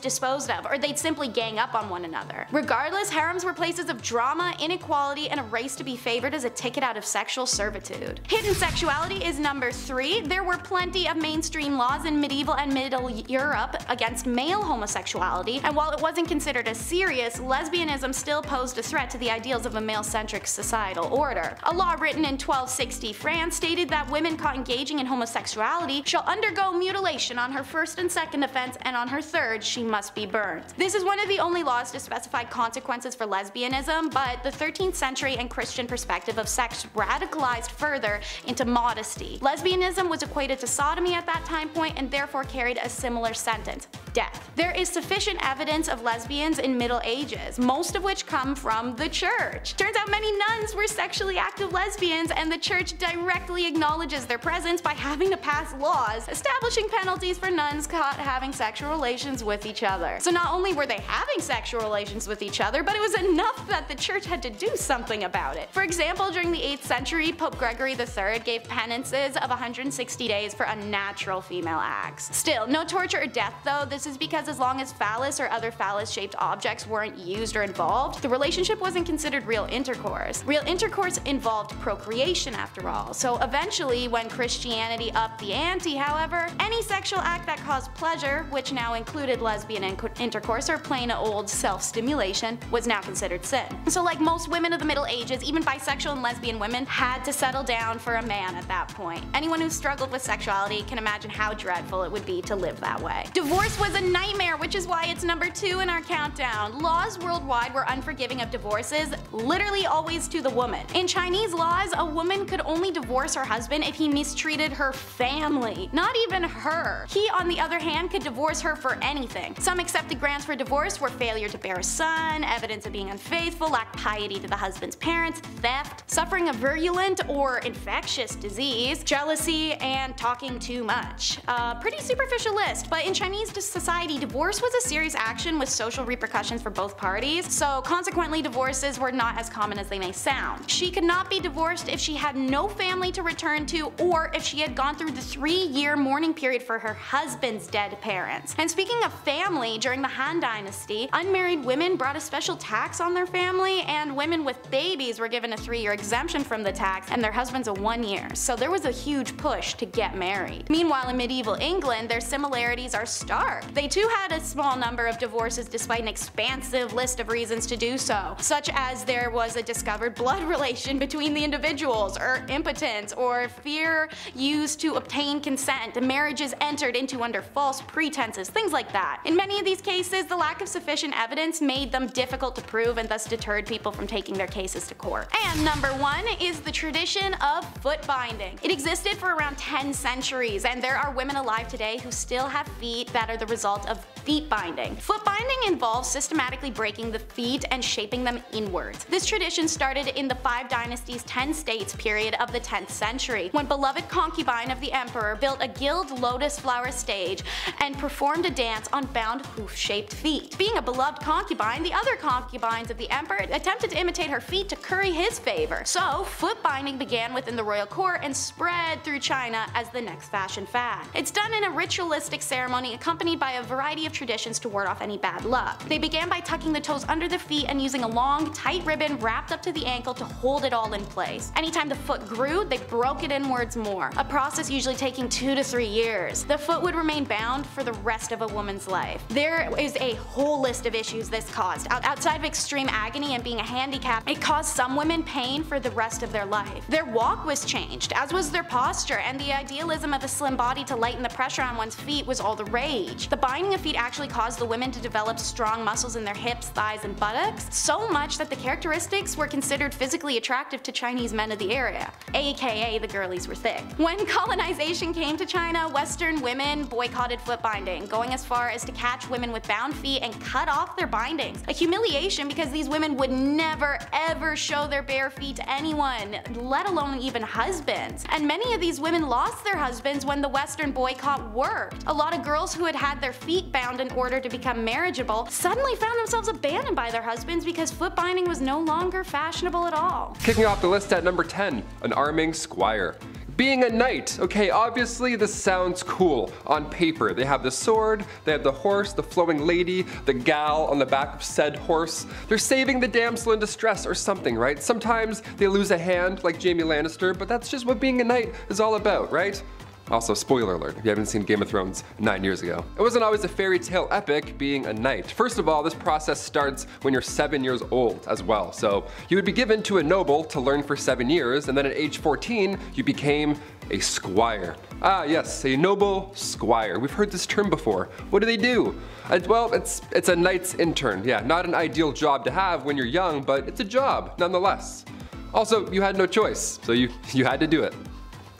disposed of, or they'd simply gang up on one another. Regardless, harems were places of drama, inequality, and a race to be favored as a ticket out of sexual servitude. Hidden sexuality is number 3. There were plenty of mainstream laws in medieval and middle Europe against male homosexuality, and while it wasn't considered as serious, lesbianism still posed a threat to the ideals of a male-centric societal order. A law written in 1260 France stated that women caught engaging in homosexuality shall undergo mutilation on her first and second offense, and on her third she must be burned. This is one of the only laws to specify consequences for lesbianism, but the 13th century and Christian perspective of sex radicalized further into modesty. Lesbianism was equated to sodomy at that time point and therefore carried a similar sentence death. There is sufficient evidence of lesbians in Middle Ages, most of which come from the church. Turns out many nuns were sexually active lesbians and the church directly acknowledges their presence by having to pass laws establishing penalties for nuns caught having sexual relations with each other. So not only were they having sexual relations with each other, but it was enough that the church had to do something about it. For example, during the 8th century, Pope Gregory III gave penances of 160 days for unnatural female acts. Still, no torture or death though, this is because as long as phallus or other phallus-shaped objects weren't used or involved, the relationship wasn't considered real intercourse. Real intercourse involved procreation after all, so eventually when Christianity upped the ante however, any sexual act that caused pleasure, which now included lesbian intercourse or plain old self-stimulation, was now considered sin. So like most women of the Middle Ages, even bisexual and lesbian women had to settle down for a man at that point. Anyone who struggled with sexuality can imagine how dreadful it would be to live that way. Divorce was a nightmare, which is why it's number 2 in our countdown. Laws worldwide were unforgiving of divorces, literally always to the woman. In Chinese laws, a woman could only divorce her husband if he mistreated her family, not even her. He, on the other hand, could divorce her for anything. Some accepted grants for divorce were failure to bear a son, evidence of being unfaithful, lack piety to the husband's parents, theft, suffering a virulent or infectious disease, jealousy, and talking too much. A pretty superficial list, but in Chinese society, divorce was a serious action with social repercussions for both parties, so consequently divorces were not as common as they may sound. She could not be divorced if she had no family to return to or if she had gone through the three year mourning period for her husband's dead parents. And speaking of family, during the Han Dynasty, unmarried women brought a special tax on their family and women with babies were given a three year exemption from the tax and their husbands a one year, so there was a huge push to get married. Meanwhile in medieval England, their similarities are stark. They too had a small number of divorces despite an expansive list of reasons to do so, such as there was a discovered blood relation between the individuals, or impotence, or fear used to obtain consent, marriages entered into under false pretenses, things like that. In many of these cases, the lack of sufficient evidence made them difficult to prove and thus deterred people from taking their cases to court. And number one is the tradition of foot binding. It existed for around 10 centuries, and there are women alive today who still have feet that are the result of feet binding. Foot binding involves systematically breaking the feet and shaping them inwards. This tradition started in the Five Dynasties 10 states period of the 10th century, when beloved concubine of the emperor built a gilt lotus flower stage and performed a dance on bound hoof-shaped feet. Being a beloved concubine, the other concubines of the emperor attempted to imitate her feet to curry his favor. So foot binding began within the royal court and spread through China as the next fashion fad. It's done in a ritualistic ceremony accompanied by a variety of traditions to ward off any bad luck. They began by tucking the toes under the feet and using a long, tight ribbon wrapped up to the ankle to hold it all in place. Anytime the foot grew, they broke it inwards more, a process usually taking two to three years. The foot would remain bound for the rest of a woman's life. There is a whole list of issues this caused. Outside of extreme agony and being a handicap, it caused some women pain for the rest of their life. Their walk was changed, as was their posture, and the idealism of a slim body to lighten the pressure on one's feet was all the rage. The binding of feet actually caused the women to develop strong muscles in their hips, thighs, and buttocks, so much that the characteristics were considered physically attractive to Chinese men of the area, aka the girlies were thick. When colonization came to China, Western women boycotted foot binding, going as far as to catch women with bound feet and cut off their bindings. A humiliation because these women would never ever show their bare feet to anyone, let alone even husbands. And many of these women lost their husbands when the Western boycott worked. A lot of girls who had had their feet bound in order to become marriageable suddenly found themselves abandoned by their husbands because foot binding was no longer fashionable at all. Kicking off the list at number 10, an arming squire. Being a knight. Okay, obviously this sounds cool on paper. They have the sword, they have the horse, the flowing lady, the gal on the back of said horse. They're saving the damsel in distress or something, right? Sometimes they lose a hand like Jaime Lannister, but that's just what being a knight is all about, right? Also, spoiler alert, if you haven't seen Game of Thrones nine years ago. It wasn't always a fairy tale epic being a knight. First of all, this process starts when you're seven years old as well. So you would be given to a noble to learn for seven years, and then at age 14, you became a squire. Ah, yes, a noble squire. We've heard this term before. What do they do? Uh, well, it's, it's a knight's intern. Yeah, not an ideal job to have when you're young, but it's a job nonetheless. Also, you had no choice, so you, you had to do it.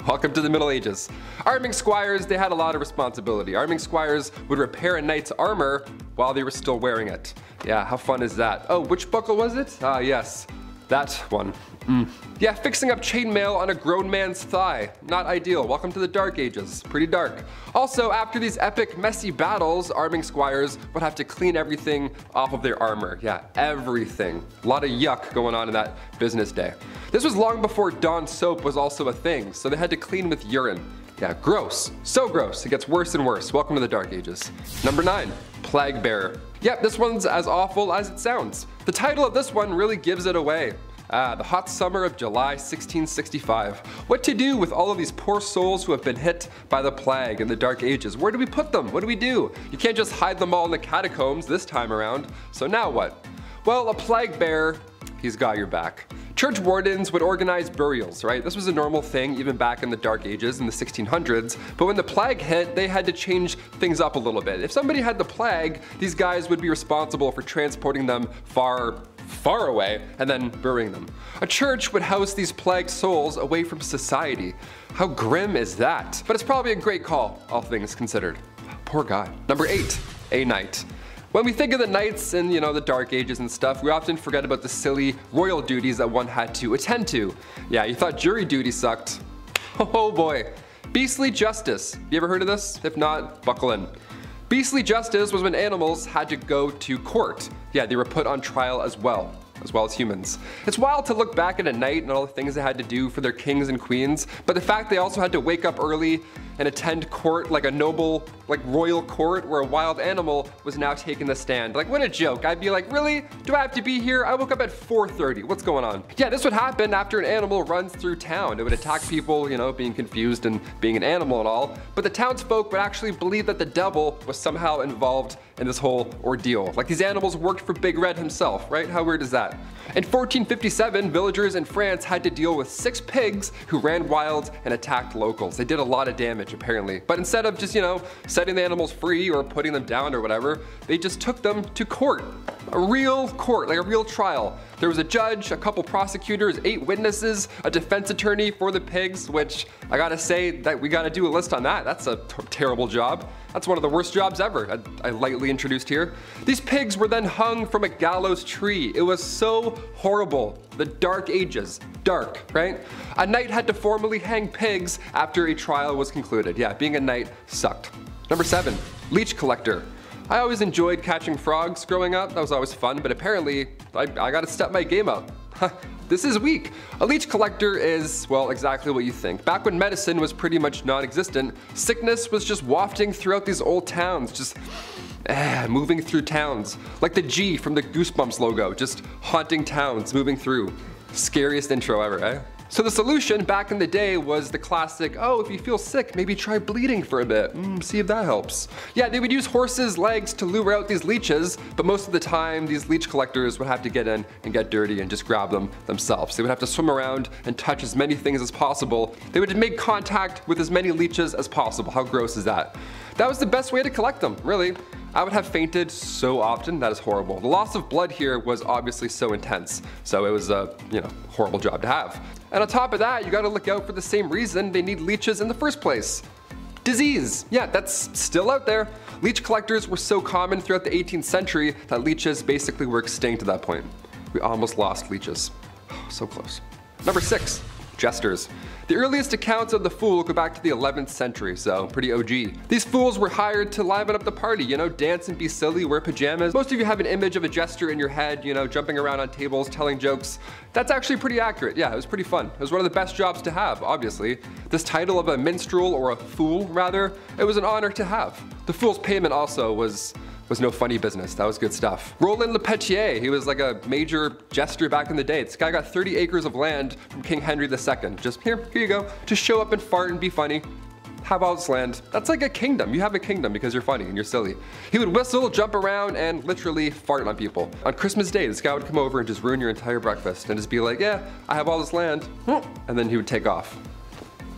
Welcome to the Middle Ages. Arming squires, they had a lot of responsibility. Arming squires would repair a knight's armor while they were still wearing it. Yeah, how fun is that? Oh, which buckle was it? Ah, yes, that one. Mm. Yeah, fixing up chainmail on a grown man's thigh. Not ideal. Welcome to the Dark Ages. Pretty dark. Also, after these epic, messy battles, arming squires would have to clean everything off of their armor. Yeah, everything. A lot of yuck going on in that business day. This was long before Dawn soap was also a thing, so they had to clean with urine. Yeah, gross. So gross. It gets worse and worse. Welcome to the Dark Ages. Number 9. Plague Bearer. Yep, this one's as awful as it sounds. The title of this one really gives it away. Ah, the hot summer of July 1665. What to do with all of these poor souls who have been hit by the plague in the Dark Ages? Where do we put them? What do we do? You can't just hide them all in the catacombs this time around. So now what? Well, a plague bearer, he's got your back. Church wardens would organize burials, right? This was a normal thing even back in the Dark Ages in the 1600s, but when the plague hit, they had to change things up a little bit. If somebody had the plague, these guys would be responsible for transporting them far far away and then burying them. A church would house these plagued souls away from society. How grim is that? But it's probably a great call, all things considered. Poor guy. Number eight, a knight. When we think of the knights in, you know, the dark ages and stuff, we often forget about the silly royal duties that one had to attend to. Yeah, you thought jury duty sucked. Oh boy. Beastly justice. You ever heard of this? If not, buckle in. Beastly justice was when animals had to go to court. Yeah, they were put on trial as well as well as humans. It's wild to look back at a knight and all the things they had to do for their kings and queens, but the fact they also had to wake up early and attend court like a noble, like royal court where a wild animal was now taking the stand. Like what a joke. I'd be like, really? Do I have to be here? I woke up at 4.30. What's going on? Yeah, this would happen after an animal runs through town. It would attack people, you know, being confused and being an animal and all. But the townsfolk would actually believe that the devil was somehow involved in this whole ordeal. Like these animals worked for Big Red himself, right? How weird is that? In 1457, villagers in France had to deal with six pigs who ran wild and attacked locals. They did a lot of damage apparently. But instead of just, you know, setting the animals free or putting them down or whatever, they just took them to court. A real court, like a real trial. There was a judge, a couple prosecutors, eight witnesses, a defense attorney for the pigs, which I gotta say that we gotta do a list on that. That's a terrible job. That's one of the worst jobs ever, I, I lightly introduced here. These pigs were then hung from a gallows tree. It was so horrible. The Dark Ages. Dark, right? A knight had to formally hang pigs after a trial was concluded. Yeah, being a knight sucked. Number seven, leech collector. I always enjoyed catching frogs growing up. That was always fun, but apparently I, I gotta step my game up. this is weak. A leech collector is, well, exactly what you think. Back when medicine was pretty much non-existent, sickness was just wafting throughout these old towns, just eh, moving through towns. Like the G from the Goosebumps logo, just haunting towns, moving through. Scariest intro ever, eh? So the solution back in the day was the classic, oh, if you feel sick, maybe try bleeding for a bit. Mm, see if that helps. Yeah, they would use horses' legs to lure out these leeches, but most of the time, these leech collectors would have to get in and get dirty and just grab them themselves. They would have to swim around and touch as many things as possible. They would make contact with as many leeches as possible. How gross is that? That was the best way to collect them, really. I would have fainted so often, that is horrible. The loss of blood here was obviously so intense, so it was a, you know, horrible job to have. And on top of that, you gotta look out for the same reason they need leeches in the first place. Disease. Yeah, that's still out there. Leech collectors were so common throughout the 18th century that leeches basically were extinct at that point. We almost lost leeches. so close. Number six, Jesters. The earliest accounts of the fool go back to the 11th century, so pretty OG. These fools were hired to liven up the party, you know, dance and be silly, wear pajamas. Most of you have an image of a jester in your head, you know, jumping around on tables, telling jokes. That's actually pretty accurate. Yeah, it was pretty fun. It was one of the best jobs to have, obviously. This title of a minstrel, or a fool rather, it was an honor to have. The fool's payment also was was no funny business. That was good stuff. Roland Le Petier, he was like a major jester back in the day. This guy got 30 acres of land from King Henry II. Just here, here you go. Just show up and fart and be funny. Have all this land. That's like a kingdom. You have a kingdom because you're funny and you're silly. He would whistle, jump around, and literally fart on people. On Christmas Day, this guy would come over and just ruin your entire breakfast and just be like, yeah, I have all this land. And then he would take off.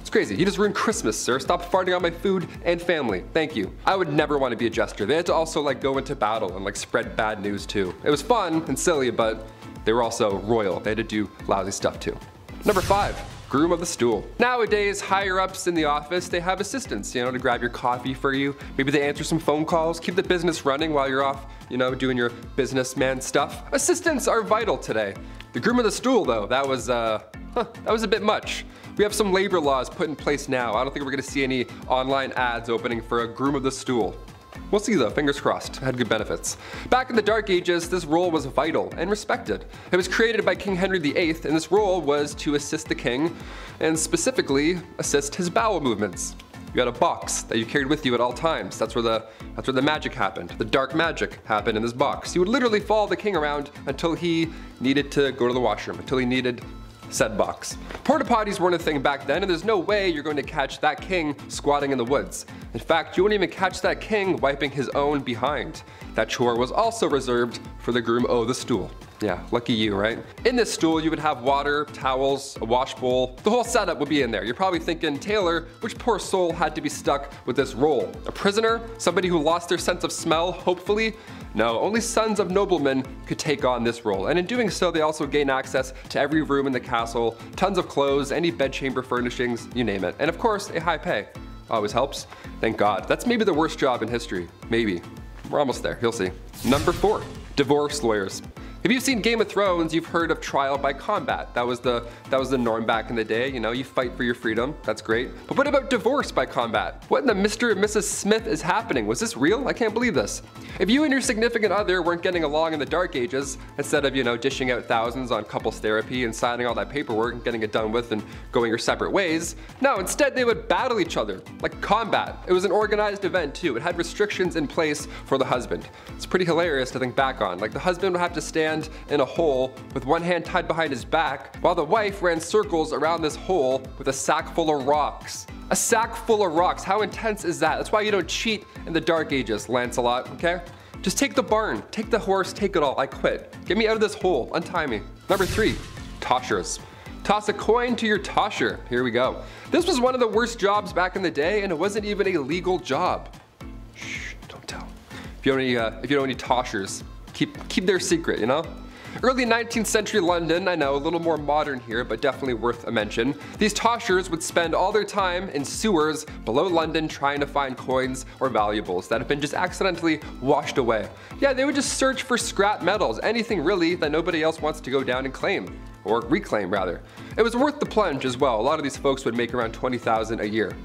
It's crazy. You just ruined Christmas, sir. Stop farting on my food and family. Thank you. I would never want to be a jester. They had to also like go into battle and like spread bad news too. It was fun and silly, but they were also royal. They had to do lousy stuff too. Number five, groom of the stool. Nowadays, higher ups in the office, they have assistants, you know, to grab your coffee for you. Maybe they answer some phone calls, keep the business running while you're off, you know, doing your businessman stuff. Assistants are vital today. The groom of the stool though, that was, uh, huh, that was a bit much. We have some labor laws put in place now. I don't think we're gonna see any online ads opening for a groom of the stool. We'll see though, fingers crossed, had good benefits. Back in the Dark Ages, this role was vital and respected. It was created by King Henry VIII, and this role was to assist the king, and specifically, assist his bowel movements. You had a box that you carried with you at all times. That's where the that's where the magic happened. The dark magic happened in this box. You would literally follow the king around until he needed to go to the washroom, until he needed said box. Porta potties weren't a thing back then, and there's no way you're going to catch that king squatting in the woods. In fact, you wouldn't even catch that king wiping his own behind. That chore was also reserved for the groom o' the stool. Yeah, lucky you, right? In this stool, you would have water, towels, a wash bowl. The whole setup would be in there. You're probably thinking, Taylor, which poor soul had to be stuck with this role? A prisoner? Somebody who lost their sense of smell, hopefully? No, only sons of noblemen could take on this role, and in doing so, they also gain access to every room in the castle, tons of clothes, any bedchamber furnishings, you name it. And of course, a high pay. Always helps. Thank God. That's maybe the worst job in history. Maybe. We're almost there, you'll see. Number four, divorce lawyers. If you've seen Game of Thrones, you've heard of trial by combat. That was the that was the norm back in the day. You know, you fight for your freedom. That's great. But what about divorce by combat? What in the Mr. and Mrs. Smith is happening? Was this real? I can't believe this. If you and your significant other weren't getting along in the dark ages, instead of, you know, dishing out thousands on couples therapy and signing all that paperwork and getting it done with and going your separate ways, no, instead they would battle each other, like combat. It was an organized event too. It had restrictions in place for the husband. It's pretty hilarious to think back on. Like the husband would have to stand in a hole with one hand tied behind his back, while the wife ran circles around this hole with a sack full of rocks. A sack full of rocks, how intense is that? That's why you don't cheat in the dark ages, Lancelot, okay? Just take the barn, take the horse, take it all, I quit. Get me out of this hole, untie me. Number three, toshers. Toss a coin to your tosher. Here we go. This was one of the worst jobs back in the day, and it wasn't even a legal job. Shh, don't tell. If you don't any, uh, if you don't any toshers, keep, keep their secret, you know? Early 19th century London, I know, a little more modern here, but definitely worth a mention. These toshers would spend all their time in sewers below London trying to find coins or valuables that have been just accidentally washed away. Yeah, they would just search for scrap metals, anything really that nobody else wants to go down and claim. Or reclaim, rather. It was worth the plunge as well. A lot of these folks would make around 20,000 a year.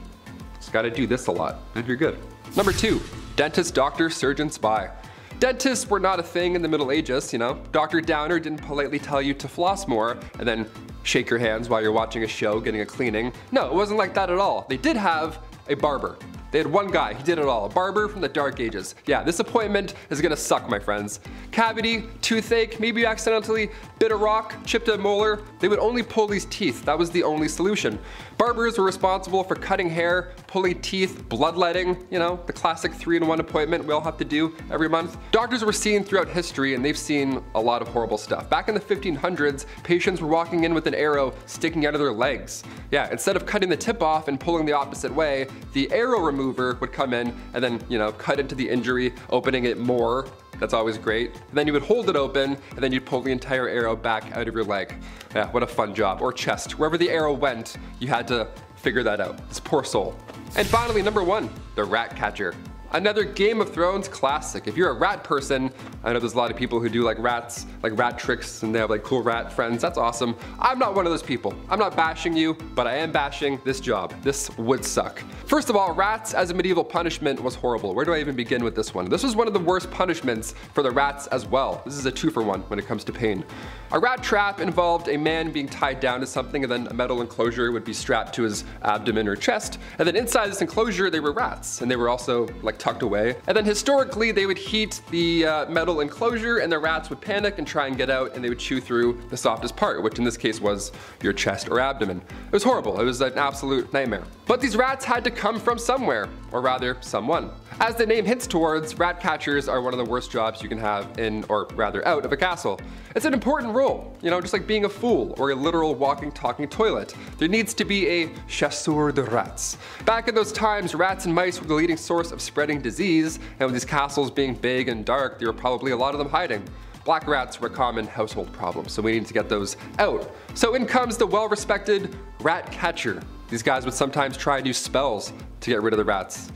Just gotta do this a lot, and you're good. Number two, dentist, doctor, surgeon, spy. Dentists were not a thing in the Middle Ages, you know. Dr. Downer didn't politely tell you to floss more and then shake your hands while you're watching a show getting a cleaning. No, it wasn't like that at all. They did have a barber. They had one guy, he did it all, a barber from the dark ages. Yeah, this appointment is gonna suck, my friends. Cavity, toothache, maybe you accidentally bit a rock, chipped a molar. They would only pull these teeth, that was the only solution. Barbers were responsible for cutting hair, pulling teeth, bloodletting, you know, the classic three-in-one appointment we all have to do every month. Doctors were seen throughout history and they've seen a lot of horrible stuff. Back in the 1500s, patients were walking in with an arrow sticking out of their legs. Yeah, instead of cutting the tip off and pulling the opposite way, the arrow remover remover would come in and then, you know, cut into the injury, opening it more. That's always great. And then you would hold it open and then you'd pull the entire arrow back out of your leg. Yeah, what a fun job. Or chest. Wherever the arrow went, you had to figure that out. This poor soul. And finally, number one, the rat catcher. Another Game of Thrones classic. If you're a rat person, I know there's a lot of people who do like rats, like rat tricks, and they have like cool rat friends. That's awesome. I'm not one of those people. I'm not bashing you, but I am bashing this job. This would suck. First of all, rats as a medieval punishment was horrible. Where do I even begin with this one? This was one of the worst punishments for the rats as well. This is a two for one when it comes to pain. A rat trap involved a man being tied down to something and then a metal enclosure would be strapped to his abdomen or chest. And then inside this enclosure, they were rats and they were also like tucked away. And then historically, they would heat the uh, metal enclosure and the rats would panic and try and get out and they would chew through the softest part, which in this case was your chest or abdomen. It was horrible. It was an absolute nightmare. But these rats had to come from somewhere, or rather, someone. As the name hints towards, rat catchers are one of the worst jobs you can have in, or rather out of a castle. It's an important role, you know, just like being a fool or a literal walking, talking toilet. There needs to be a chasseur de rats. Back in those times, rats and mice were the leading source of spreading disease, and with these castles being big and dark, there were probably a lot of them hiding. Black rats were a common household problem, so we need to get those out. So in comes the well-respected rat catcher. These guys would sometimes try new spells to get rid of the rats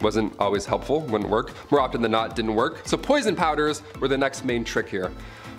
wasn't always helpful, wouldn't work. More often than not, didn't work. So poison powders were the next main trick here.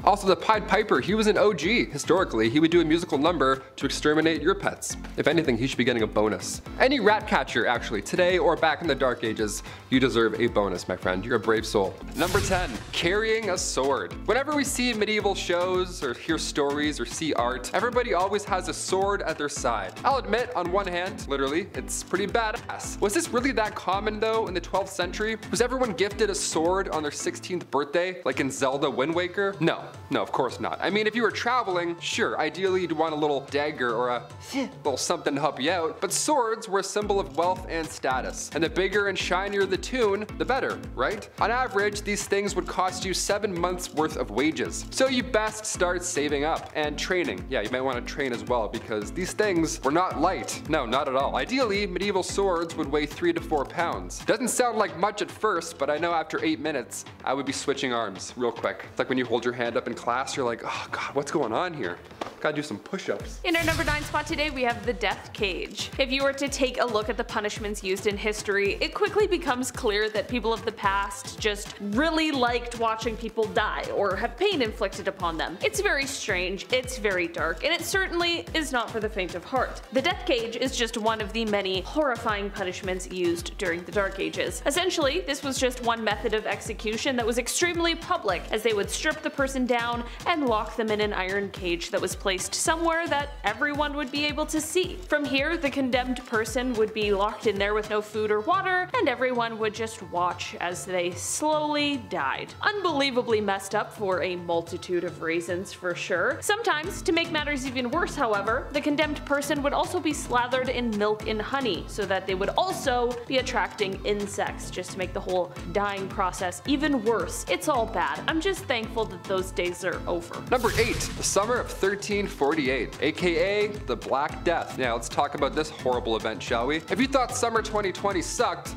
Also, the Pied Piper, he was an OG. Historically, he would do a musical number to exterminate your pets. If anything, he should be getting a bonus. Any rat catcher, actually, today or back in the Dark Ages, you deserve a bonus, my friend. You're a brave soul. Number 10, carrying a sword. Whenever we see medieval shows or hear stories or see art, everybody always has a sword at their side. I'll admit, on one hand, literally, it's pretty badass. Was this really that common though in the 12th century? Was everyone gifted a sword on their 16th birthday, like in Zelda Wind Waker? No, no, of course not. I mean, if you were traveling, sure, ideally you'd want a little dagger or a little something to help you out, but swords were a symbol of wealth and status. And the bigger and shinier the tune, the better, right? On average, these things would cost you seven months worth of wages. So you best start saving up and training. Yeah, you might want to train as well because these things were not light. No, not at all. Ideally, medieval swords would weigh three to four pounds. Doesn't sound like much at first, but I know after eight minutes, I would be switching arms real quick. It's like when you hold your hand up in class, you're like, oh God, what's going on here? Gotta do some push-ups. In our number 9 spot today, we have the death cage. If you were to take a look at the punishments used in history, it quickly becomes clear that people of the past just really liked watching people die or have pain inflicted upon them. It's very strange, it's very dark, and it certainly is not for the faint of heart. The death cage is just one of the many horrifying punishments used during the Dark Ages. Essentially, this was just one method of execution that was extremely public, as they would strip the person down and lock them in an iron cage that was placed somewhere that everyone would be able to see. From here, the condemned person would be locked in there with no food or water, and everyone would just watch as they slowly died. Unbelievably messed up for a multitude of reasons for sure. Sometimes, to make matters even worse however, the condemned person would also be slathered in milk and honey so that they would also be attracting insects just to make the whole dying process even worse. It's all bad. I'm just thankful that those days are over. Number 8. The summer of 1348, aka the Black Death. Now let's talk about this horrible event, shall we? If you thought summer 2020 sucked,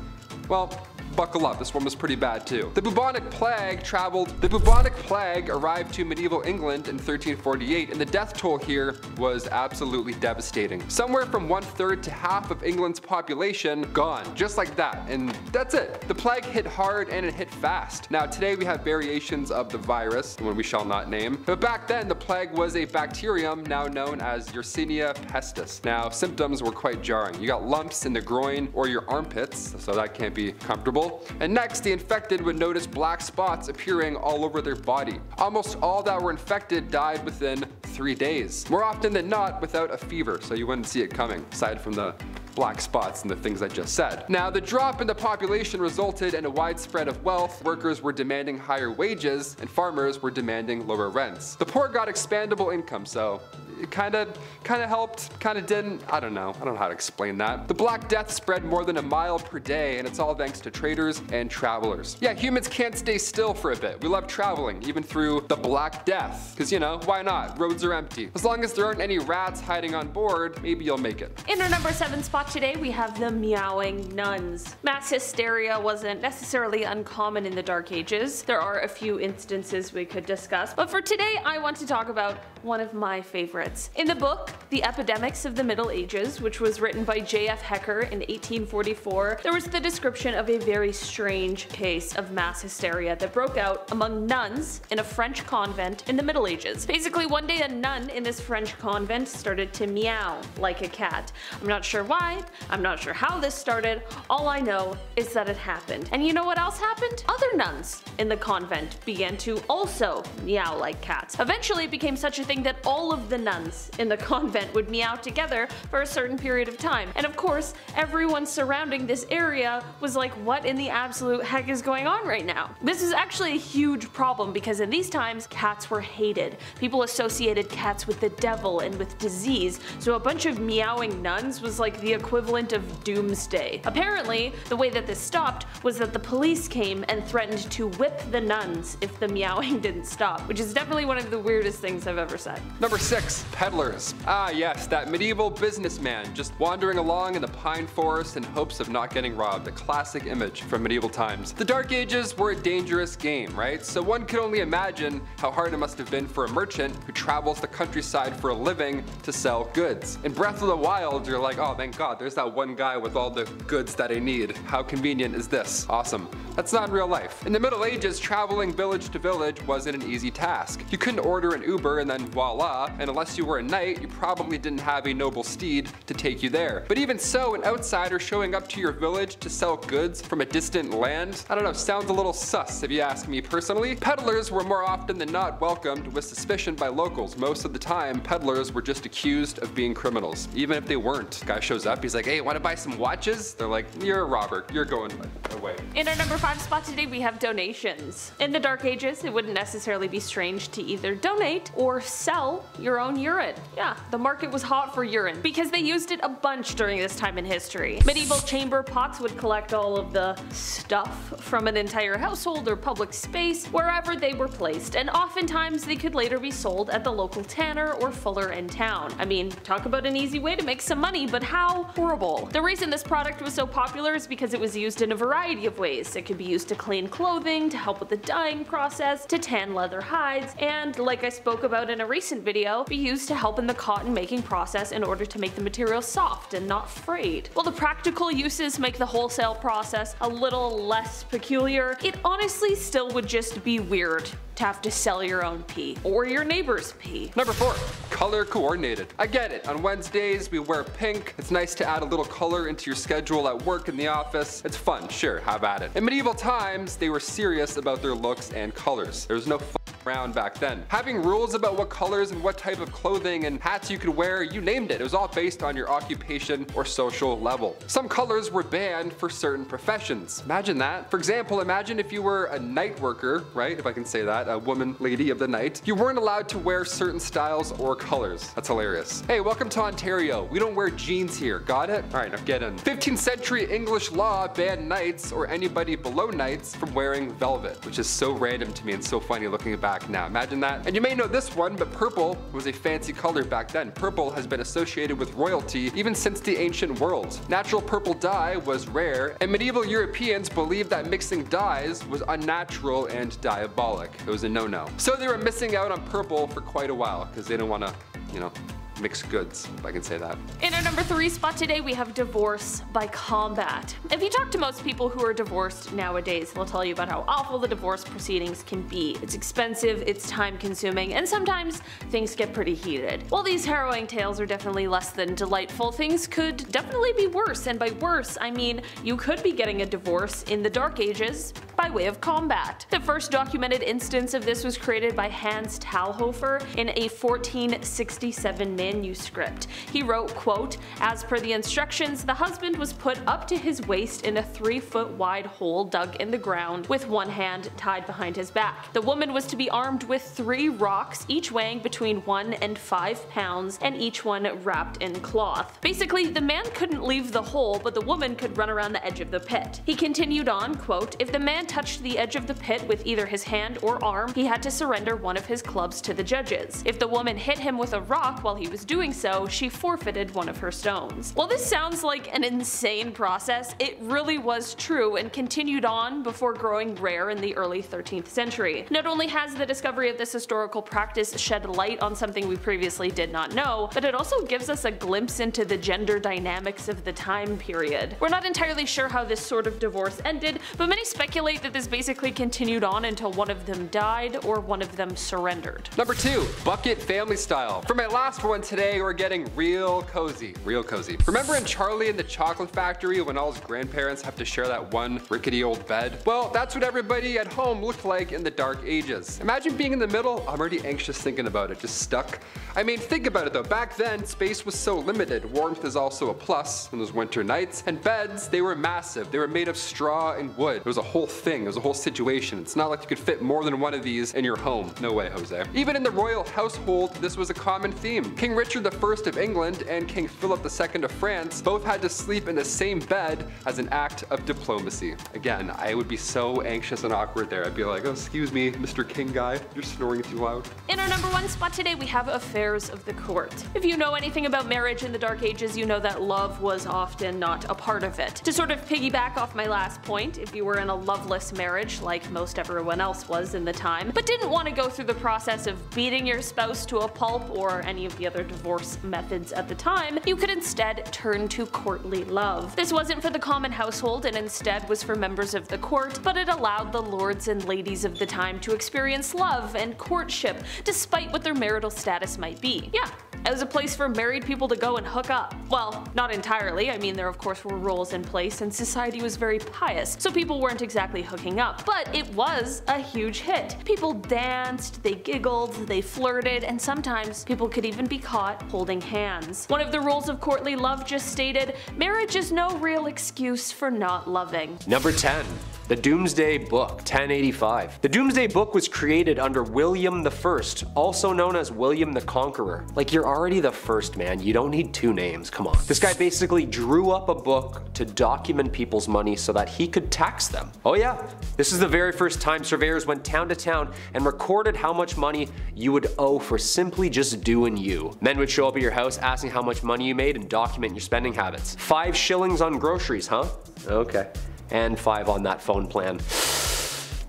well, buckle up, this one was pretty bad too. The bubonic plague traveled, the bubonic plague arrived to medieval England in 1348 and the death toll here was absolutely devastating. Somewhere from one third to half of England's population gone, just like that, and that's it. The plague hit hard and it hit fast. Now today we have variations of the virus, one we shall not name, but back then the plague was a bacterium now known as Yersinia pestis. Now symptoms were quite jarring. You got lumps in the groin or your armpits, so that can't be comfortable and next the infected would notice black spots appearing all over their body. Almost all that were infected died within three days. More often than not without a fever, so you wouldn't see it coming, aside from the black spots and the things I just said. Now, the drop in the population resulted in a widespread of wealth, workers were demanding higher wages, and farmers were demanding lower rents. The poor got expandable income, so it kind of kind of helped, kind of didn't. I don't know. I don't know how to explain that. The Black Death spread more than a mile per day, and it's all thanks to traders and travelers. Yeah, humans can't stay still for a bit. We love traveling, even through the Black Death. Because, you know, why not? Roads are empty. As long as there aren't any rats hiding on board, maybe you'll make it. In our number 7 spot today, we have the Meowing Nuns. Mass hysteria wasn't necessarily uncommon in the Dark Ages. There are a few instances we could discuss, but for today, I want to talk about one of my favorites In the book, The Epidemics of the Middle Ages, which was written by J.F. Hecker in 1844, there was the description of a very strange case of mass hysteria that broke out among nuns in a French convent in the Middle Ages. Basically, one day a nun in this French convent started to meow like a cat. I'm not sure why, I'm not sure how this started, all I know is that it happened. And you know what else happened? Other nuns in the convent began to also meow like cats. Eventually it became such a thing that all of the nuns in the convent would meow together for a certain period of time. And of course, everyone surrounding this area was like, what in the absolute heck is going on right now? This is actually a huge problem because in these times, cats were hated. People associated cats with the devil and with disease, so a bunch of meowing nuns was like the equivalent of doomsday. Apparently, the way that this stopped was that the police came and threatened to whip the nuns if the meowing didn't stop, which is definitely one of the weirdest things I've ever said. Number 6. Peddlers. Ah yes, that medieval businessman just wandering along in the pine forest in hopes of not getting robbed, a classic image from medieval times. The Dark Ages were a dangerous game, right? So one can only imagine how hard it must have been for a merchant who travels the countryside for a living to sell goods. In Breath of the Wild, you're like, oh thank god, there's that one guy with all the goods that I need. How convenient is this? Awesome. That's not real life. In the Middle Ages, traveling village to village wasn't an easy task. You couldn't order an Uber and then voila, and unless you were a knight, you probably didn't have a noble steed to take you there. But even so, an outsider showing up to your village to sell goods from a distant land, I don't know, sounds a little sus if you ask me personally. Peddlers were more often than not welcomed with suspicion by locals. Most of the time, peddlers were just accused of being criminals, even if they weren't. Guy shows up, he's like, hey, wanna buy some watches? They're like, you're a robber, you're going away. In our number 5 spot today we have donations. In the Dark Ages, it wouldn't necessarily be strange to either donate or sell your own urine. Yeah, the market was hot for urine because they used it a bunch during this time in history. Medieval chamber pots would collect all of the stuff from an entire household or public space wherever they were placed and oftentimes they could later be sold at the local tanner or fuller in town. I mean, talk about an easy way to make some money, but how horrible. The reason this product was so popular is because it was used in a variety of ways. It could be used to clean clothing, to help with the dyeing process, to tan leather hides, and like I spoke about in a recent video, be used to help in the cotton making process in order to make the material soft and not frayed. While the practical uses make the wholesale process a little less peculiar, it honestly still would just be weird to have to sell your own pee or your neighbor's pee. Number four, color coordinated. I get it, on Wednesdays we wear pink. It's nice to add a little color into your schedule at work in the office. It's fun, sure, have at it. In medieval times, they were serious about their looks and colors. There was no around back then. Having rules about what colors and what type of clothing and hats you could wear, you named it. It was all based on your occupation or social level. Some colors were banned for certain professions. Imagine that. For example, imagine if you were a night worker, right? If I can say that, a uh, woman, lady of the night. You weren't allowed to wear certain styles or colors. That's hilarious. Hey, welcome to Ontario. We don't wear jeans here. Got it? All right, now get in. 15th century English law banned knights or anybody below knights from wearing velvet, which is so random to me and so funny looking back back now. Imagine that. And you may know this one, but purple was a fancy color back then. Purple has been associated with royalty even since the ancient world. Natural purple dye was rare, and medieval Europeans believed that mixing dyes was unnatural and diabolic. It was a no-no. So they were missing out on purple for quite a while because they didn't want to, you know, mixed goods, if I can say that. In our number three spot today, we have divorce by combat. If you talk to most people who are divorced nowadays, they'll tell you about how awful the divorce proceedings can be. It's expensive, it's time consuming, and sometimes things get pretty heated. While these harrowing tales are definitely less than delightful, things could definitely be worse, and by worse, I mean you could be getting a divorce in the Dark Ages by way of combat. The first documented instance of this was created by Hans Talhofer in a 1467 manuscript. He wrote, quote, As per the instructions, the husband was put up to his waist in a 3 foot wide hole dug in the ground with one hand tied behind his back. The woman was to be armed with three rocks, each weighing between 1 and 5 pounds, and each one wrapped in cloth. Basically, the man couldn't leave the hole, but the woman could run around the edge of the pit. He continued on, quote, If the man touched the edge of the pit with either his hand or arm, he had to surrender one of his clubs to the judges. If the woman hit him with a rock while he was doing so, she forfeited one of her stones. While this sounds like an insane process, it really was true and continued on before growing rare in the early 13th century. Not only has the discovery of this historical practice shed light on something we previously did not know, but it also gives us a glimpse into the gender dynamics of the time period. We're not entirely sure how this sort of divorce ended, but many speculate that this basically continued on until one of them died or one of them surrendered. Number two, bucket family style. For my last one today, we're getting real cozy, real cozy. Remember in Charlie and the Chocolate Factory when all his grandparents have to share that one rickety old bed? Well, that's what everybody at home looked like in the dark ages. Imagine being in the middle, I'm already anxious thinking about it, just stuck. I mean, think about it though, back then, space was so limited. Warmth is also a plus in those winter nights, and beds, they were massive. They were made of straw and wood. It was a whole thing, it was a whole situation. It's not like you could fit more than one of these in your home. No way, Jose. Even in the royal household, this was a common theme. King Richard I of England and King Philip II of France both had to sleep in the same bed as an act of diplomacy. Again, I would be so anxious and awkward there. I'd be like, oh, excuse me, Mr. King guy, you're snoring too loud. In our number one spot today, we have affairs of the court. If you know anything about marriage in the Dark Ages, you know that love was often not a part of it. To sort of piggyback off my last point, if you were in a loveless marriage, like most everyone else was in the time, but didn't want to go through the process of beating your spouse to a pulp or any of the other divorce methods at the time, you could instead turn to courtly love. This wasn't for the common household and instead was for members of the court, but it allowed the lords and ladies of the time to experience love and courtship despite what their marital status might be. Yeah, it was a place for married people to go and hook up. Well, not entirely, I mean there of course were rules in place and society was very pious, so people weren't exactly hooking up, but it was a huge hit. People danced, they giggled, they flirted, and sometimes people could even be caught holding hands. One of the rules of courtly love just stated, marriage is no real excuse for not loving. Number 10. The Domesday Book, 1085. The Domesday Book was created under William I, also known as William the Conqueror. Like you're already the first man, you don't need two names, come on. This guy basically drew up a book to document people's money so that he could tax them. Oh yeah, this is the very first time surveyors went town to town and recorded how much money you would owe for simply just doing you. Men would show up at your house asking how much money you made and document your spending habits. Five shillings on groceries, huh? Okay and 5 on that phone plan.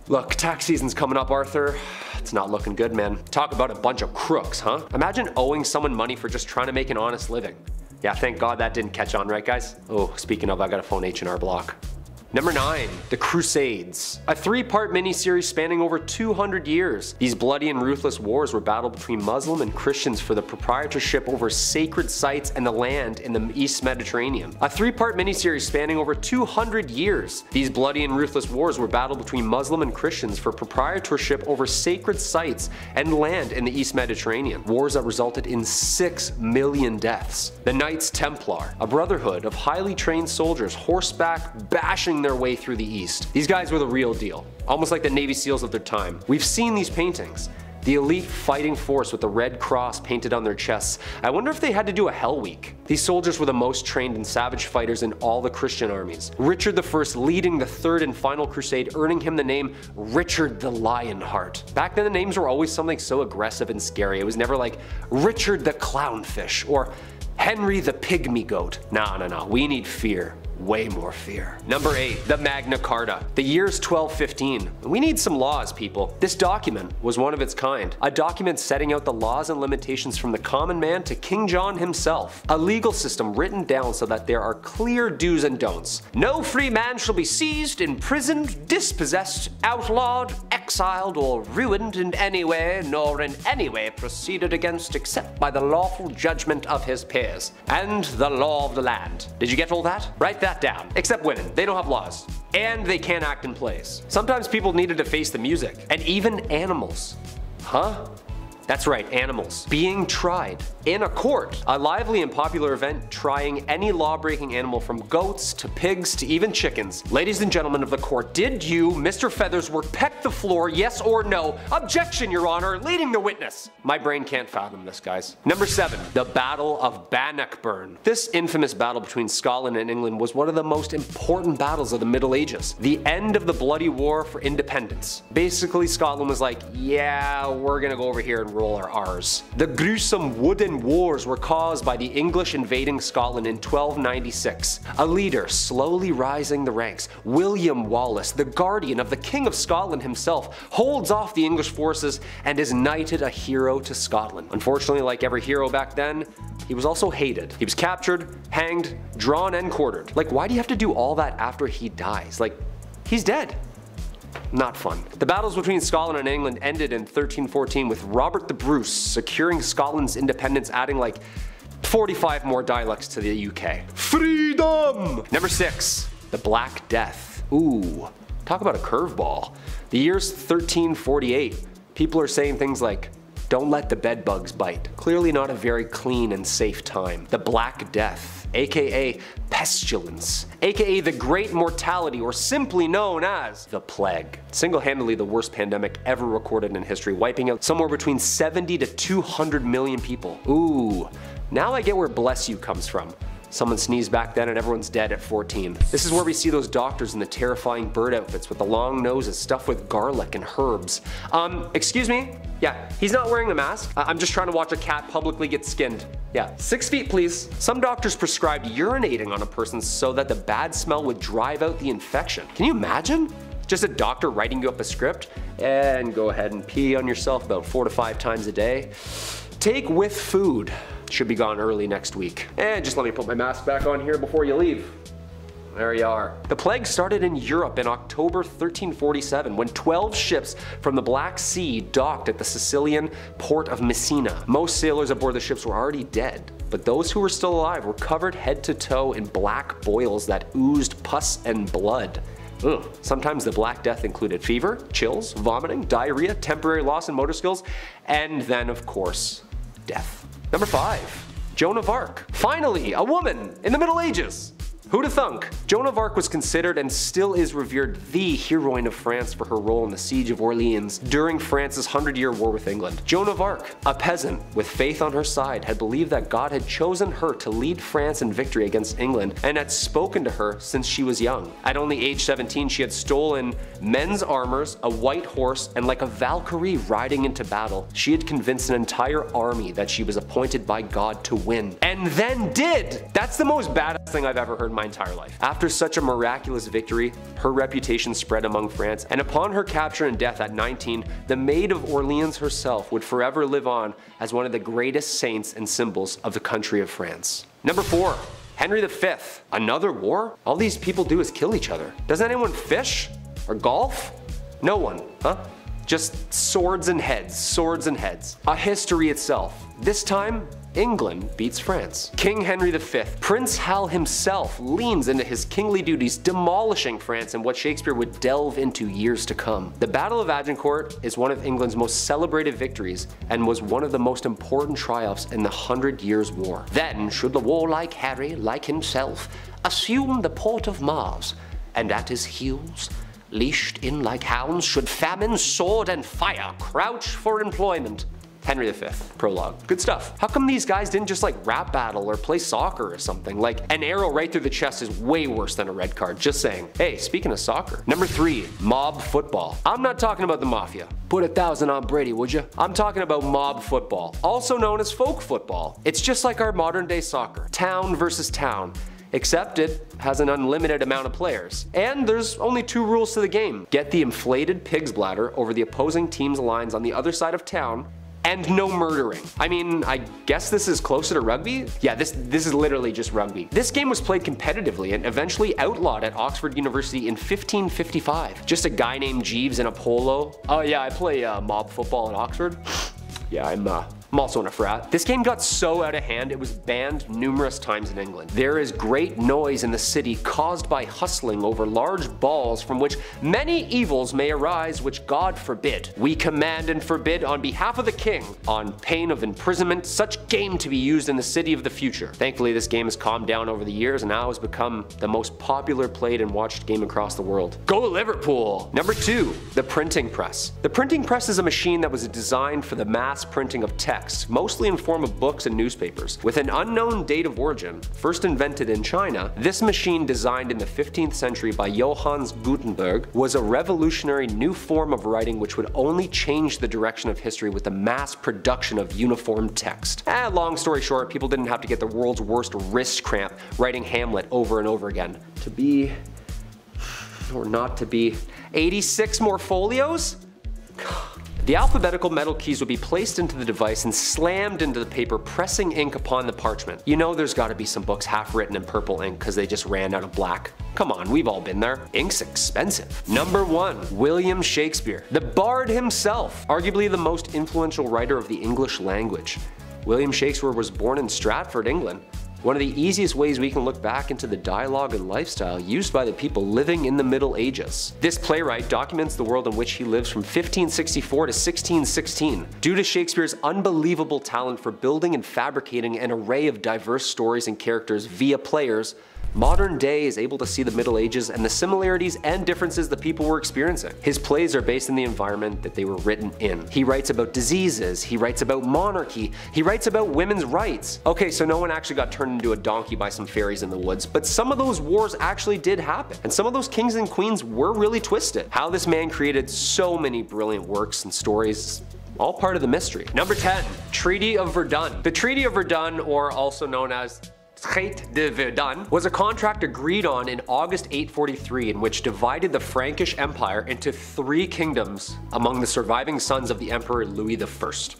Look, tax season's coming up, Arthur. It's not looking good, man. Talk about a bunch of crooks, huh? Imagine owing someone money for just trying to make an honest living. Yeah, thank God that didn't catch on, right guys? Oh, speaking of, I gotta phone H&R Block. Number 9. The Crusades. A three-part miniseries spanning over 200 years. These bloody and ruthless wars were battled between Muslim and Christians for the proprietorship over sacred sites and the land in the East Mediterranean. A three-part miniseries spanning over 200 years. These bloody and ruthless wars were battled between Muslim and Christians for proprietorship over sacred sites and land in the East Mediterranean. Wars that resulted in 6 million deaths. The Knights Templar, a brotherhood of highly trained soldiers horseback bashing their way through the East. These guys were the real deal, almost like the Navy SEALs of their time. We've seen these paintings. The elite fighting force with the red cross painted on their chests. I wonder if they had to do a Hell Week. These soldiers were the most trained and savage fighters in all the Christian armies. Richard I leading the third and final crusade, earning him the name Richard the Lionheart. Back then the names were always something so aggressive and scary. It was never like Richard the Clownfish or Henry the Pygmy Goat. Nah, nah, nah, we need fear way more fear. Number 8. The Magna Carta. The year's 1215. We need some laws, people. This document was one of its kind. A document setting out the laws and limitations from the common man to King John himself. A legal system written down so that there are clear do's and don'ts. No free man shall be seized, imprisoned, dispossessed, outlawed, exiled, or ruined in any way, nor in any way proceeded against except by the lawful judgment of his peers, and the law of the land. Did you get all that? Write that down. Except women, they don't have laws. And they can't act in plays. Sometimes people needed to face the music, and even animals. Huh? That's right, animals. Being tried in a court. A lively and popular event trying any law-breaking animal from goats to pigs to even chickens. Ladies and gentlemen of the court, did you, Mr. Feathersworth, peck the floor, yes or no? Objection, your honor, leading the witness. My brain can't fathom this, guys. Number 7. The Battle of Bannockburn. This infamous battle between Scotland and England was one of the most important battles of the Middle Ages. The end of the bloody war for independence. Basically, Scotland was like, yeah, we're gonna go over here and roll our R's. The gruesome wooden wars were caused by the English invading Scotland in 1296. A leader slowly rising the ranks, William Wallace, the guardian of the King of Scotland himself, holds off the English forces and is knighted a hero to Scotland. Unfortunately, like every hero back then, he was also hated. He was captured, hanged, drawn, and quartered. Like, why do you have to do all that after he dies? Like, he's dead. Not fun. The battles between Scotland and England ended in 1314 with Robert the Bruce securing Scotland's independence, adding like 45 more dialects to the UK. Freedom! Number 6. The Black Death. Ooh, talk about a curveball. The year's 1348. People are saying things like, don't let the bed bugs bite. Clearly not a very clean and safe time. The Black Death, aka pestilence, aka the Great Mortality, or simply known as the Plague. Single-handedly the worst pandemic ever recorded in history, wiping out somewhere between 70 to 200 million people. Ooh, now I get where bless you comes from. Someone sneezed back then and everyone's dead at 14. This is where we see those doctors in the terrifying bird outfits with the long noses stuffed with garlic and herbs. Um, excuse me? Yeah, he's not wearing a mask. I I'm just trying to watch a cat publicly get skinned. Yeah, six feet please. Some doctors prescribed urinating on a person so that the bad smell would drive out the infection. Can you imagine? Just a doctor writing you up a script and go ahead and pee on yourself about four to five times a day. Take with food. Should be gone early next week. And just let me put my mask back on here before you leave. There you are. The plague started in Europe in October 1347 when 12 ships from the Black Sea docked at the Sicilian port of Messina. Most sailors aboard the ships were already dead, but those who were still alive were covered head to toe in black boils that oozed pus and blood. Ugh. Sometimes the Black Death included fever, chills, vomiting, diarrhea, temporary loss in motor skills, and then, of course, death. Number 5. Joan of Arc. Finally, a woman in the Middle Ages. Who'da thunk? Joan of Arc was considered and still is revered the heroine of France for her role in the siege of Orleans during France's Hundred Year War with England. Joan of Arc, a peasant with faith on her side, had believed that God had chosen her to lead France in victory against England and had spoken to her since she was young. At only age 17, she had stolen men's armors, a white horse, and like a Valkyrie riding into battle, she had convinced an entire army that she was appointed by God to win. And then did! That's the most badass thing I've ever heard my entire life. After such a miraculous victory, her reputation spread among France, and upon her capture and death at 19, the Maid of Orleans herself would forever live on as one of the greatest saints and symbols of the country of France. Number 4. Henry V. Another war? All these people do is kill each other. Does anyone fish? Or golf? No one, huh? Just swords and heads, swords and heads. A history itself. This time, England beats France. King Henry V, Prince Hal himself, leans into his kingly duties, demolishing France in what Shakespeare would delve into years to come. The Battle of Agincourt is one of England's most celebrated victories and was one of the most important triumphs in the Hundred Years' War. Then should the warlike Harry, like himself, assume the port of Mars, and at his heels leashed in like hounds, should famine, sword, and fire crouch for employment. Henry V, prologue. Good stuff. How come these guys didn't just like rap battle or play soccer or something? Like an arrow right through the chest is way worse than a red card, just saying. Hey, speaking of soccer. Number three, mob football. I'm not talking about the mafia. Put a thousand on Brady, would you? I'm talking about mob football, also known as folk football. It's just like our modern day soccer. Town versus town except it has an unlimited amount of players. And there's only two rules to the game. Get the inflated pig's bladder over the opposing team's lines on the other side of town, and no murdering. I mean, I guess this is closer to rugby? Yeah, this, this is literally just rugby. This game was played competitively and eventually outlawed at Oxford University in 1555. Just a guy named Jeeves in a polo. Oh yeah, I play uh, mob football at Oxford. yeah, I'm uh, I'm also in a frat. This game got so out of hand it was banned numerous times in England. There is great noise in the city caused by hustling over large balls from which many evils may arise which God forbid. We command and forbid on behalf of the king, on pain of imprisonment, such game to be used in the city of the future. Thankfully this game has calmed down over the years and now has become the most popular played and watched game across the world. Go Liverpool! Number 2. The Printing Press. The printing press is a machine that was designed for the mass printing of text, mostly in form of books and newspapers. With an unknown date of origin, first invented in China, this machine designed in the 15th century by Johannes Gutenberg was a revolutionary new form of writing which would only change the direction of history with the mass production of uniform text. Eh, long story short, people didn't have to get the world's worst wrist cramp writing Hamlet over and over again. To be or not to be 86 more folios? The alphabetical metal keys would be placed into the device and slammed into the paper, pressing ink upon the parchment. You know there's gotta be some books half written in purple ink because they just ran out of black. Come on, we've all been there. Ink's expensive. Number 1. William Shakespeare. The Bard himself, arguably the most influential writer of the English language. William Shakespeare was born in Stratford, England, one of the easiest ways we can look back into the dialogue and lifestyle used by the people living in the Middle Ages. This playwright documents the world in which he lives from 1564 to 1616. Due to Shakespeare's unbelievable talent for building and fabricating an array of diverse stories and characters via players, Modern day is able to see the Middle Ages and the similarities and differences the people were experiencing. His plays are based in the environment that they were written in. He writes about diseases, he writes about monarchy, he writes about women's rights. Okay, so no one actually got turned into a donkey by some fairies in the woods, but some of those wars actually did happen. And some of those kings and queens were really twisted. How this man created so many brilliant works and stories all part of the mystery. Number 10, Treaty of Verdun. The Treaty of Verdun, or also known as Traité de Verdun was a contract agreed on in August 843 in which divided the Frankish Empire into three kingdoms among the surviving sons of the Emperor Louis I,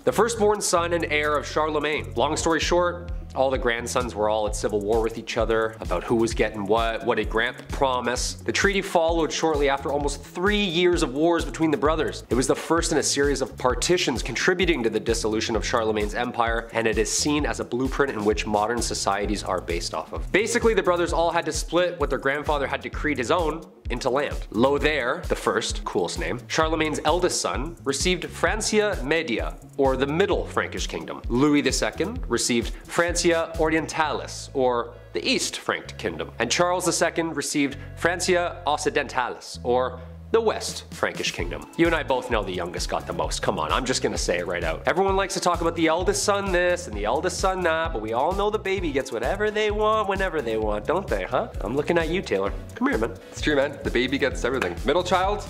the firstborn son and heir of Charlemagne. Long story short, all the grandsons were all at civil war with each other about who was getting what, what did Grant promise. The treaty followed shortly after almost three years of wars between the brothers. It was the first in a series of partitions contributing to the dissolution of Charlemagne's empire, and it is seen as a blueprint in which modern societies are based off of. Basically, the brothers all had to split what their grandfather had decreed his own into land. Lothair, the first, coolest name, Charlemagne's eldest son, received Francia Media, or the Middle Frankish Kingdom. Louis II received Francia Orientalis, or the East Frank Kingdom. And Charles II received Francia Occidentalis, or the West Frankish Kingdom. You and I both know the youngest got the most. Come on, I'm just gonna say it right out. Everyone likes to talk about the eldest son this and the eldest son that, but we all know the baby gets whatever they want whenever they want, don't they, huh? I'm looking at you, Taylor. Come here, man. It's true, man. The baby gets everything. Middle child,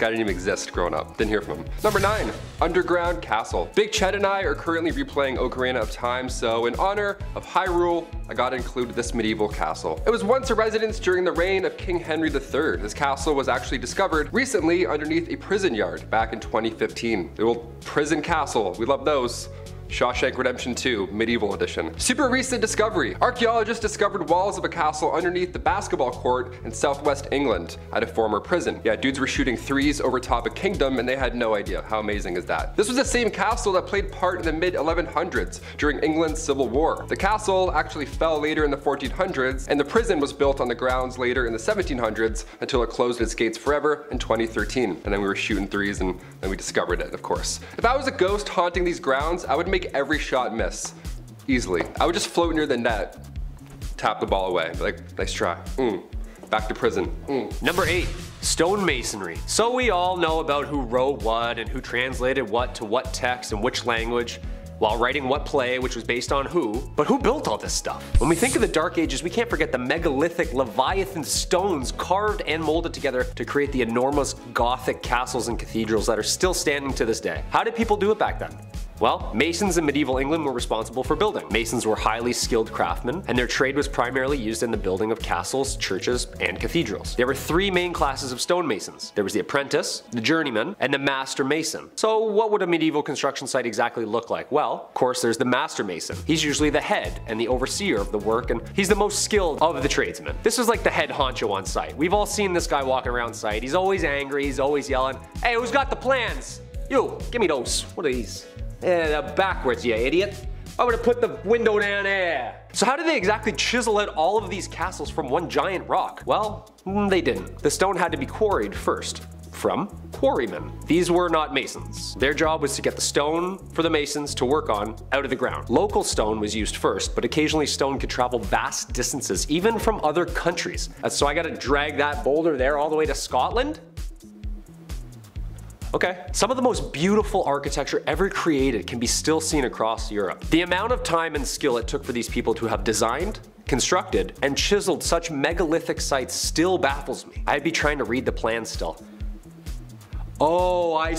guy didn't even exist growing up. Didn't hear from him. Number nine, Underground Castle. Big Chet and I are currently replaying Ocarina of Time, so in honor of Hyrule, I gotta include this medieval castle. It was once a residence during the reign of King Henry III. This castle was actually discovered recently underneath a prison yard back in 2015. The old prison castle, we love those. Shawshank Redemption 2, Medieval Edition. Super recent discovery. Archaeologists discovered walls of a castle underneath the basketball court in southwest England at a former prison. Yeah, dudes were shooting threes over top a kingdom and they had no idea. How amazing is that? This was the same castle that played part in the mid 1100s during England's Civil War. The castle actually fell later in the 1400s and the prison was built on the grounds later in the 1700s until it closed its gates forever in 2013. And then we were shooting threes and then we discovered it, of course. If I was a ghost haunting these grounds, I would make make every shot miss. Easily. I would just float near the net, tap the ball away. Like, nice try. Mm. Back to prison. Mm. Number eight, stonemasonry. So we all know about who wrote what and who translated what to what text and which language while writing what play, which was based on who, but who built all this stuff? When we think of the Dark Ages, we can't forget the megalithic Leviathan stones carved and molded together to create the enormous Gothic castles and cathedrals that are still standing to this day. How did people do it back then? Well, masons in medieval England were responsible for building. Masons were highly skilled craftsmen, and their trade was primarily used in the building of castles, churches, and cathedrals. There were three main classes of stonemasons. There was the apprentice, the journeyman, and the master mason. So what would a medieval construction site exactly look like? Well, of course there's the master mason. He's usually the head and the overseer of the work, and he's the most skilled of the tradesmen. This is like the head honcho on site. We've all seen this guy walking around site. He's always angry, he's always yelling, hey, who's got the plans? You, give me those. What are these? Eh, backwards, you idiot. I'm gonna put the window down there. So how did they exactly chisel out all of these castles from one giant rock? Well, mm, they didn't. The stone had to be quarried first from quarrymen. These were not masons. Their job was to get the stone for the masons to work on out of the ground. Local stone was used first, but occasionally stone could travel vast distances, even from other countries. Uh, so I gotta drag that boulder there all the way to Scotland? Okay. Some of the most beautiful architecture ever created can be still seen across Europe. The amount of time and skill it took for these people to have designed, constructed, and chiseled such megalithic sites still baffles me. I'd be trying to read the plan still. Oh, I,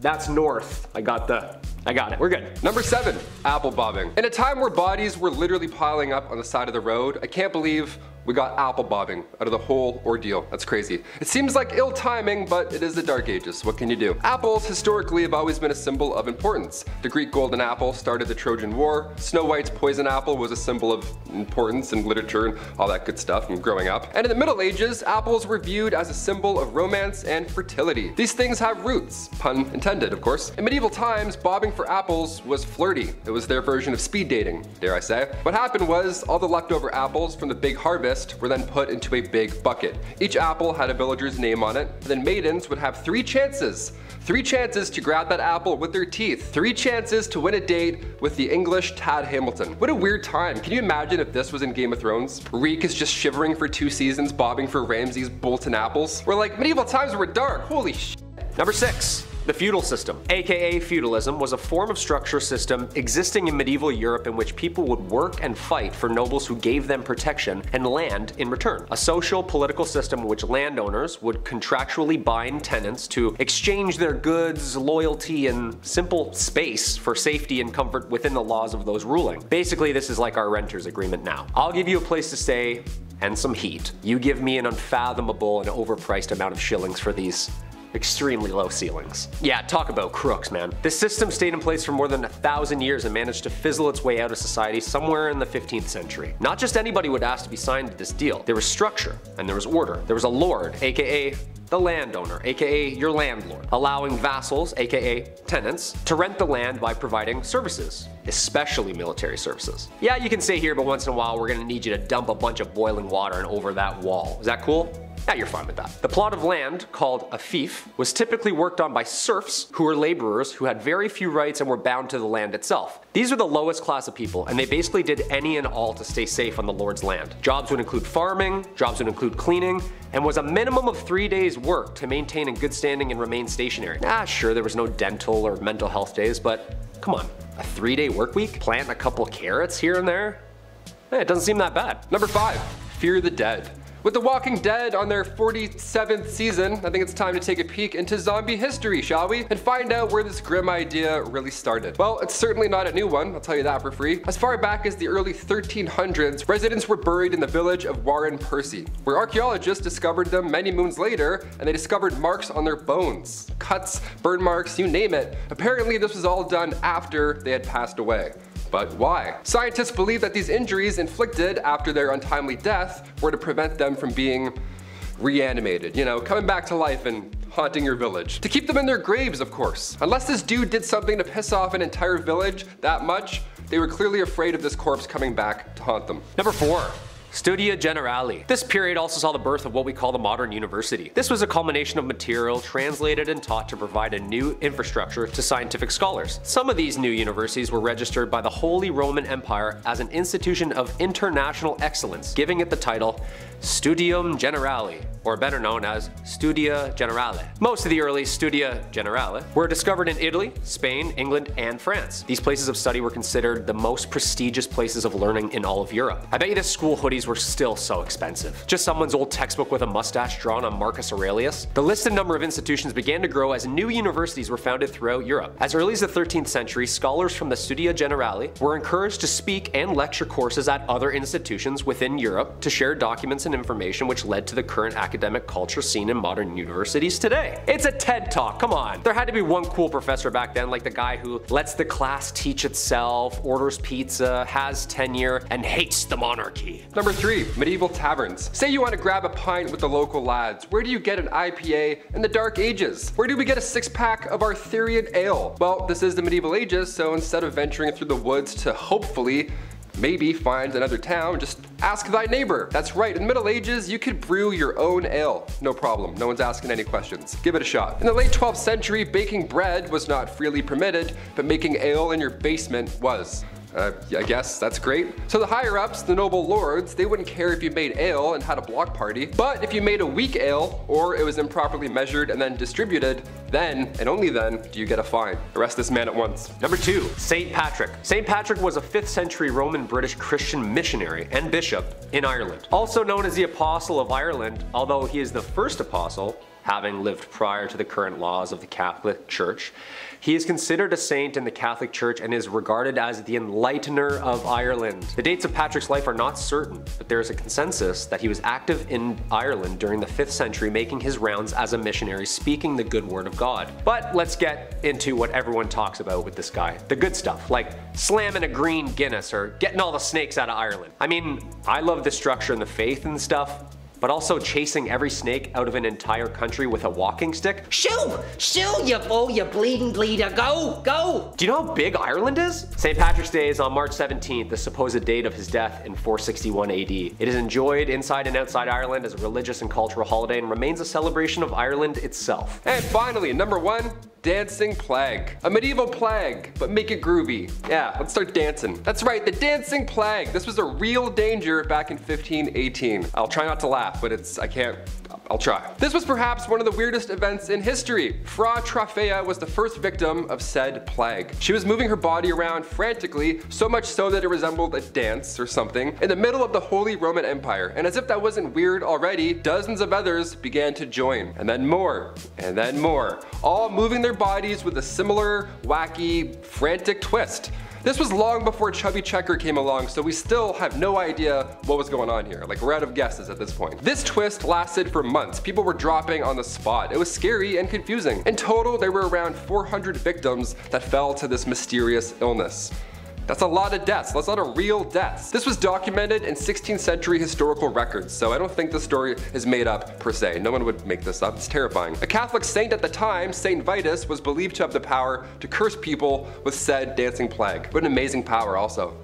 that's north. I got the, I got it, we're good. Number seven, apple bobbing. In a time where bodies were literally piling up on the side of the road, I can't believe we got apple bobbing out of the whole ordeal. That's crazy. It seems like ill timing, but it is the dark ages. What can you do? Apples historically have always been a symbol of importance. The Greek golden apple started the Trojan War. Snow White's poison apple was a symbol of importance in literature and all that good stuff from growing up. And in the Middle Ages, apples were viewed as a symbol of romance and fertility. These things have roots, pun intended, of course. In medieval times, bobbing for apples was flirty. It was their version of speed dating, dare I say. What happened was all the leftover apples from the big harvest were then put into a big bucket. Each apple had a villager's name on it, then maidens would have three chances. Three chances to grab that apple with their teeth. Three chances to win a date with the English Tad Hamilton. What a weird time. Can you imagine if this was in Game of Thrones? Reek is just shivering for two seasons, bobbing for Ramsay's Bolton apples. We're like, medieval times were dark. Holy sh. Number six. The feudal system, aka feudalism, was a form of structure system existing in medieval Europe in which people would work and fight for nobles who gave them protection and land in return. A social political system in which landowners would contractually bind tenants to exchange their goods, loyalty, and simple space for safety and comfort within the laws of those ruling. Basically, this is like our renter's agreement now. I'll give you a place to stay and some heat. You give me an unfathomable and overpriced amount of shillings for these extremely low ceilings. Yeah, talk about crooks, man. This system stayed in place for more than a thousand years and managed to fizzle its way out of society somewhere in the 15th century. Not just anybody would ask to be signed to this deal. There was structure and there was order. There was a lord, aka the landowner, aka your landlord, allowing vassals, aka tenants, to rent the land by providing services, especially military services. Yeah, you can stay here, but once in a while we're gonna need you to dump a bunch of boiling water and over that wall. Is that cool? Yeah, you're fine with that. The plot of land, called a fief, was typically worked on by serfs who were laborers who had very few rights and were bound to the land itself. These were the lowest class of people, and they basically did any and all to stay safe on the lord's land. Jobs would include farming, jobs would include cleaning, and was a minimum of three days work to maintain in good standing and remain stationary. Ah, sure, there was no dental or mental health days, but come on, a three day work week? Plant a couple carrots here and there? Eh, it doesn't seem that bad. Number five, fear the dead. With The Walking Dead on their 47th season, I think it's time to take a peek into zombie history, shall we? And find out where this grim idea really started. Well, it's certainly not a new one, I'll tell you that for free. As far back as the early 1300s, residents were buried in the village of Wharram Percy, where archaeologists discovered them many moons later, and they discovered marks on their bones. Cuts, burn marks, you name it. Apparently this was all done after they had passed away. But why? Scientists believe that these injuries inflicted after their untimely death were to prevent them from being reanimated, you know, coming back to life and haunting your village. To keep them in their graves, of course. Unless this dude did something to piss off an entire village that much, they were clearly afraid of this corpse coming back to haunt them. Number four, Studia Generale. This period also saw the birth of what we call the modern university. This was a culmination of material translated and taught to provide a new infrastructure to scientific scholars. Some of these new universities were registered by the Holy Roman Empire as an institution of international excellence, giving it the title Studium Generale, or better known as Studia Generale. Most of the early Studia Generale were discovered in Italy, Spain, England, and France. These places of study were considered the most prestigious places of learning in all of Europe. I bet you this school hoodies were still so expensive. Just someone's old textbook with a mustache drawn on Marcus Aurelius. The listed number of institutions began to grow as new universities were founded throughout Europe. As early as the 13th century, scholars from the Studia Generale were encouraged to speak and lecture courses at other institutions within Europe to share documents and information which led to the current academic academic culture seen in modern universities today. It's a TED Talk, come on. There had to be one cool professor back then, like the guy who lets the class teach itself, orders pizza, has tenure, and hates the monarchy. Number three, medieval taverns. Say you want to grab a pint with the local lads. Where do you get an IPA in the dark ages? Where do we get a six pack of Arthurian ale? Well, this is the medieval ages, so instead of venturing through the woods to hopefully maybe find another town, just ask thy neighbor. That's right, in the Middle Ages, you could brew your own ale. No problem, no one's asking any questions. Give it a shot. In the late 12th century, baking bread was not freely permitted, but making ale in your basement was. Uh, I guess that's great. So the higher ups, the noble lords, they wouldn't care if you made ale and had a block party, but if you made a weak ale, or it was improperly measured and then distributed, then, and only then, do you get a fine. Arrest this man at once. Number 2. St. Patrick. St. Patrick was a 5th century Roman British Christian missionary and bishop in Ireland. Also known as the Apostle of Ireland, although he is the first apostle, having lived prior to the current laws of the Catholic Church. He is considered a saint in the Catholic Church and is regarded as the enlightener of Ireland. The dates of Patrick's life are not certain, but there is a consensus that he was active in Ireland during the 5th century making his rounds as a missionary speaking the good word of God. But let's get into what everyone talks about with this guy. The good stuff, like slamming a green Guinness or getting all the snakes out of Ireland. I mean, I love the structure and the faith and stuff, but also chasing every snake out of an entire country with a walking stick? Shoo! Shoo, you fool, you bleeding bleeder, go, go! Do you know how big Ireland is? St. Patrick's Day is on March 17th, the supposed date of his death in 461 AD. It is enjoyed inside and outside Ireland as a religious and cultural holiday and remains a celebration of Ireland itself. And finally, number one, Dancing Plague. A medieval plague, but make it groovy. Yeah, let's start dancing. That's right, the Dancing Plague. This was a real danger back in 1518. I'll try not to laugh, but it's, I can't, I'll try. This was perhaps one of the weirdest events in history. Frau Troffea was the first victim of said plague. She was moving her body around frantically, so much so that it resembled a dance or something, in the middle of the Holy Roman Empire. And as if that wasn't weird already, dozens of others began to join. And then more, and then more, all moving their bodies with a similar, wacky, frantic twist. This was long before Chubby Checker came along, so we still have no idea what was going on here. Like, we're out of guesses at this point. This twist lasted for months. People were dropping on the spot. It was scary and confusing. In total, there were around 400 victims that fell to this mysterious illness. That's a lot of deaths. That's a lot of real deaths. This was documented in 16th century historical records, so I don't think the story is made up per se. No one would make this up. It's terrifying. A Catholic saint at the time, Saint Vitus, was believed to have the power to curse people with said dancing plague. What an amazing power also.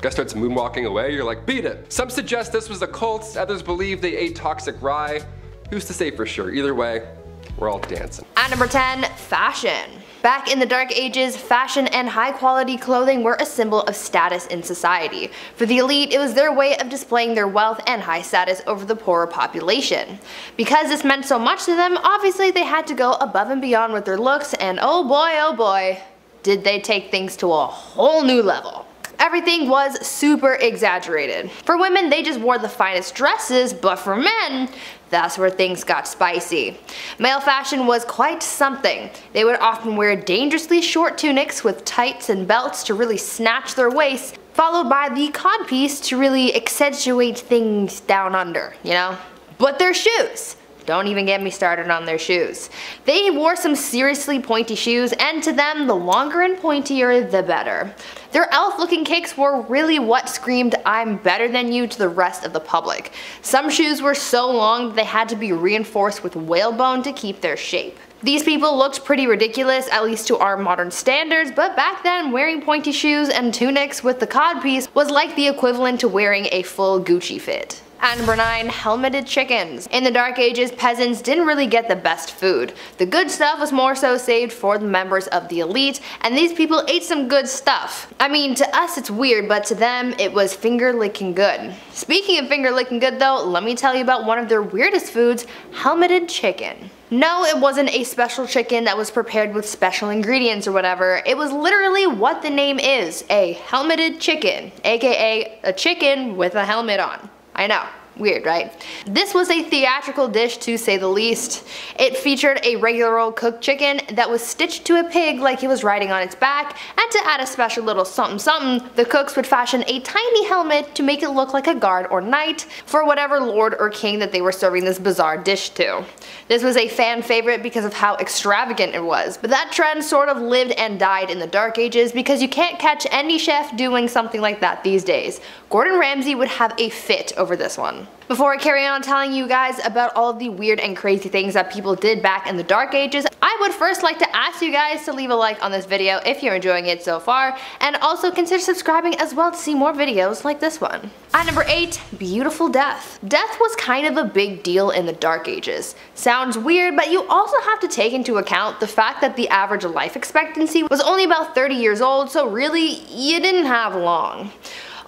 Guy starts moonwalking away, you're like, beat it. Some suggest this was a cult, others believe they ate toxic rye. Who's to say for sure? Either way, we're all dancing. At number 10, fashion. Back in the dark ages, fashion and high quality clothing were a symbol of status in society. For the elite, it was their way of displaying their wealth and high status over the poorer population. Because this meant so much to them, obviously they had to go above and beyond with their looks and oh boy oh boy, did they take things to a whole new level everything was super exaggerated. For women, they just wore the finest dresses, but for men, that's where things got spicy. Male fashion was quite something. They would often wear dangerously short tunics with tights and belts to really snatch their waists, followed by the codpiece to really accentuate things down under, you know? But their shoes. Don't even get me started on their shoes. They wore some seriously pointy shoes and to them the longer and pointier the better. Their elf looking kicks were really what screamed I'm better than you to the rest of the public. Some shoes were so long that they had to be reinforced with whalebone to keep their shape. These people looked pretty ridiculous, at least to our modern standards, but back then wearing pointy shoes and tunics with the codpiece was like the equivalent to wearing a full Gucci fit. At number 9, helmeted chickens. In the dark ages, peasants didn't really get the best food. The good stuff was more so saved for the members of the elite, and these people ate some good stuff. I mean, to us it's weird, but to them it was finger licking good. Speaking of finger licking good though, let me tell you about one of their weirdest foods, helmeted chicken. No, it wasn't a special chicken that was prepared with special ingredients or whatever. It was literally what the name is, a helmeted chicken, aka a chicken with a helmet on. I know. Weird, right? This was a theatrical dish to say the least. It featured a regular old cooked chicken that was stitched to a pig like he was riding on its back, and to add a special little something something, the cooks would fashion a tiny helmet to make it look like a guard or knight for whatever lord or king that they were serving this bizarre dish to. This was a fan favorite because of how extravagant it was, but that trend sort of lived and died in the dark ages because you can't catch any chef doing something like that these days. Gordon Ramsay would have a fit over this one. Before I carry on telling you guys about all the weird and crazy things that people did back in the dark ages, I would first like to ask you guys to leave a like on this video if you're enjoying it so far, and also consider subscribing as well to see more videos like this one. At number 8, Beautiful Death. Death was kind of a big deal in the dark ages. Sounds weird, but you also have to take into account the fact that the average life expectancy was only about 30 years old, so really, you didn't have long.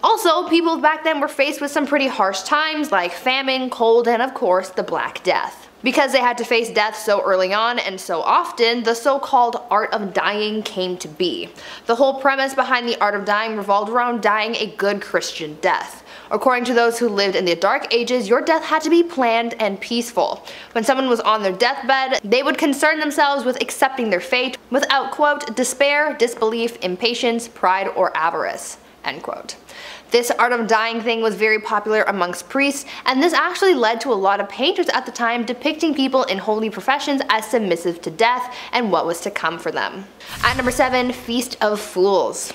Also, people back then were faced with some pretty harsh times like famine, cold, and of course the Black Death. Because they had to face death so early on and so often, the so-called art of dying came to be. The whole premise behind the art of dying revolved around dying a good Christian death. According to those who lived in the Dark Ages, your death had to be planned and peaceful. When someone was on their deathbed, they would concern themselves with accepting their fate without, quote, despair, disbelief, impatience, pride, or avarice, end quote. This art of dying thing was very popular amongst priests, and this actually led to a lot of painters at the time depicting people in holy professions as submissive to death and what was to come for them. At number 7, Feast of Fools.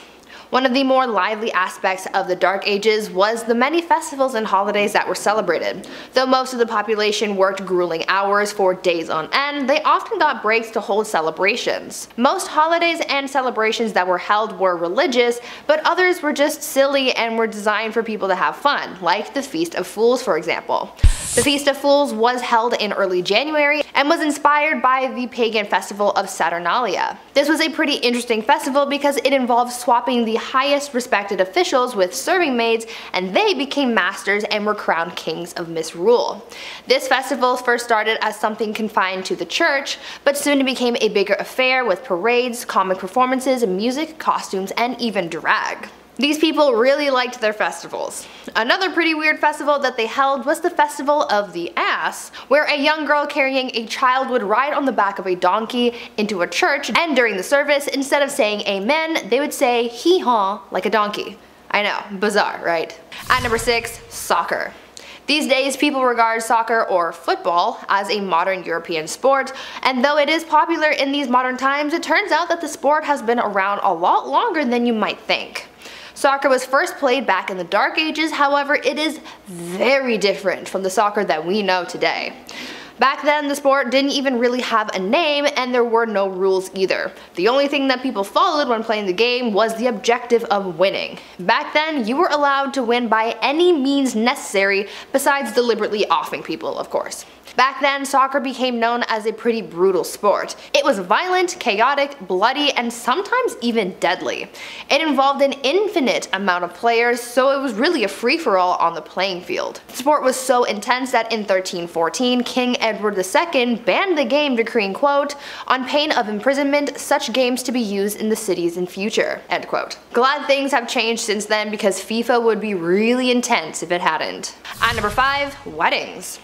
One of the more lively aspects of the Dark Ages was the many festivals and holidays that were celebrated. Though most of the population worked grueling hours for days on end, they often got breaks to hold celebrations. Most holidays and celebrations that were held were religious, but others were just silly and were designed for people to have fun, like the Feast of Fools for example. The Feast of Fools was held in early January and was inspired by the pagan festival of Saturnalia. This was a pretty interesting festival because it involved swapping the highest respected officials with serving maids and they became masters and were crowned kings of misrule. This festival first started as something confined to the church, but soon it became a bigger affair with parades, comic performances, music, costumes, and even drag. These people really liked their festivals. Another pretty weird festival that they held was the Festival of the Ass, where a young girl carrying a child would ride on the back of a donkey into a church, and during the service, instead of saying amen, they would say hee-haw like a donkey. I know, bizarre, right? At number 6, soccer. These days, people regard soccer or football as a modern European sport, and though it is popular in these modern times, it turns out that the sport has been around a lot longer than you might think. Soccer was first played back in the Dark Ages, however it is very different from the soccer that we know today. Back then, the sport didn't even really have a name and there were no rules either. The only thing that people followed when playing the game was the objective of winning. Back then, you were allowed to win by any means necessary besides deliberately offing people, of course. Back then, soccer became known as a pretty brutal sport. It was violent, chaotic, bloody, and sometimes even deadly. It involved an infinite amount of players, so it was really a free-for-all on the playing field. The sport was so intense that in 1314, King Edward II banned the game decreeing, quote, on pain of imprisonment, such games to be used in the cities in future, end quote. Glad things have changed since then because FIFA would be really intense if it hadn't. At number 5, weddings.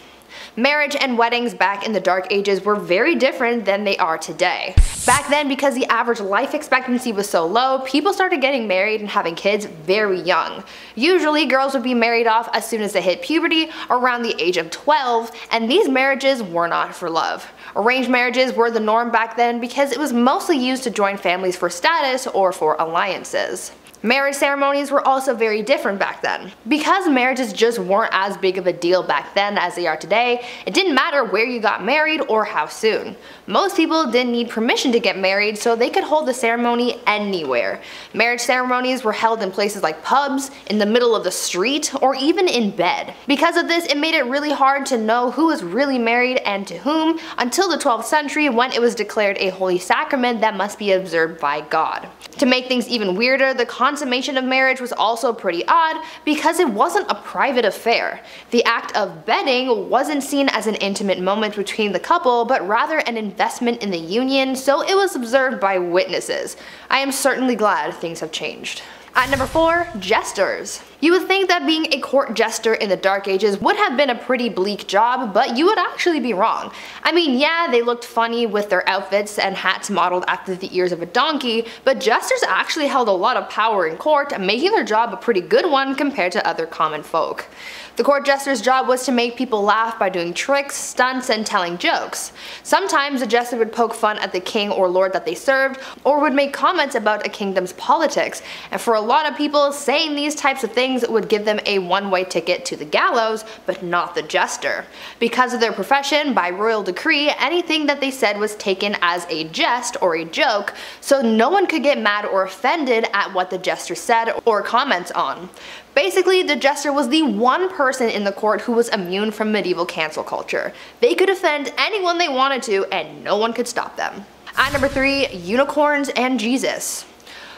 Marriage and weddings back in the dark ages were very different than they are today. Back then, because the average life expectancy was so low, people started getting married and having kids very young. Usually, girls would be married off as soon as they hit puberty, around the age of 12, and these marriages were not for love. Arranged marriages were the norm back then because it was mostly used to join families for status or for alliances. Marriage ceremonies were also very different back then. Because marriages just weren't as big of a deal back then as they are today, it didn't matter where you got married or how soon. Most people didn't need permission to get married so they could hold the ceremony anywhere. Marriage ceremonies were held in places like pubs, in the middle of the street, or even in bed. Because of this, it made it really hard to know who was really married and to whom until the 12th century when it was declared a holy sacrament that must be observed by God. To make things even weirder, the consummation of marriage was also pretty odd because it wasn't a private affair. The act of bedding wasn't seen as an intimate moment between the couple, but rather an investment in the union, so it was observed by witnesses. I am certainly glad things have changed. At number 4, Jesters. You would think that being a court jester in the Dark Ages would have been a pretty bleak job, but you would actually be wrong. I mean, yeah, they looked funny with their outfits and hats modeled after the ears of a donkey, but jesters actually held a lot of power in court, making their job a pretty good one compared to other common folk. The court jester's job was to make people laugh by doing tricks, stunts, and telling jokes. Sometimes a jester would poke fun at the king or lord that they served, or would make comments about a kingdom's politics, and for a lot of people, saying these types of things would give them a one-way ticket to the gallows, but not the jester. Because of their profession, by royal decree, anything that they said was taken as a jest or a joke, so no one could get mad or offended at what the jester said or comments on. Basically, the jester was the one person in the court who was immune from medieval cancel culture. They could offend anyone they wanted to and no one could stop them. At number 3, unicorns and Jesus.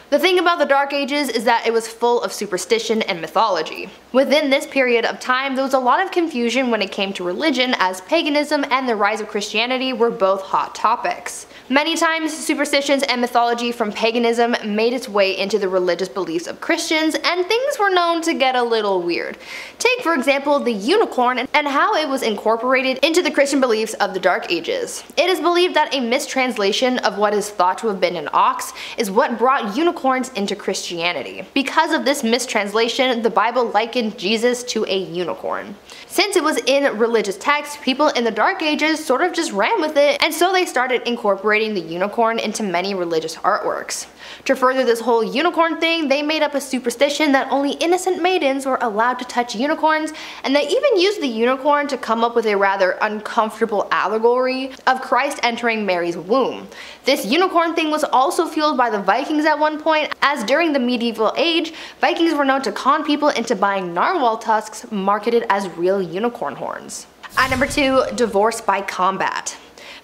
The thing about the Dark Ages is that it was full of superstition and mythology. Within this period of time, there was a lot of confusion when it came to religion as paganism and the rise of Christianity were both hot topics. Many times, superstitions and mythology from paganism made its way into the religious beliefs of Christians, and things were known to get a little weird. Take, for example, the unicorn and how it was incorporated into the Christian beliefs of the Dark Ages. It is believed that a mistranslation of what is thought to have been an ox is what brought unicorns into Christianity. Because of this mistranslation, the Bible likened Jesus to a unicorn. Since it was in religious texts, people in the Dark Ages sort of just ran with it, and so they started incorporating the unicorn into many religious artworks. To further this whole unicorn thing, they made up a superstition that only innocent maidens were allowed to touch unicorns, and they even used the unicorn to come up with a rather uncomfortable allegory of Christ entering Mary's womb. This unicorn thing was also fueled by the Vikings at one point, as during the medieval age, Vikings were known to con people into buying narwhal tusks marketed as real unicorn horns. At number 2, divorce by combat.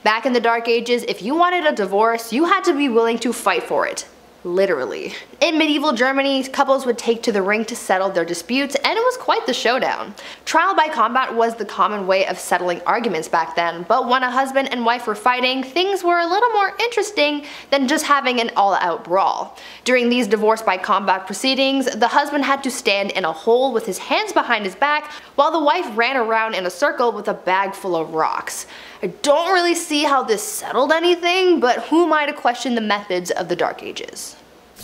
Back in the dark ages, if you wanted a divorce, you had to be willing to fight for it literally. In medieval Germany, couples would take to the ring to settle their disputes, and it was quite the showdown. Trial by combat was the common way of settling arguments back then, but when a husband and wife were fighting, things were a little more interesting than just having an all-out brawl. During these divorce by combat proceedings, the husband had to stand in a hole with his hands behind his back, while the wife ran around in a circle with a bag full of rocks. I don't really see how this settled anything, but who am I to question the methods of the Dark Ages?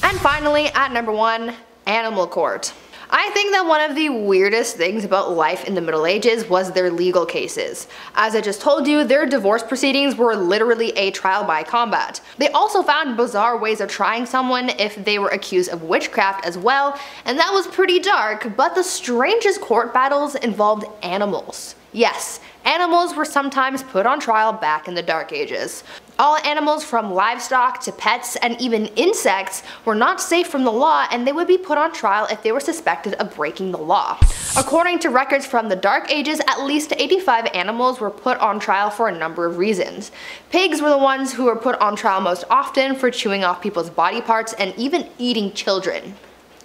And finally, at number one, Animal Court. I think that one of the weirdest things about life in the Middle Ages was their legal cases. As I just told you, their divorce proceedings were literally a trial by combat. They also found bizarre ways of trying someone if they were accused of witchcraft as well, and that was pretty dark, but the strangest court battles involved animals. Yes, animals were sometimes put on trial back in the Dark Ages. All animals from livestock to pets and even insects were not safe from the law and they would be put on trial if they were suspected of breaking the law. According to records from the Dark Ages, at least 85 animals were put on trial for a number of reasons. Pigs were the ones who were put on trial most often for chewing off people's body parts and even eating children.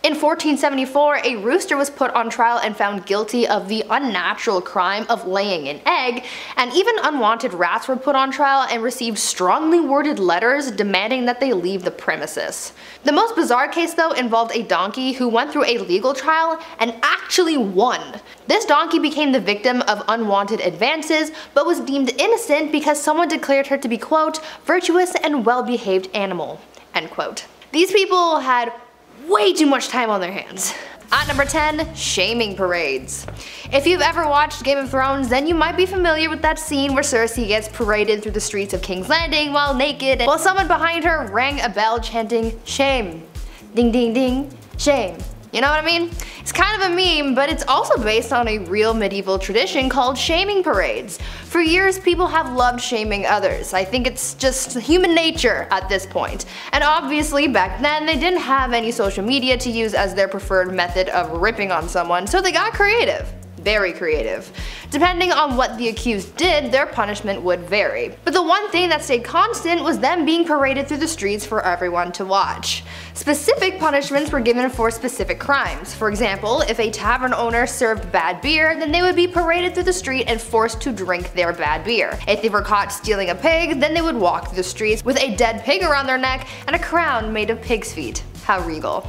In 1474, a rooster was put on trial and found guilty of the unnatural crime of laying an egg, and even unwanted rats were put on trial and received strongly worded letters demanding that they leave the premises. The most bizarre case though involved a donkey who went through a legal trial and actually won. This donkey became the victim of unwanted advances, but was deemed innocent because someone declared her to be quote, virtuous and well-behaved animal, end quote. These people had way too much time on their hands. At number 10, shaming parades. If you've ever watched Game of Thrones, then you might be familiar with that scene where Cersei gets paraded through the streets of King's Landing while naked, while someone behind her rang a bell chanting, shame, ding ding ding, shame. You know what I mean? It's kind of a meme, but it's also based on a real medieval tradition called shaming parades. For years, people have loved shaming others. I think it's just human nature at this point. And obviously, back then, they didn't have any social media to use as their preferred method of ripping on someone, so they got creative very creative. Depending on what the accused did, their punishment would vary. But the one thing that stayed constant was them being paraded through the streets for everyone to watch. Specific punishments were given for specific crimes. For example, if a tavern owner served bad beer, then they would be paraded through the street and forced to drink their bad beer. If they were caught stealing a pig, then they would walk through the streets with a dead pig around their neck and a crown made of pig's feet. How regal.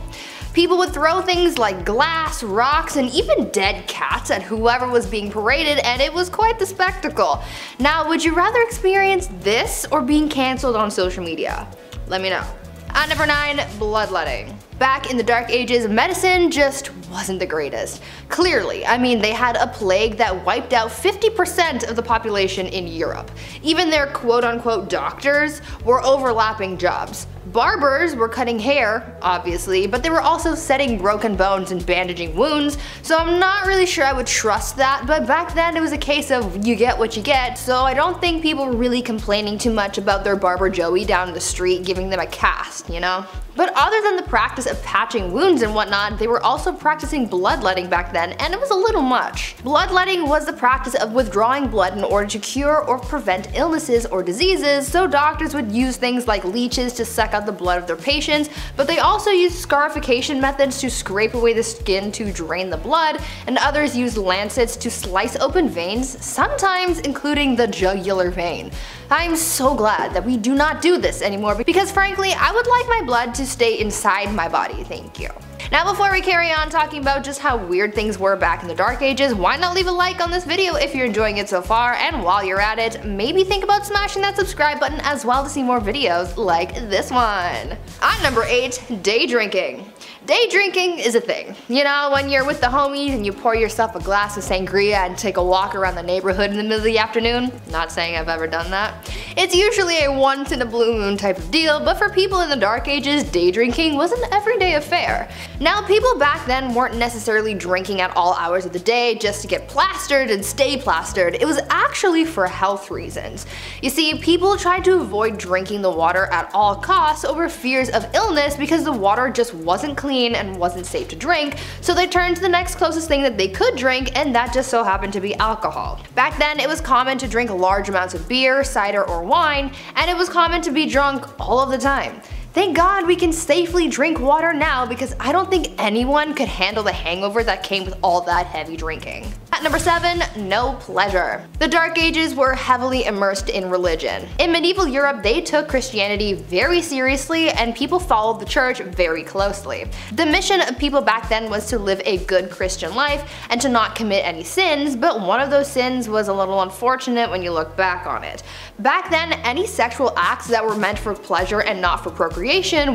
People would throw things like glass, rocks, and even dead cats at whoever was being paraded and it was quite the spectacle. Now would you rather experience this or being cancelled on social media? Let me know. At number 9, bloodletting. Back in the dark ages, medicine just wasn't the greatest. Clearly, I mean they had a plague that wiped out 50% of the population in Europe. Even their quote unquote doctors were overlapping jobs. Barbers were cutting hair, obviously, but they were also setting broken bones and bandaging wounds, so I'm not really sure I would trust that, but back then it was a case of you get what you get, so I don't think people were really complaining too much about their barber Joey down the street giving them a cast, you know? But other than the practice of patching wounds and whatnot, they were also practicing bloodletting back then, and it was a little much. Bloodletting was the practice of withdrawing blood in order to cure or prevent illnesses or diseases, so doctors would use things like leeches to suck out the blood of their patients, but they also use scarification methods to scrape away the skin to drain the blood, and others use lancets to slice open veins, sometimes including the jugular vein. I'm so glad that we do not do this anymore because frankly, I would like my blood to stay inside my body, thank you. Now before we carry on talking about just how weird things were back in the dark ages, why not leave a like on this video if you're enjoying it so far, and while you're at it, maybe think about smashing that subscribe button as well to see more videos like this one. On number 8, day drinking. Day drinking is a thing. You know, when you're with the homies and you pour yourself a glass of sangria and take a walk around the neighborhood in the middle of the afternoon. Not saying I've ever done that. It's usually a once in a blue moon type of deal, but for people in the dark ages, day drinking was an everyday affair. Now, people back then weren't necessarily drinking at all hours of the day just to get plastered and stay plastered. It was actually for health reasons. You see, people tried to avoid drinking the water at all costs over fears of illness because the water just wasn't clean clean and wasn't safe to drink, so they turned to the next closest thing that they could drink and that just so happened to be alcohol. Back then it was common to drink large amounts of beer, cider, or wine, and it was common to be drunk all of the time. Thank God we can safely drink water now because I don't think anyone could handle the hangover that came with all that heavy drinking. At number 7, no pleasure. The Dark Ages were heavily immersed in religion. In medieval Europe, they took Christianity very seriously and people followed the church very closely. The mission of people back then was to live a good Christian life and to not commit any sins, but one of those sins was a little unfortunate when you look back on it. Back then, any sexual acts that were meant for pleasure and not for procreation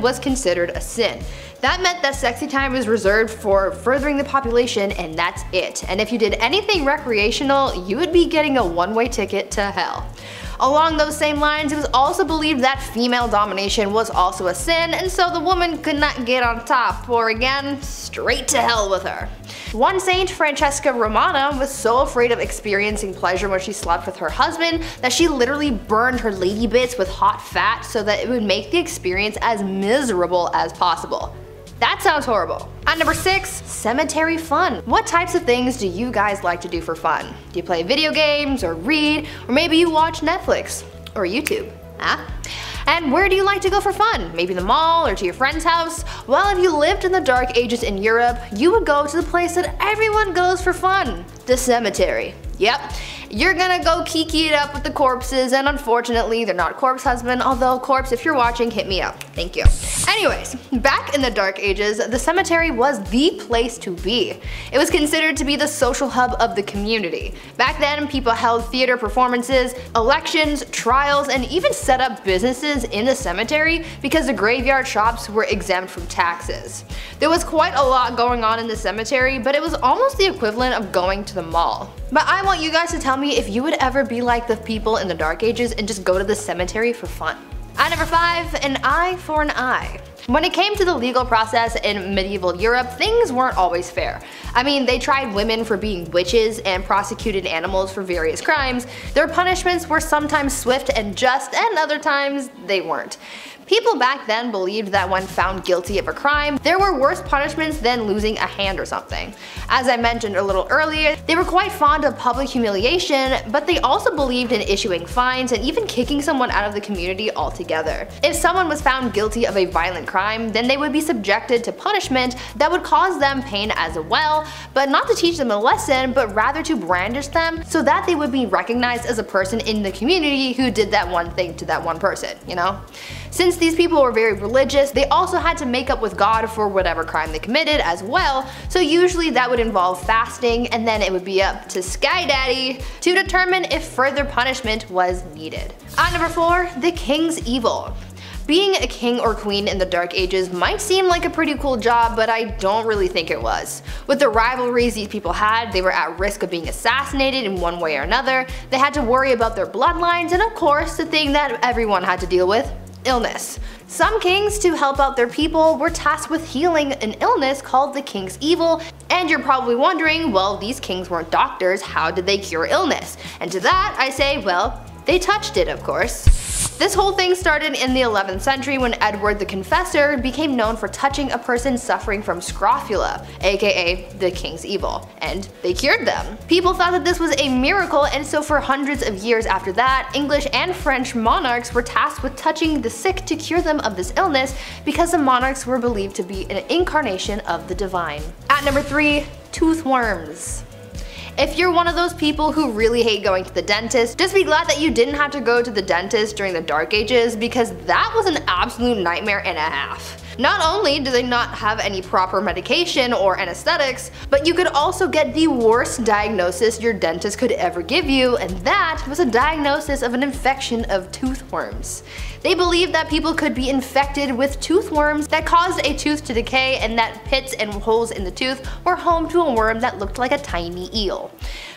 was considered a sin. That meant that sexy time was reserved for furthering the population and that's it. And if you did anything recreational, you would be getting a one-way ticket to hell. Along those same lines, it was also believed that female domination was also a sin, and so the woman could not get on top, or again, straight to hell with her. One saint, Francesca Romana, was so afraid of experiencing pleasure when she slept with her husband that she literally burned her lady bits with hot fat so that it would make the experience as miserable as possible. That sounds horrible. At number 6, cemetery fun. What types of things do you guys like to do for fun? Do you play video games, or read, or maybe you watch Netflix, or YouTube? Huh? And where do you like to go for fun? Maybe the mall or to your friend's house? Well, if you lived in the dark ages in Europe, you would go to the place that everyone goes for fun, the cemetery. Yep, you're gonna go kiki it up with the corpses and unfortunately they're not corpse husband, although corpse if you're watching hit me up. Thank you. Anyways, back in the dark ages, the cemetery was the place to be. It was considered to be the social hub of the community. Back then people held theater performances, elections, trials, and even set up businesses in the cemetery because the graveyard shops were exempt from taxes. There was quite a lot going on in the cemetery, but it was almost the equivalent of going to the mall. But I want you guys to tell me if you would ever be like the people in the dark ages and just go to the cemetery for fun. At number 5, an eye for an eye. When it came to the legal process in medieval Europe, things weren't always fair. I mean, they tried women for being witches and prosecuted animals for various crimes. Their punishments were sometimes swift and just, and other times they weren't. People back then believed that when found guilty of a crime, there were worse punishments than losing a hand or something. As I mentioned a little earlier, they were quite fond of public humiliation, but they also believed in issuing fines and even kicking someone out of the community altogether. If someone was found guilty of a violent crime, then they would be subjected to punishment that would cause them pain as well, but not to teach them a lesson, but rather to brandish them so that they would be recognized as a person in the community who did that one thing to that one person, you know? Since these people were very religious, they also had to make up with God for whatever crime they committed as well, so usually that would involve fasting and then it would be up to Sky Daddy to determine if further punishment was needed. At number 4, the King's Evil. Being a king or queen in the Dark Ages might seem like a pretty cool job, but I don't really think it was. With the rivalries these people had, they were at risk of being assassinated in one way or another, they had to worry about their bloodlines, and of course the thing that everyone had to deal with, illness. Some kings, to help out their people, were tasked with healing an illness called the King's Evil, and you're probably wondering, well these kings weren't doctors, how did they cure illness? And to that I say, well, they touched it of course. This whole thing started in the 11th century when Edward the Confessor became known for touching a person suffering from scrofula, aka the king's evil, and they cured them. People thought that this was a miracle and so for hundreds of years after that, English and French monarchs were tasked with touching the sick to cure them of this illness because the monarchs were believed to be an incarnation of the divine. At number 3, tooth worms. If you're one of those people who really hate going to the dentist, just be glad that you didn't have to go to the dentist during the dark ages because that was an absolute nightmare and a half. Not only do they not have any proper medication or anesthetics, but you could also get the worst diagnosis your dentist could ever give you, and that was a diagnosis of an infection of tooth worms. They believed that people could be infected with tooth worms that caused a tooth to decay and that pits and holes in the tooth were home to a worm that looked like a tiny eel.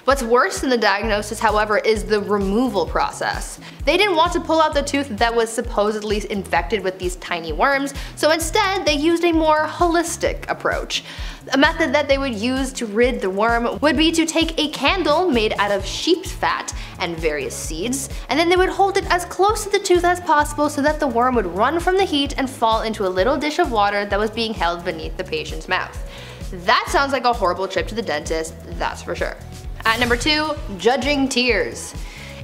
What's worse than the diagnosis, however, is the removal process. They didn't want to pull out the tooth that was supposedly infected with these tiny worms, so instead they used a more holistic approach. A method that they would use to rid the worm would be to take a candle made out of sheep's fat and various seeds, and then they would hold it as close to the tooth as possible so that the worm would run from the heat and fall into a little dish of water that was being held beneath the patient's mouth. That sounds like a horrible trip to the dentist, that's for sure. At number 2, judging tears.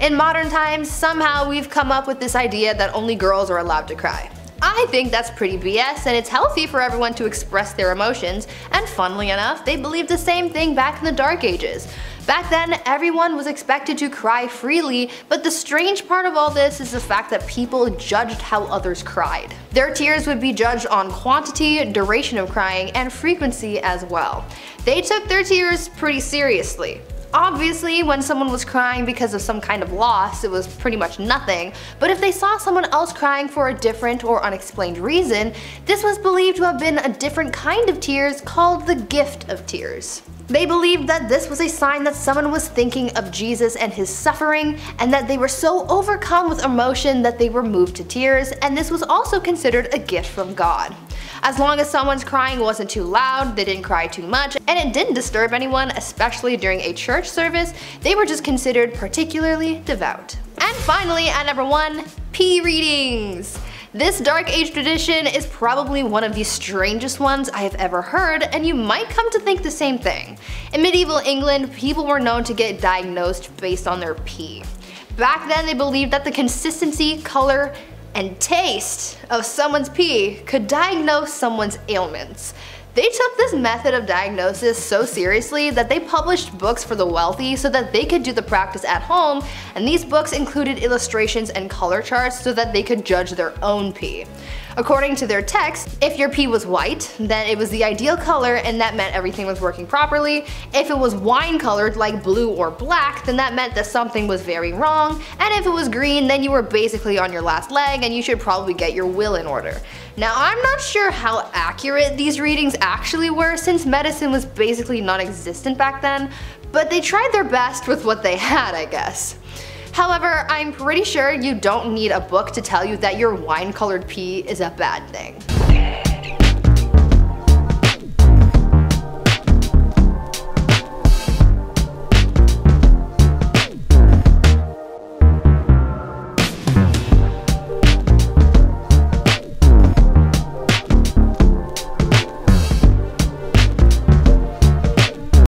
In modern times, somehow we've come up with this idea that only girls are allowed to cry. I think that's pretty BS and it's healthy for everyone to express their emotions, and funnily enough, they believed the same thing back in the dark ages. Back then, everyone was expected to cry freely, but the strange part of all this is the fact that people judged how others cried. Their tears would be judged on quantity, duration of crying, and frequency as well. They took their tears pretty seriously. Obviously, when someone was crying because of some kind of loss, it was pretty much nothing, but if they saw someone else crying for a different or unexplained reason, this was believed to have been a different kind of tears called the gift of tears. They believed that this was a sign that someone was thinking of Jesus and his suffering, and that they were so overcome with emotion that they were moved to tears, and this was also considered a gift from God. As long as someone's crying wasn't too loud, they didn't cry too much, and it didn't disturb anyone, especially during a church service, they were just considered particularly devout. And finally, at number 1, pee readings. This Dark Age tradition is probably one of the strangest ones I have ever heard, and you might come to think the same thing. In medieval England, people were known to get diagnosed based on their pee. Back then they believed that the consistency, color, and taste of someone's pee could diagnose someone's ailments. They took this method of diagnosis so seriously that they published books for the wealthy so that they could do the practice at home, and these books included illustrations and color charts so that they could judge their own pee. According to their text, if your pee was white, then it was the ideal color and that meant everything was working properly. If it was wine colored like blue or black, then that meant that something was very wrong. And if it was green, then you were basically on your last leg and you should probably get your will in order. Now I'm not sure how accurate these readings actually were since medicine was basically non-existent back then, but they tried their best with what they had I guess. However, I'm pretty sure you don't need a book to tell you that your wine colored pee is a bad thing.